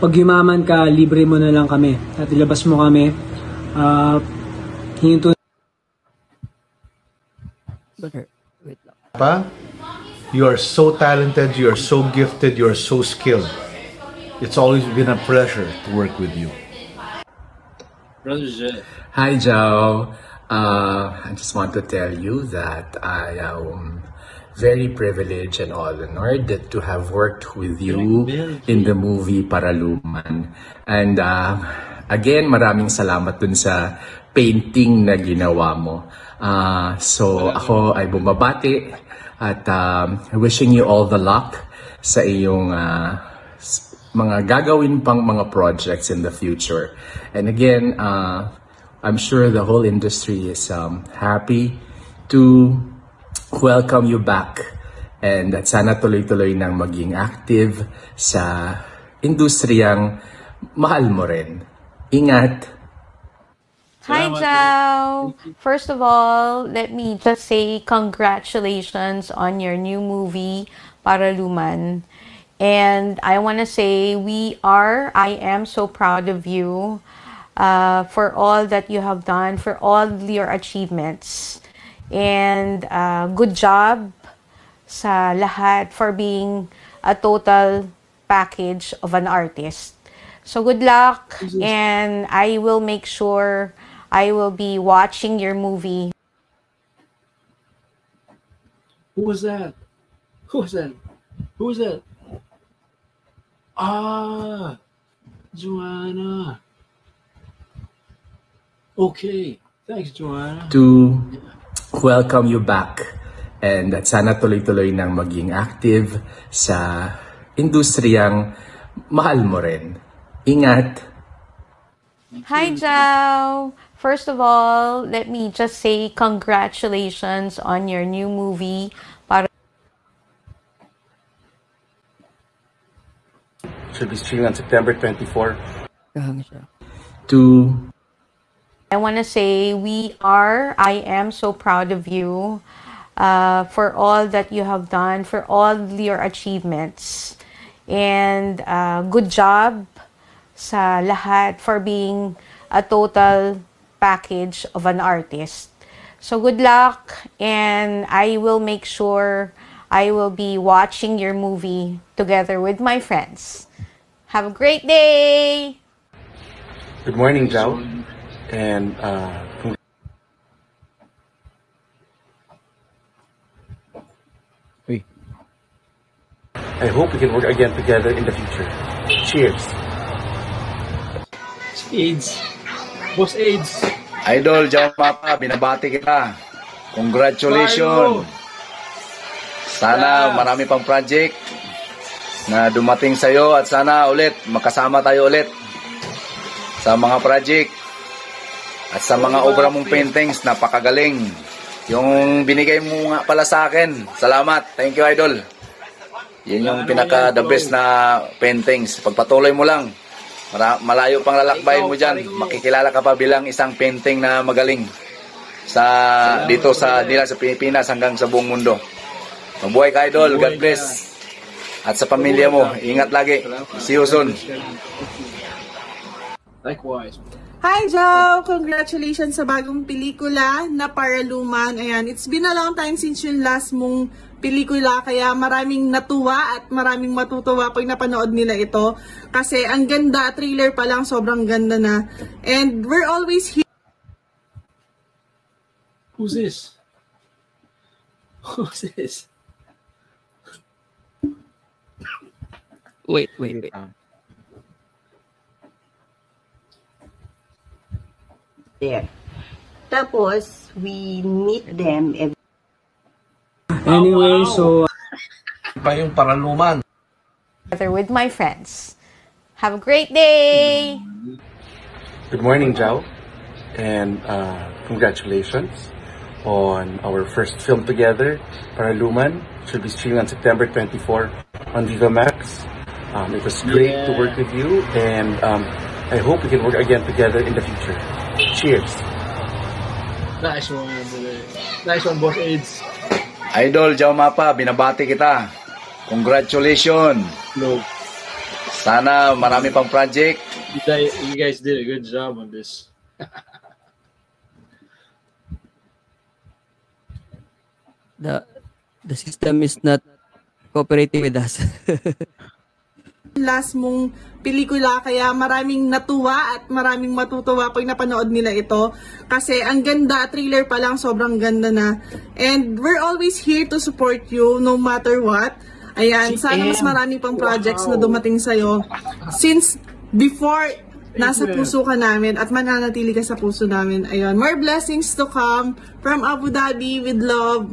S15: pag yumaman ka, libre mo na lang kami. At ilabas mo kami. Uh,
S5: Brother, wait lang.
S16: Mapa, you are so talented, you are so gifted, you are so skilled. It's always been a pleasure to work with you.
S12: Brother Jeff.
S17: Hi, Joe. Uh, I just want to tell you that I am very privileged and honored to have worked with you in the movie Paraluman. And uh, again, maraming salamat dun sa painting na ginawa mo. Uh, so ako ay bumabati at um, wishing you all the luck sa iyong uh, mga gagawin pang mga projects in the future. And again, uh, I'm sure the whole industry is um, happy to welcome you back. And at sana tuloy-tuloy nang maging active sa industriyang mahal mo rin. Ingat!
S18: Hi, Jao. First of all, let me just say congratulations on your new movie, Paraluman. And I want to say we are, I am so proud of you uh, for all that you have done, for all your achievements. And uh, good job sa lahat for being a total package of an artist. So good luck and I will make sure I will be watching your movie.
S12: Who was that? Who was that? Who was that? Ah, Joanna. Okay. Thanks, Joanna.
S17: to welcome you back. And at sana tuloy-tuloy nang maging active sa industriyang mahal mo rin.
S19: Ingat!
S18: Hi, Jao. First of all, let me just say congratulations on your new movie. Para
S16: Should be streaming on September 24.
S19: To
S18: I want to say we are, I am so proud of you uh, for all that you have done, for all your achievements. And uh, good job sa lahat for being a total package of an artist. So good luck and I will make sure I will be watching your movie together with my friends. Have a great day!
S16: Good morning, Zhao. And uh, I hope we can work again together in the future. Cheers.
S12: AIDS. Boss AIDS.
S20: Idol, Jao Mapa, binabati kita. Congratulations. Sana marami pang project na dumating sa'yo at sana ulit makasama tayo ulit sa mga project at sa mga obra mong paintings napakagaling. Yung binigay mo nga pala sa akin. Salamat. Thank you, Idol. Yan yung pinaka the best na paintings. Pagpatuloy mo lang. Mara- malayo pang lalakbayin mo dyan. Makikilala ka pa bilang isang painting na magaling sa dito sa nila sa Pilipinas hanggang sa buong mundo. Mabuhay ka idol. God bless. At sa pamilya mo, ingat lagi. See you soon.
S12: Likewise.
S21: Hi, Joe! Congratulations sa bagong pelikula na Paraluman. Ayan, it's been a long time since yung last mong pelikula, kaya maraming natuwa at maraming matutuwa pag napanood nila ito. Kasi ang ganda, trailer pa lang, sobrang ganda na. And we're always here
S12: Who's this? *laughs* Who's this?
S5: Wait, wait, wait.
S22: there. Tapos, we meet them every
S15: Anyway, so
S19: pa yung paraluman.
S18: Together with my friends. Have a great day!
S16: Good morning, Zhao. And uh, congratulations on our first film together, Paraluman. Should be streaming on September 24 on Viva Max. Um, it was great to work with you, and um, I hope we can work again together in the future. Cheers.
S12: Nice one. brother. Nice one, Boss AIDS.
S20: Idol, Jao Mapa, binabati kita. Congratulations.
S12: No.
S20: Sana marami pang project
S12: You guys, did a good job on this.
S5: The the system is not cooperating with us. *laughs*
S21: last mong pelikula kaya maraming natuwa at maraming matutuwa pag napanood nila ito. Kasi ang ganda, trailer pa lang sobrang ganda na. And we're always here to support you no matter what. Ayan, sana mas marami pang projects na dumating sa'yo. Since before nasa puso ka namin at mananatili ka sa puso namin. Ayun, more blessings to come from Abu Dhabi with love.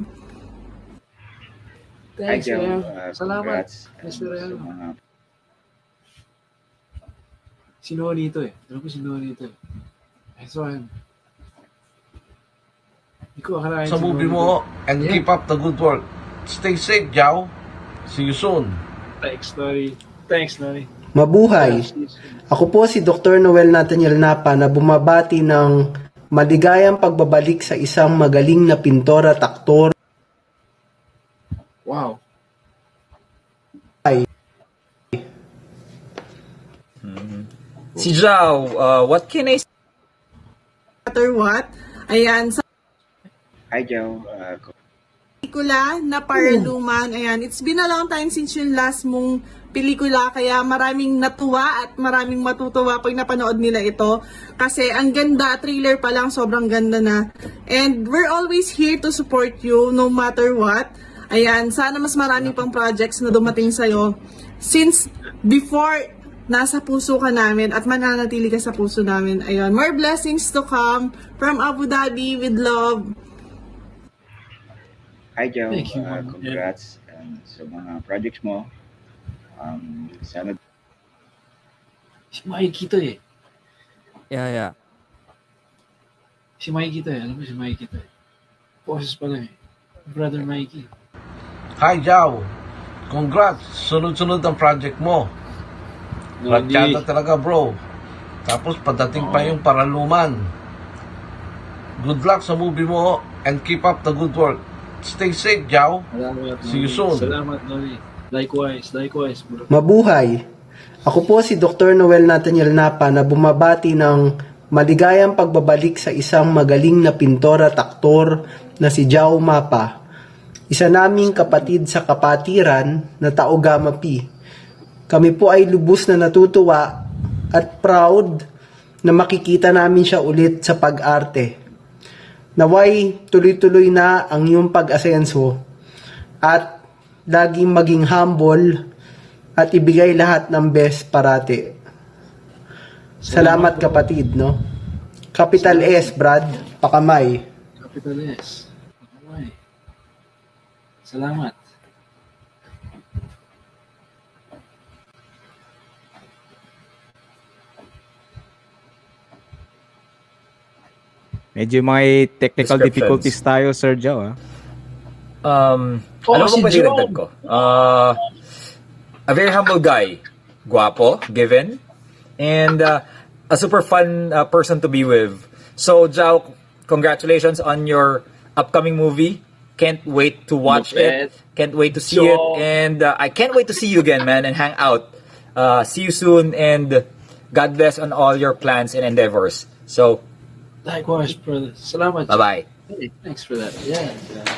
S12: Thanks, Joe. man. Uh, Salamat. congrats, Yes, um, Si Nonito eh. Alam ko si Nonito eh. I saw him. Hindi ko akalain
S19: Sa
S12: si
S19: movie mo and keep up the good work. Stay safe, Jao. See you soon.
S12: Thanks, Noni. Thanks, Noni.
S23: Mabuhay! Ako po si Dr. Noel Nathaniel Napa na bumabati ng maligayang pagbabalik sa isang magaling na pintor at aktor
S12: Wow.
S24: Si Zhao, uh, what can I say?
S21: matter what ayan, sa
S25: Hi, Joe. Uh,
S21: pelikula na Paraluman. Ayan, it's been a long time since yung last mong pelikula kaya maraming natuwa at maraming matutuwa pag napanood nila ito kasi ang ganda, trailer pa lang sobrang ganda na. And we're always here to support you no matter what. Ayan, sana mas marami pang projects na dumating sa'yo. Since before nasa puso ka namin at mananatili ka sa puso namin. Ayun, more blessings to come from Abu Dhabi with love.
S25: hi, Joe.
S12: Thank you,
S25: Uh,
S12: man.
S25: congrats um, sa mga projects mo. Um, sana
S12: Si to eh.
S5: Yeah, yeah.
S12: Si Mikey to eh. Alam mo si to eh. Boses pala eh. Brother Mikey.
S26: Hi, Jao. Congrats. Sunod-sunod ang project mo. Rakyata talaga, bro. Tapos padating pa yung paraluman. Good luck sa movie mo and keep up the good work. Stay safe, Jao.
S12: Salamat,
S26: See you soon.
S12: Salamat, Noli. Likewise, likewise, bro.
S23: Mabuhay! Ako po si Dr. Noel Nathaniel Napa na bumabati ng maligayang pagbabalik sa isang magaling na pintor at aktor na si Jao Mapa. Isa naming kapatid sa kapatiran na Tao Gama Pi. Kami po ay lubos na natutuwa at proud na makikita namin siya ulit sa pag-arte. Naway tuloy-tuloy na ang iyong pag-asenso at laging maging humble at ibigay lahat ng best parati. Salamat kapatid, no? Capital S, Brad. Pakamay.
S12: Capital S. Okay. Salamat.
S1: Medyo may technical difficulties tayo, Sir Joe. Ah.
S19: Um,
S1: Oh,
S19: alam mo
S1: si Jerome.
S19: ko? Uh, a very humble guy. Guapo, given. And uh, a super fun uh, person to be with. So, Jao, congratulations on your upcoming movie. Can't wait to watch it. Can't wait to see it.
S12: Joe.
S19: And uh, I can't wait to see you again, man, and hang out. Uh, see you soon, and God bless on all your plans and endeavors. So,
S12: Likewise, brother. Salamat.
S19: bye-bye.
S12: Hey, thanks for that. Yeah.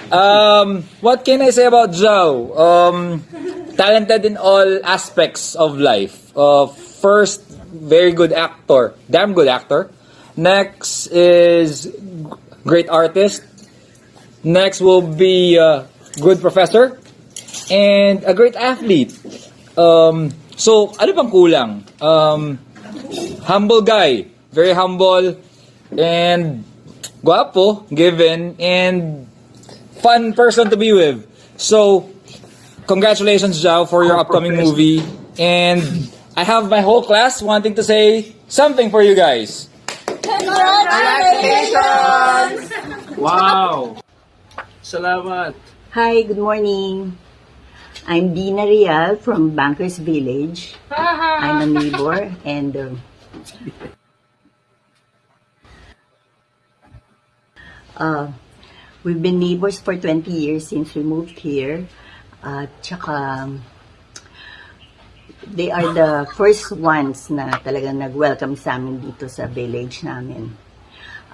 S19: Um, what can I say about Zhao? Um, talented in all aspects of life. Uh, first, very good actor, damn good actor. Next is great artist. Next will be uh, good professor and a great athlete. Um, so, ano pang kulang? Um, humble guy, very humble and guapo, given, and fun person to be with. So, congratulations, Zhao, for your upcoming movie. And I have my whole class wanting to say something for you guys.
S22: Congratulations!
S12: Wow. Salamat.
S22: Hi, good morning. I'm Dina Rial from Bankers Village. I'm a neighbor and uh, uh, we've been neighbors for 20 years since we moved here. At tsaka they are the first ones na talagang nag-welcome sa amin dito sa village namin.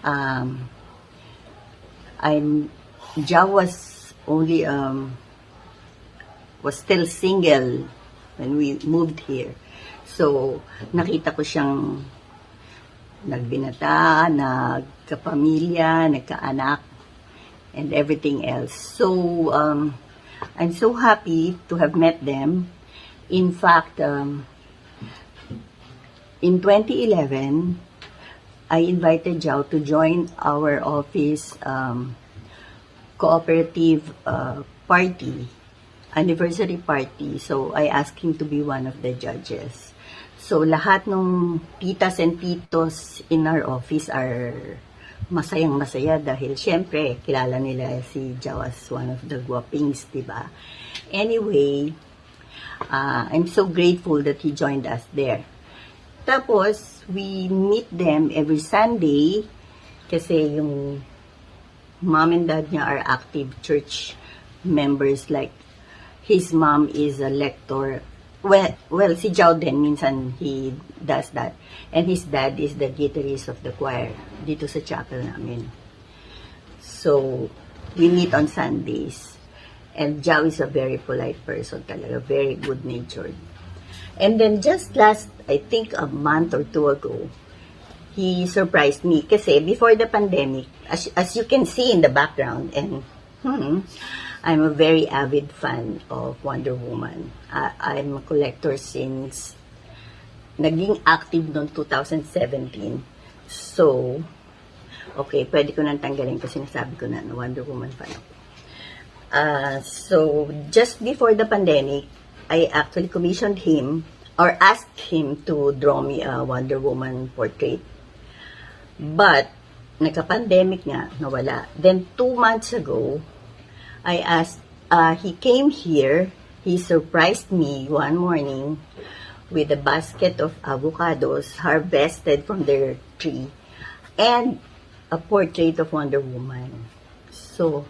S22: Um, I'm Ja was only um was still single when we moved here. So nakita ko siyang nagbinata, nagkapamilya, nagkaanak, and everything else. So um, I'm so happy to have met them. In fact, um, in 2011, I invited Zhao to join our office um, cooperative uh, party, anniversary party. So I asked him to be one of the judges. So lahat ng titas and titos in our office are masayang masaya dahil syempre kilala nila si as one of the guwapings, di ba? Anyway, uh, I'm so grateful that he joined us there. Tapos, we meet them every Sunday kasi yung mom and dad niya are active church members like his mom is a lector well, well si Jao din minsan he does that and his dad is the guitarist of the choir dito sa chapel namin so we meet on Sundays and Jao is a very polite person talaga very good natured and then just last I think a month or two ago he surprised me kasi before the pandemic, as, as you can see in the background, and hmm, I'm a very avid fan of Wonder Woman. I, I'm a collector since naging active noong 2017. So, okay, pwede ko nang tanggalin kasi sinasabi ko na na Wonder Woman fan ako. Uh, so, just before the pandemic, I actually commissioned him or asked him to draw me a Wonder Woman portrait. But, nagka-pandemic nga, nawala. Then, two months ago, I asked, uh, he came here, he surprised me one morning with a basket of avocados harvested from their tree and a portrait of Wonder Woman. So,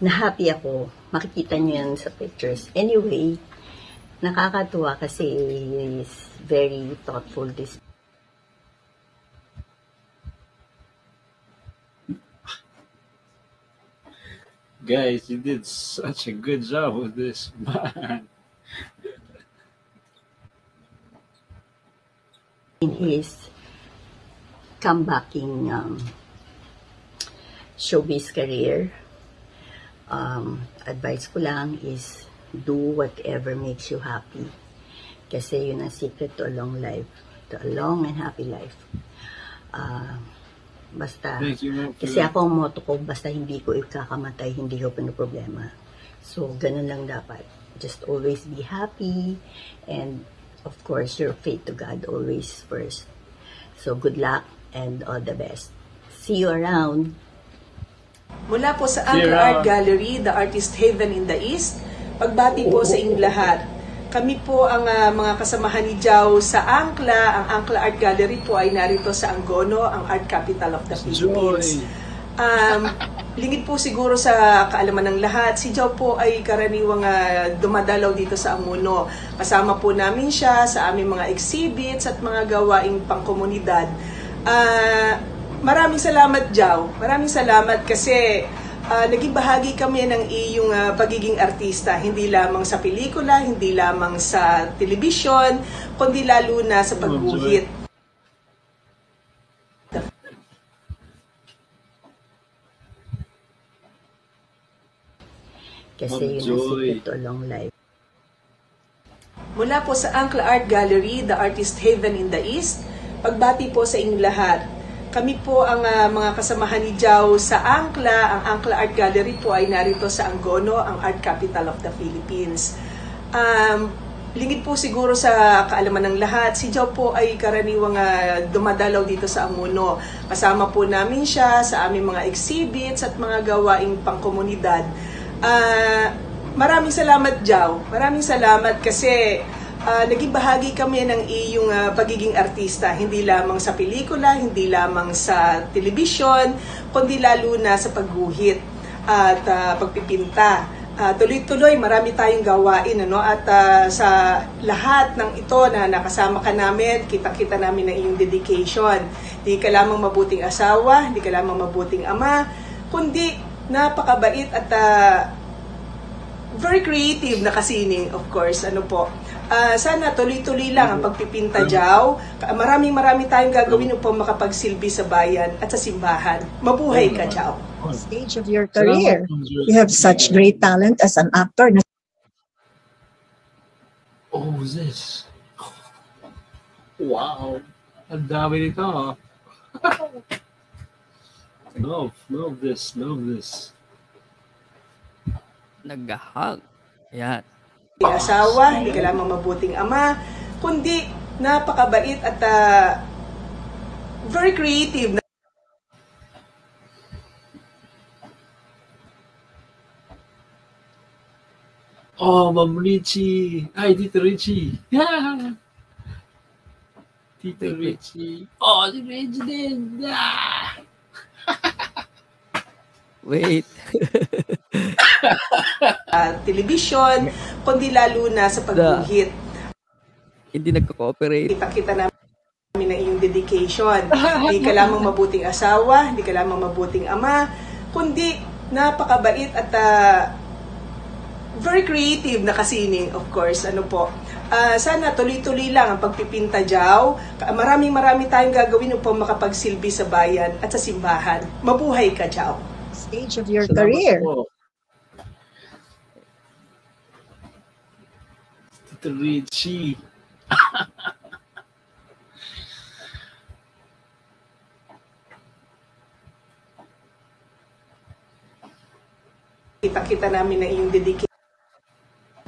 S22: na-happy ako. Makikita niyo yan sa pictures. Anyway, nakakatuwa kasi is very thoughtful this
S12: Guys, you did such a good job with this, *laughs* man.
S22: In his comebacking um, showbiz career. Um, advice ko lang is do whatever makes you happy. Kasi yun ang secret to a long life, to a long and happy life. Ah, basta,
S12: you,
S22: kasi ako ang motto ko, basta hindi ko ikakamatay, hindi ko pinoproblema. So, ganun lang dapat. Just always be happy and of course, your faith to God always first. So, good luck and all the best. See you around.
S27: Mula po sa
S22: around.
S27: Art Gallery, the Artist Haven in the East, pagbati po sa inyong lahat. Kami po ang ah, mga kasamahan ni Jao sa Angkla. Ang Angkla Art Gallery po ay narito sa Angono, ang art capital of the Philippines. Um, lingid po siguro sa kaalaman ng lahat, si Jao po ay karaniwang ah, dumadalaw dito sa Amuno. Kasama po namin siya sa aming mga exhibits at mga gawaing pangkomunidad. Ah, maraming salamat, Jao. Maraming salamat kasi ah, naging bahagi kami ng iyong ah, pagiging artista. Hindi lamang sa pelikula, hindi lamang sa telebisyon, kundi lalo na sa pagguhit.
S22: Kasi yun ang secret to a long life.
S27: Mula po sa Angkla Art Gallery, the Artist Haven in the East, pagbati po sa inyong lahat. Kami po ang ah, mga kasamahan ni Jao sa Angkla. Ang Angkla Art Gallery po ay narito sa Angono, ang art capital of the Philippines. Um, lingid po siguro sa kaalaman ng lahat, si Jao po ay karaniwang ah, dumadalaw dito sa Amuno. Kasama po namin siya sa aming mga exhibits at mga gawaing pangkomunidad. Ah, maraming salamat, Jao. Maraming salamat kasi ah, naging bahagi kami ng iyong ah, pagiging artista. Hindi lamang sa pelikula, hindi lamang sa telebisyon, kundi lalo na sa pagguhit at ah, pagpipinta. Ah, tuloy-tuloy, marami tayong gawain. Ano? At ah, sa lahat ng ito na nakasama ka namin, kita-kita namin ang iyong dedication. Hindi ka lamang mabuting asawa, hindi ka lamang mabuting ama, kundi napakabait at ah, very creative na kasining, of course. Ano po. Ah, sana tuloy-tuloy lang ang pagpipinta Jao. Ka- Maraming marami tayong gagawin upang makapagsilbi sa bayan at sa simbahan. Mabuhay ka, Jao.
S28: stage of your career. You have such great talent as an actor.
S12: Oh, this. Wow. Ang dami nito. *laughs* love, love this, love this.
S5: Nag-hug. Yan.
S27: Hindi asawa, hindi ka lamang mabuting ama, kundi napakabait at ah, very creative
S12: Oh, Ma'am Richie. Ay, Tito Richie. *laughs* Yeah. Tito Richie. Oh, si Richie din. Ah. *laughs*
S5: Wait. *laughs*
S27: ah, telebisyon, kundi lalo na sa pagguhit.
S5: Hindi nagko-cooperate.
S27: Kita-kita namin ang iyong dedication. *laughs* Hindi ka lamang mabuting asawa, hindi ka lamang mabuting ama, kundi napakabait at ah, very creative na kasining, of course. Ano po. Ah, sana tuloy-tuloy lang ang pagpipinta Jao. Ka- Maraming marami tayong gagawin upang makapagsilbi sa bayan at sa simbahan. Mabuhay ka, Jao.
S28: stage of your
S12: Salamat
S28: career.
S12: po. Tito Richie. *laughs*
S27: Kita-kita namin ang iyong dedication.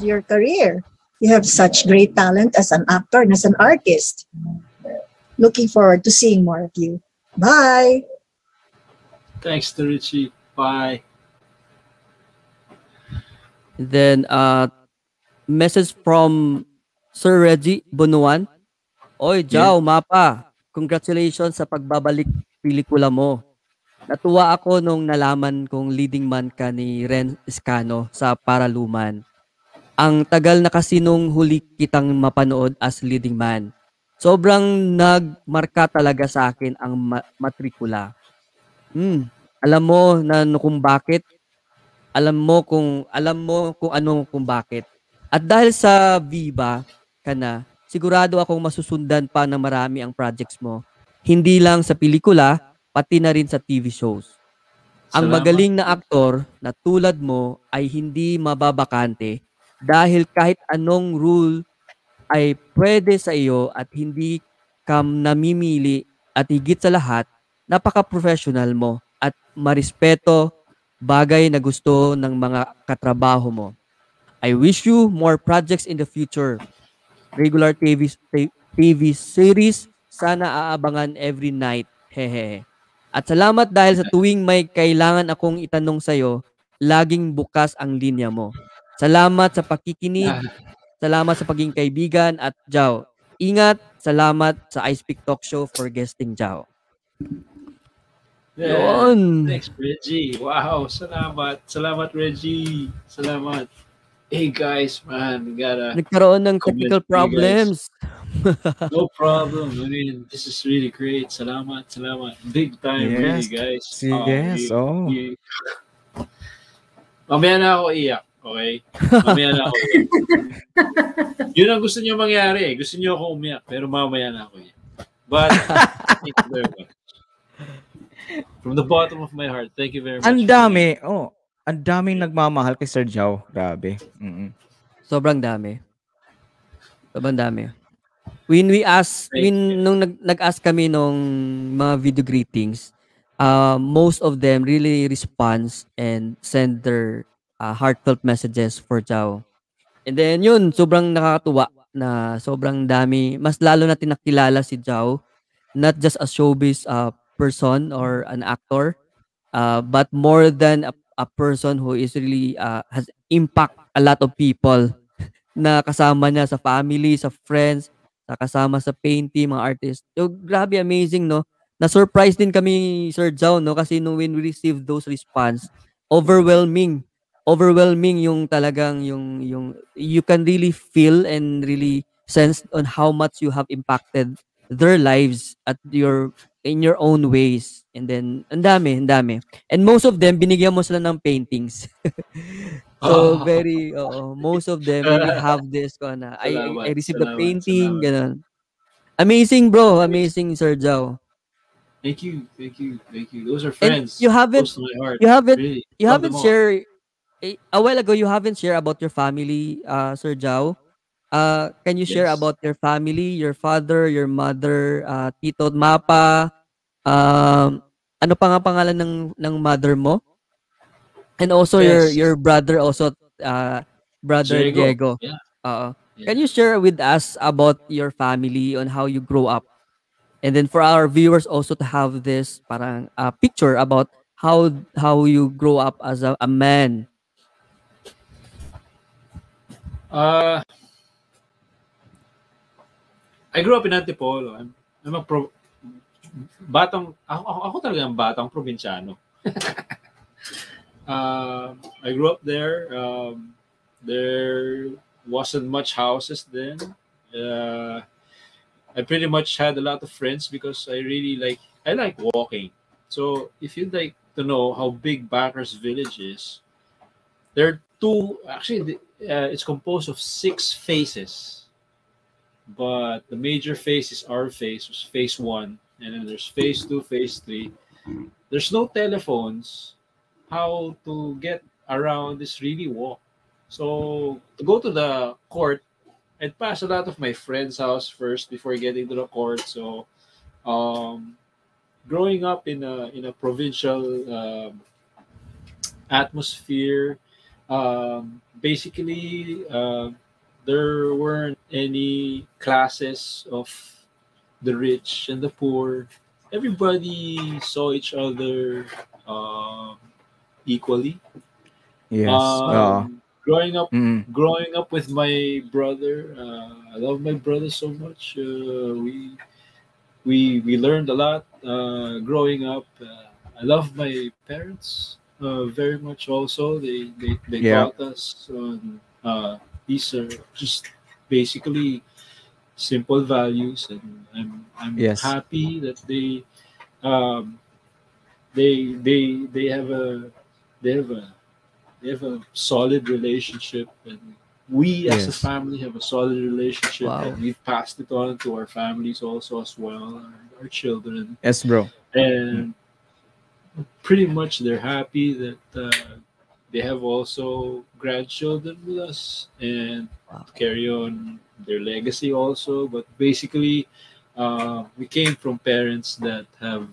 S28: Your career. You have such great talent as an actor and as an artist. Looking forward to seeing more of you. Bye.
S12: Thanks to Richie. Bye.
S5: And then, uh, message from Sir Reggie Bunuan. Oy, Jao, mapa. Congratulations sa pagbabalik pelikula mo. Natuwa ako nung nalaman kong leading man ka ni Ren Escano sa Paraluman. Ang tagal na kasi nung huli kitang mapanood as leading man. Sobrang nagmarka talaga sa akin ang ma- matrikula. Hmm, alam mo na no kung bakit alam mo kung alam mo kung ano kung bakit. At dahil sa Viva ka na, sigurado akong masusundan pa ng marami ang projects mo. Hindi lang sa pelikula, pati na rin sa TV shows. Ang
S12: Salamat.
S5: magaling na aktor na tulad mo ay hindi mababakante dahil kahit anong rule ay pwede sa iyo at hindi ka namimili at higit sa lahat, napaka-professional mo at marespeto bagay na gusto ng mga katrabaho mo. I wish you more projects in the future. Regular TV, TV series, sana aabangan every night. Hehe. At salamat dahil sa tuwing may kailangan akong itanong sa'yo, laging bukas ang linya mo. Salamat sa pakikinig. Salamat sa pagiging kaibigan at Jao. Ingat. Salamat sa I Speak Talk Show for guesting Jao.
S12: Yeah.
S5: Yun.
S12: Thanks, Reggie. Wow, salamat. Salamat, Reggie. Salamat. Hey, guys, man, we gotta...
S5: Nagkaroon ng technical problems. *laughs*
S12: no problem. I mean, this is really great. Salamat, salamat. Big time, really,
S1: Yes.
S12: guys.
S1: Si- yes,
S12: you-
S1: oh.
S12: you- *laughs* Mamaya na ako iyak, okay? Mamaya na ako iyak. *laughs* Yun ang gusto niyo mangyari. eh. Gusto niyo ako umiyak, pero mamaya na ako iyak. But, thank you very much. From the bottom of my heart, thank you very much.
S1: Ang dami. Oh, ang daming nagmamahal kay Sir Jao. Grabe. Mm-mm.
S5: Sobrang dami. Sobrang dami. When we ask, when nung nag, nag-ask kami nung mga video greetings, uh, most of them really responds and send their uh, heartfelt messages for Jao. And then yun, sobrang nakakatuwa na sobrang dami. Mas lalo natin nakilala si Jao, not just a showbiz uh, person or an actor, uh, but more than a, a person who is really uh, has impact a lot of people *laughs* na kasama niya sa family, sa friends, sa kasama sa painting, mga artists. So, grabe, amazing, no? Na-surprise din kami, Sir Jao, no? Kasi no, when we received those response, overwhelming. Overwhelming yung talagang, yung, yung, you can really feel and really sense on how much you have impacted their lives at your, in your own ways. And then, ang dami, ang dami. And most of them, binigyan mo sila ng paintings. *laughs* so,
S12: Oh.
S5: very, oo, most of them really *laughs* have this, ko na, I, I,
S12: Salamat,
S5: received the
S12: salamat,
S5: painting,
S12: salamat.
S5: ganun. Amazing, bro. Amazing, Sir Jao.
S12: Thank you, thank you, thank you. Those are
S5: And
S12: friends.
S5: you haven't, you haven't,
S12: Really.
S5: you haven't shared, eh, a while ago, you haven't shared about your family, uh, Sir Jao. Uh, can you share
S12: Yes.
S5: about your family, your father, your mother, uh, Tito Mapa, um, ano pa nga pangalan ng, ng mother mo? And also your,
S12: Yes.
S5: your brother also, uh, brother
S12: Diego,
S5: Diego.
S12: yeah.
S5: Oo. Can you share with us about your family on how you grow up? And then for our viewers also to have this parang uh, picture about how how you grow up as a, a man.
S12: Uh, I grew up in Antipolo. I'm, I'm a pro, batang, ako, ako, ako talaga ang batang probinsyano. *laughs* uh, I grew up there. Um, there wasn't much houses then. Uh, I pretty much had a lot of friends because I really like I like walking. So if you'd like to know how big Backers Village is, there are two actually uh, it's composed of six phases. But the major phase is our phase, was phase one, and then there's phase two, phase three. There's no telephones. How to get around is really walk. So to go to the court, I'd pass a lot of my friends' house first before getting to the court. So, um, growing up in a in a provincial um, atmosphere, um, basically uh, there weren't any classes of the rich and the poor. Everybody saw each other um, equally.
S1: Yes.
S12: Um,
S1: Oo.
S12: growing up,
S1: Mm.
S12: growing up with my brother, uh, I love my brother so much. Uh, we we we learned a lot uh, growing up. Uh, I love my parents uh, very much. Also, they they, they
S1: Yeah.
S12: taught us on uh, these are just basically simple values, and I'm I'm
S1: Yes.
S12: happy that they um, they they they have a they have a they have a solid relationship and we as a family have a solid relationship
S1: Wow.
S12: and we've passed it on to our families also as well our, our children
S1: Yes, bro.
S12: and pretty much they're happy that uh, they have also grandchildren with us and carry on their legacy also. But basically uh, we came from parents that have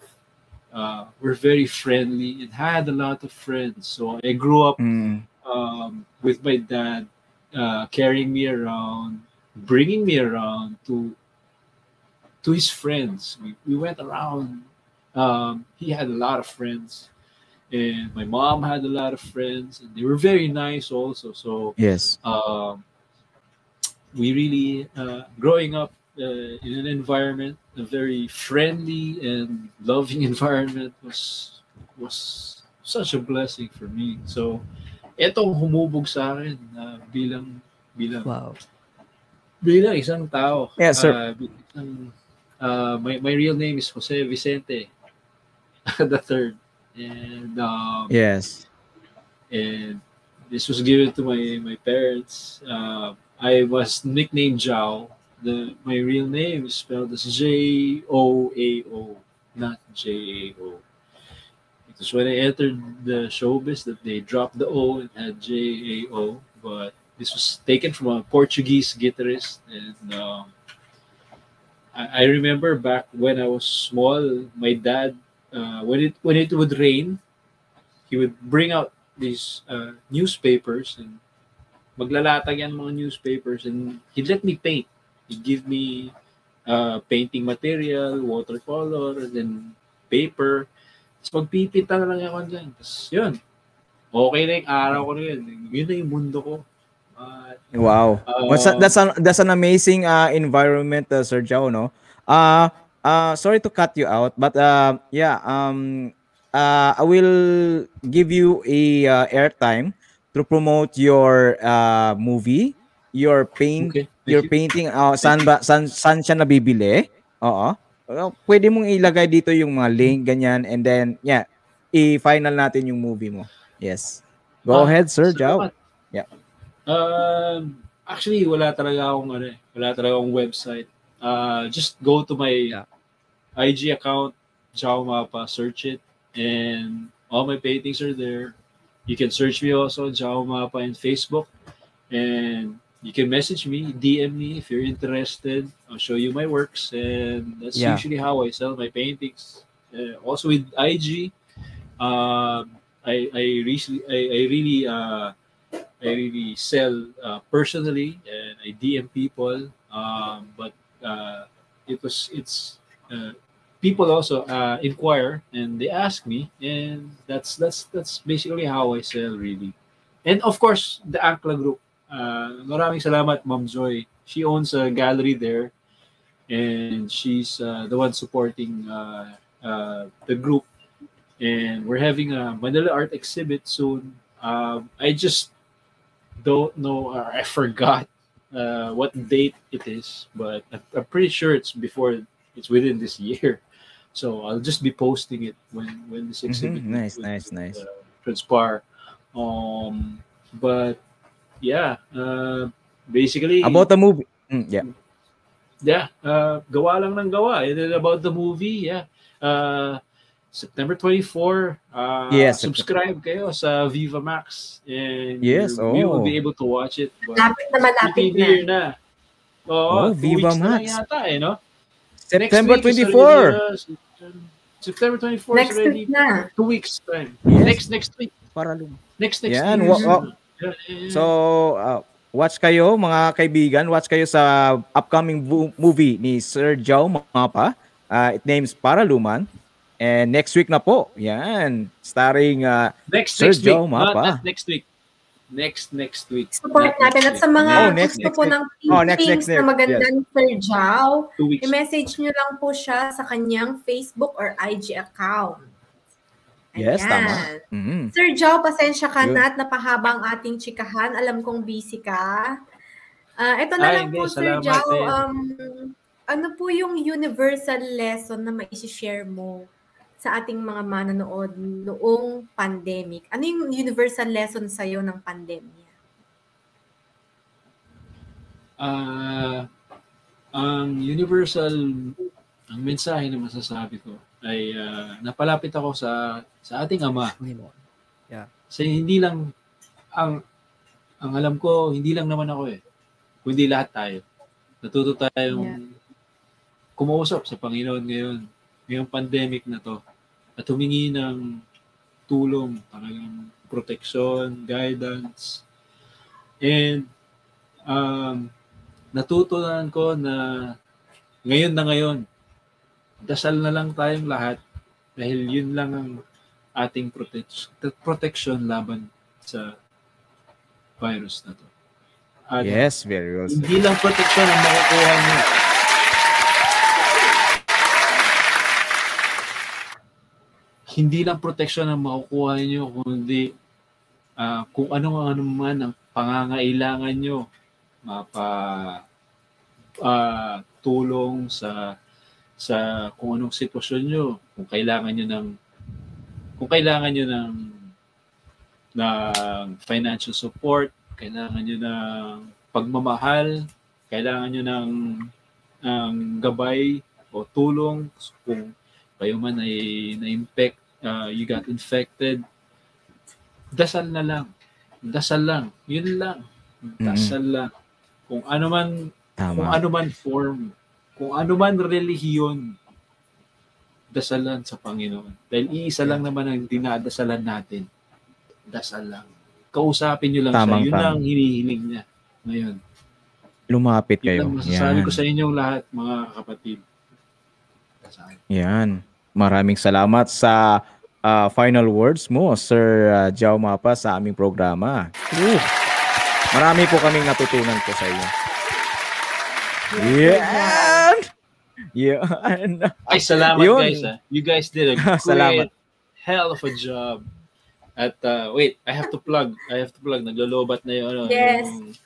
S12: uh, were very friendly and had a lot of friends. So i grew up
S1: Mm.
S12: um, with my dad uh, carrying me around bringing me around to to his friends. We, we went around um, he had a lot of friends and my mom had a lot of friends and they were very nice also so
S1: Yes.
S12: um, we really uh, growing up uh, in an environment a very friendly and loving *laughs* environment was was such a blessing for me so etong humubog sa akin uh, bilang bilang
S5: wow.
S12: bilang isang tao
S1: Yes, sir.
S12: uh, bilang uh, my, my real name is Jose Vicente *laughs* the third and um,
S1: Yes.
S12: and this was given to my my parents. Uh, I was nicknamed Jao. The my real name is spelled as J O A O, not J A O. It was when I entered the showbiz that they dropped the O and had J A O, but this was taken from a Portuguese guitarist, and um, I, I remember back when I was small, my dad, uh, when it when it would rain, he would bring out these uh, newspapers and maglalatag yan mga newspapers and he'd let me paint. He'd give me uh, painting material, watercolor, and then paper. Tapos magpipita na lang ako dyan. Tapos yun. Okay na yung araw ko na yun. Yun na yung mundo ko. Uh,
S1: Wow. That, that's an that's an amazing uh, environment, uh, Sir Jao, no? Uh, uh, sorry to cut you out, but uh, yeah, um, uh, I will give you a uh, airtime to promote your uh, movie, your paint, your painting. Uh, saan ba saan, saan siya nabibili? Oo. Uh, pwede mong ilagay dito yung mga link ganyan and then yeah, i-final natin yung movie mo. Yes. Go
S12: Ah,
S1: ahead, Sir Jao. Yeah.
S12: Um, actually, wala talaga akong ano eh. Wala talaga akong website. Uh, just go to my IG account, Jao Mapa, search it, and all my paintings are there. You can search me also, Jao Mapa, in Facebook, and you can message me, DM me if you're interested. I'll show you my works, and that's
S5: Yeah.
S12: usually how I sell my paintings. Uh, also with IG, um, I I recently I, I really uh, I really sell uh, personally and I DM people. Um, but uh, it was it's uh, people also uh, inquire and they ask me, and that's that's that's basically how I sell really. And of course, the Ankla Group. Uh, maraming salamat, Joy. She owns a gallery there, and she's uh, the one supporting uh, uh, the group. And we're having a Manila art exhibit soon. Um, I just don't know, or I *laughs* forgot uh, what date it is, but I'm pretty sure it's before, it's within this year. So I'll just be posting it when when this
S1: Mhm, nice,
S12: will-
S1: nice, nice.
S12: uh, transpire. Um, but yeah, uh, basically
S1: About the movie. Mm, yeah.
S12: yeah, uh, gawa lang ng gawa. And then about the movie, yeah. Uh, September 24, uh,
S1: Yes,
S12: subscribe kayo sa Viva Max and
S1: Yes,
S12: you, you will
S1: oh.
S12: be able to watch it. But
S11: Lapit na malapit
S12: premiere
S11: na.
S12: na. Oo,
S1: Oh,
S12: two
S1: Viva
S12: weeks na
S1: Max.
S12: yata eh, no?
S1: September
S12: Next week is
S1: 24.
S12: already, uh, September 24
S11: Next
S12: is already
S11: week na.
S12: two weeks time.
S1: Yes.
S12: Next next week.
S1: Para lum.
S12: Next next
S1: Yan.
S12: week.
S1: wa- wa-
S12: Yeah, yeah, yeah.
S1: So, uh, watch kayo mga kaibigan, watch kayo sa upcoming movie ni Sir Joe Mapa. Uh, it names Paraluman. And next week na po, yan, starring uh,
S12: Next
S1: Sir
S12: next week.
S1: Joe
S12: Not,
S1: Mapa.
S12: not next week. Next next week.
S11: Support
S12: Not
S11: natin.
S12: next
S11: At sa mga
S1: Oh,
S11: gusto
S1: next,
S11: po
S1: next
S11: ng
S1: Oh, next,
S11: things
S1: next,
S11: na
S1: next.
S11: maganda
S1: Yes.
S11: ni Sir Jao, i-message nyo lang po siya sa kanyang Facebook or IG account.
S1: Yes, tama.
S11: Ayan.
S1: Mhm.
S11: Sir Jao, pasensya ka
S1: Yun.
S11: na at napahaba ang ating chikahan. Alam kong busy ka. Ah, ito na
S12: Ay,
S11: lang po, Sir Jao.
S12: din.
S11: Um, ano po yung universal lesson na mai-share mo sa ating mga manonood noong pandemic? Ano yung universal lesson sa'yo ng pandemya?
S12: Ah, ang universal ang mensahe na masasabi ko ay ah, napalapit ako sa sa ating ama.
S5: Yeah.
S12: Kasi hindi lang ang ang alam ko, hindi lang naman ako eh. Kundi lahat tayo. Natuto tayong
S11: Yeah.
S12: kumuusap sa Panginoon ngayon, ngayong pandemic na to. At humingi ng tulong, talagang protection, guidance. And um, natutunan ko na ngayon na ngayon, dasal na lang tayong lahat dahil yun lang ang ating protect- protection laban sa virus na to. At
S1: Yes, very well said.
S12: hindi lang protection ang makukuha niyo. Hindi lang protection ang makukuha niyo, kundi ah, kung ano ano man ang pangangailangan niyo mapa ah, tulong sa sa kung anong sitwasyon niyo, kung kailangan niyo ng kung kailangan niyo ng ng financial support, kailangan nyo ng pagmamahal, kailangan nyo ng, ng gabay o tulong. Kung kayo man ay na-infect, uh, you got infected, dasal na lang. Dasal lang. Yun lang. Dasal lang. Kung ano man,
S1: Tama.
S12: kung ano man form, kung ano man relihiyon, dasalan sa Panginoon. Dahil iisa lang naman ang dinadasalan natin. Dasal lang. Kausapin nyo lang
S1: Tamang
S12: siya. Yun
S1: tama.
S12: lang ang hinihiling niya ngayon.
S1: Lumapit
S12: Yun
S1: kayo.
S12: lang masasabi
S1: Yan.
S12: ko sa inyong lahat, mga kapatid.
S1: Yan. Maraming salamat sa ah, final words mo, Sir uh, Jao Mapa, sa aming programa. Woo. Marami po kaming natutunan po sa iyo. Yan! Yan!
S12: Ay, salamat
S1: Yun.
S12: guys. ah. You guys did a *laughs* great,
S1: Salamat.
S12: hell of a job. At uh, wait, I have to plug. I have to plug. Naglolobat na yung ano.
S11: Yes.
S12: yung-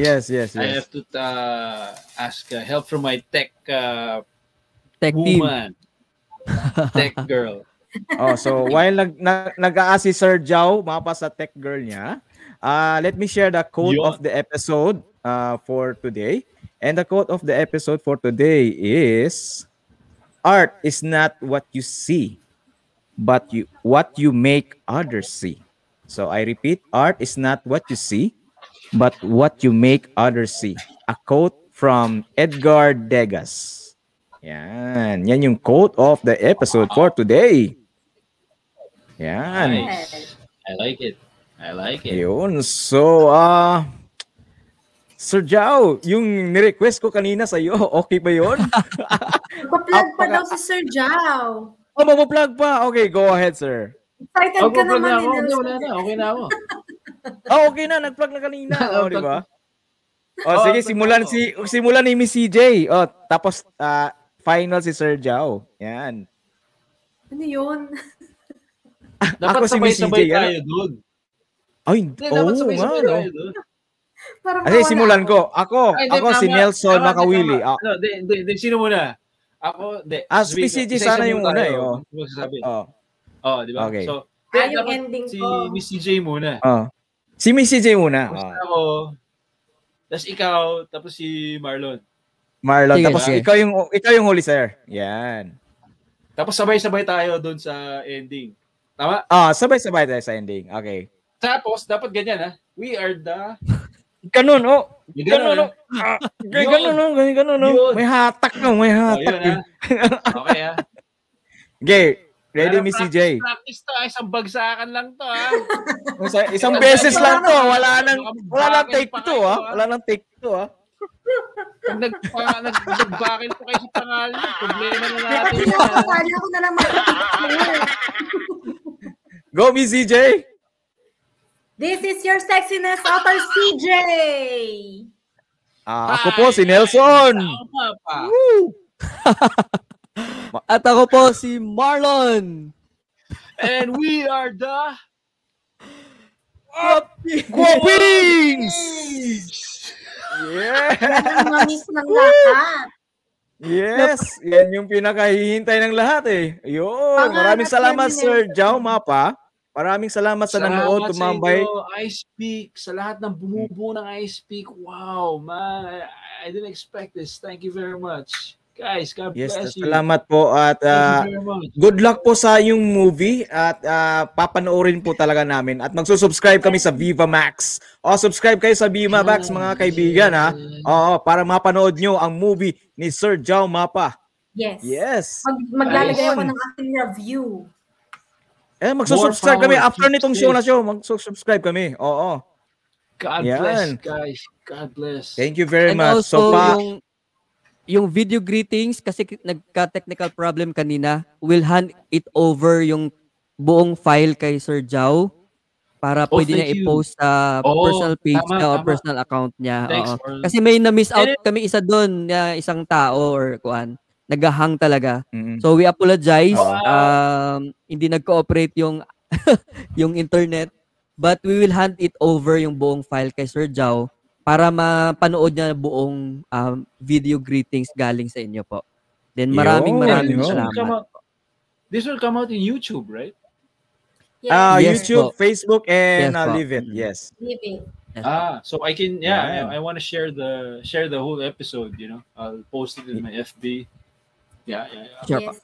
S1: Yes, yes,
S12: I
S1: yes.
S12: have to uh, ask uh, help from my tech uh,
S5: Tech team.
S12: Tech girl. *laughs*
S1: Oh, so while nag nag nag-aasi Sir Jao mapa sa tech girl niya, uh, let me share the quote
S12: Yun.
S1: of the episode uh, for today. And the quote of the episode for today is art is not what you see, but you what you make others see. So I repeat, art is not what you see, but what you make others see. A quote from Edgar Degas. Yan. Yan yung quote of the episode for today. Yan.
S12: Nice. I like it. I like it.
S1: Yun. So, ah, Sir Jao, yung nirequest ko kanina sa iyo, *laughs* okay ba 'yon? *laughs*
S11: Pa-plug pa daw si Sir Jao.
S1: oh, mapaplug pa. Okay, go ahead, sir.
S11: Excited
S12: Oh,
S11: ka naman
S12: na ako. Hindi,
S11: Nelson.
S12: wala na. Okay na ako.
S1: Oh, *laughs* okay na, nag-plug na kanina. Oh, di ba? Oh,
S12: Oh,
S1: sige,
S12: plug
S1: simulan si simulan ni Miss CJ. Oh, tapos ah, final si Sir Jao. Yan.
S11: Ano yun?
S12: Dapat
S1: Ako si Miss
S12: sabay-sabay
S1: CJ, ano?
S12: tayo doon.
S1: Ay,
S12: Hindi,
S1: oo
S12: dapat sabay-sabay
S1: no?
S12: tayo doon.
S11: Parang
S1: Kasi simulan
S11: ako.
S1: ko. Ako,
S12: Ay,
S1: ako si
S12: tama.
S1: Nelson
S12: Tama,
S1: Makawili.
S12: tama.
S1: Ah,
S12: Ano, di, di, di, sino muna? Ako, di.
S1: Ah, si
S12: isa-isa
S1: sana yung
S12: muna
S1: una eh, oh. Oh.
S12: Oh, di ba?
S1: Okay.
S12: So,
S11: Ah, yung ending
S12: si
S11: ko.
S12: Miss CJ muna.
S1: Oh. Si Miss CJ muna.
S12: Tapos
S1: Oh.
S12: ako, tapos ikaw, tapos si Marlon.
S1: Marlon,
S5: Sige,
S1: tapos
S5: sige.
S1: ikaw yung ikaw yung huli, sir. Yan.
S12: Tapos sabay-sabay tayo doon sa ending. Tama?
S1: Ah, sabay-sabay tayo sa ending. Okay.
S12: Tapos, dapat ganyan ha. We are the...
S1: Ganun, oh. Ganun,
S12: ganun,
S1: oh. Ah. Ganun, oh. Ganun, oh.
S12: Yun.
S1: May hatak, no. May
S12: Oh,
S1: hatak.
S12: yun ha. Okay ha.
S1: Okay. Ready, Miss
S12: practice,
S1: CJ?
S12: Practice to, ah. isang bagsakan lang to, ah.
S1: Isa- isang beses lang to. Wala nang wala nang take to, ha? Wala nang take to, ha?
S12: Pag nag, pa, nag, nagbakil po kayo sa pangalan, problema na natin.
S11: Kaya ako, na lang mag-
S1: Go, Miss CJ!
S11: This is your sexiness author, CJ!
S1: Ah, ako po si Nelson.
S5: At ako po si Marlon.
S12: And we are the
S1: Guapings! Yeah!
S11: Yan ang mamis ng lahat.
S1: Yes, yan yung pinakahihintay ng lahat eh. Yun,
S12: Pangarap
S1: maraming salamat Sir
S12: Nelson.
S1: Jao Mapa. Maraming salamat sa nanood, tumambay.
S12: Sa inyo, I speak sa lahat ng bumubuo ng I speak. Wow, man. I, I didn't expect this. Thank you very much. Guys, God
S1: Yes,
S12: bless you.
S1: salamat po at
S12: much.
S1: good luck po sa yung movie at ah, papanoorin po talaga namin at magsusubscribe kami sa Viva Max. O subscribe kayo sa Viva Max mga kaibigan ha. Oo, para mapanood nyo ang movie ni Sir Jao Mapa.
S11: Yes.
S1: Yes.
S11: Mag, maglalagay ako ng aking review.
S1: Eh, magsusubscribe kami after nitong show na show. Magsusubscribe kami. Oo.
S12: God
S1: Yan.
S12: bless, guys. God bless.
S1: Thank you very
S5: And
S1: much.
S5: also,
S1: So, pa,
S5: yung, yung video greetings, kasi nagka-technical problem kanina, we'll hand it over yung buong file kay Sir Jao para
S12: Oh,
S5: pwede niya
S12: you.
S5: i-post sa
S12: Oo,
S5: personal page
S12: tama,
S5: niya o
S12: tama.
S5: personal account niya.
S12: Thanks,
S5: Oo.
S12: Marlon.
S5: Kasi may na-miss out
S12: it-
S5: kami isa doon na isang tao or kuan nagahang talaga.
S1: Mm.
S5: So we apologize.
S12: Wow.
S5: Um, hindi nag-cooperate yung *laughs* yung internet. But we will hand it over yung buong file kay Sir Jao para mapanood niya buong um, video greetings galing sa inyo po. Then maraming
S1: Yun,
S5: maraming
S1: yun.
S12: This will
S5: salamat.
S12: out, this will come out in YouTube, right?
S1: ah,
S5: Yes
S1: YouTube,
S5: po.
S1: Facebook, and
S5: Yes
S1: uh,
S5: po.
S1: Live It. Yes.
S11: Leave it.
S12: Ah, so I can yeah,
S1: Yan.
S12: I, I want to share the share the whole episode, you know. I'll post it in my FB. Yeah, yeah, yeah.
S5: Sure
S11: Yes.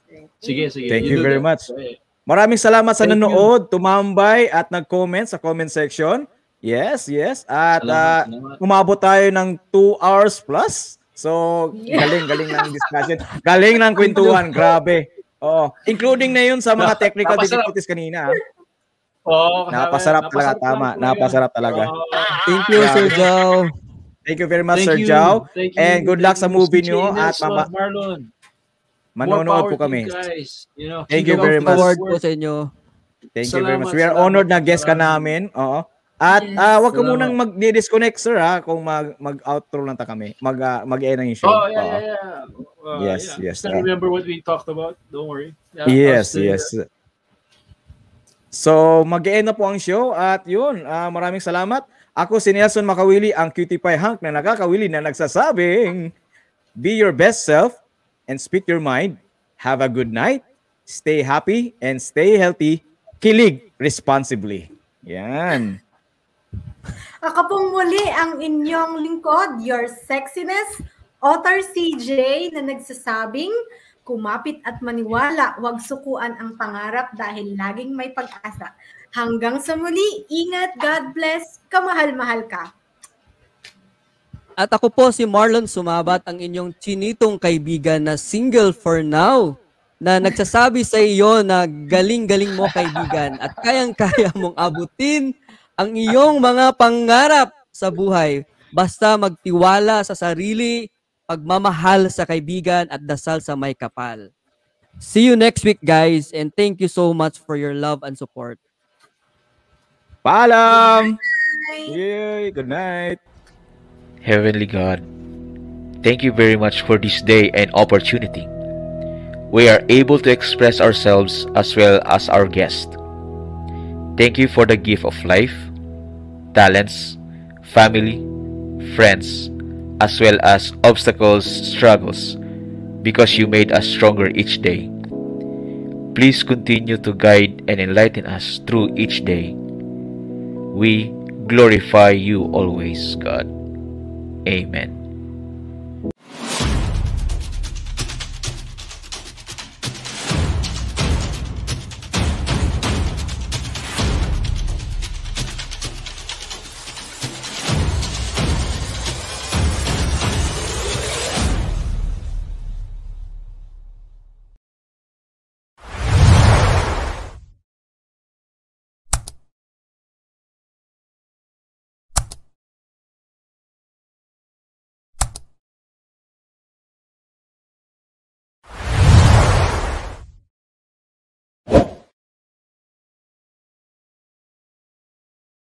S12: Sige, sige.
S1: Thank
S12: you
S1: you very
S12: that.
S1: much. Maraming salamat sa
S12: Thank you.
S1: nanood, tumambay at nag-comment sa comment section. Yes, yes. At ah,
S12: salamat.
S1: umabot tayo ng 2 hours plus. So, galing, galing ng discussion. Galing ng *laughs* kwentuhan, grabe. Oo. Including na yun sa mga *laughs* technical
S12: Napasarap.
S1: difficulties kanina.
S12: Oh,
S1: Napasarap talaga, tama. Napasarap talaga.
S5: Thank you, Sir. Jao.
S1: Thank you very much,
S12: Thank
S1: Sir
S12: you.
S1: Jao.
S12: Thank you.
S1: And good luck sa movie
S12: J.
S1: at mama-
S12: Marlon.
S1: manonood po kami.
S12: you guys. You know,
S1: Thank you very much.
S5: Po sa inyo.
S1: Thank you very much. We are honored na guest ka namin. Oo. At
S11: Yes.
S1: ah, wag ka munang mag-disconnect, sir, ha, kung mag mag-outro lang ta kami. Mag uh, mag-end na yung show.
S12: Oh, yeah,
S1: Oo.
S12: yeah, yeah. Uh,
S1: Yes,
S12: yeah.
S1: yes,
S12: Still
S1: uh,
S12: remember what we talked about. Don't worry. Yeah,
S1: Yes, yes.
S12: there.
S1: So, mag-end na po ang show at yun, ah, maraming salamat. Ako si Nelson Makawili, ang cutie pie hunk na nakakawili na nagsasabing, be your best self and speak your mind. Have a good night. Stay happy and stay healthy. Kilig responsibly. Yan.
S11: Ako pong muli ang inyong lingkod, your sexiness, author CJ na nagsasabing, kumapit at maniwala, huwag sukuan ang pangarap dahil laging may pag-asa. Hanggang sa muli, ingat, God bless, kamahal-mahal ka.
S5: At ako po si Marlon Sumabat, ang inyong chinitong kaibigan na single for now na nagsasabi sa iyo na galing-galing mo kaibigan at kayang-kaya mong abutin ang iyong mga pangarap sa buhay. Basta magtiwala sa sarili, pagmamahal sa kaibigan at dasal sa may kapal. See you next week guys and thank you so much for your love and support.
S1: Paalam! Yay! Good night!
S29: Heavenly God, thank you very much for this day and opportunity. We are able to express ourselves as well as our guest. Thank you for the gift of life, talents, family, friends, as well as obstacles, struggles, because you made us stronger each day. Please continue to guide and enlighten us through each day. We glorify you always, God. Amen.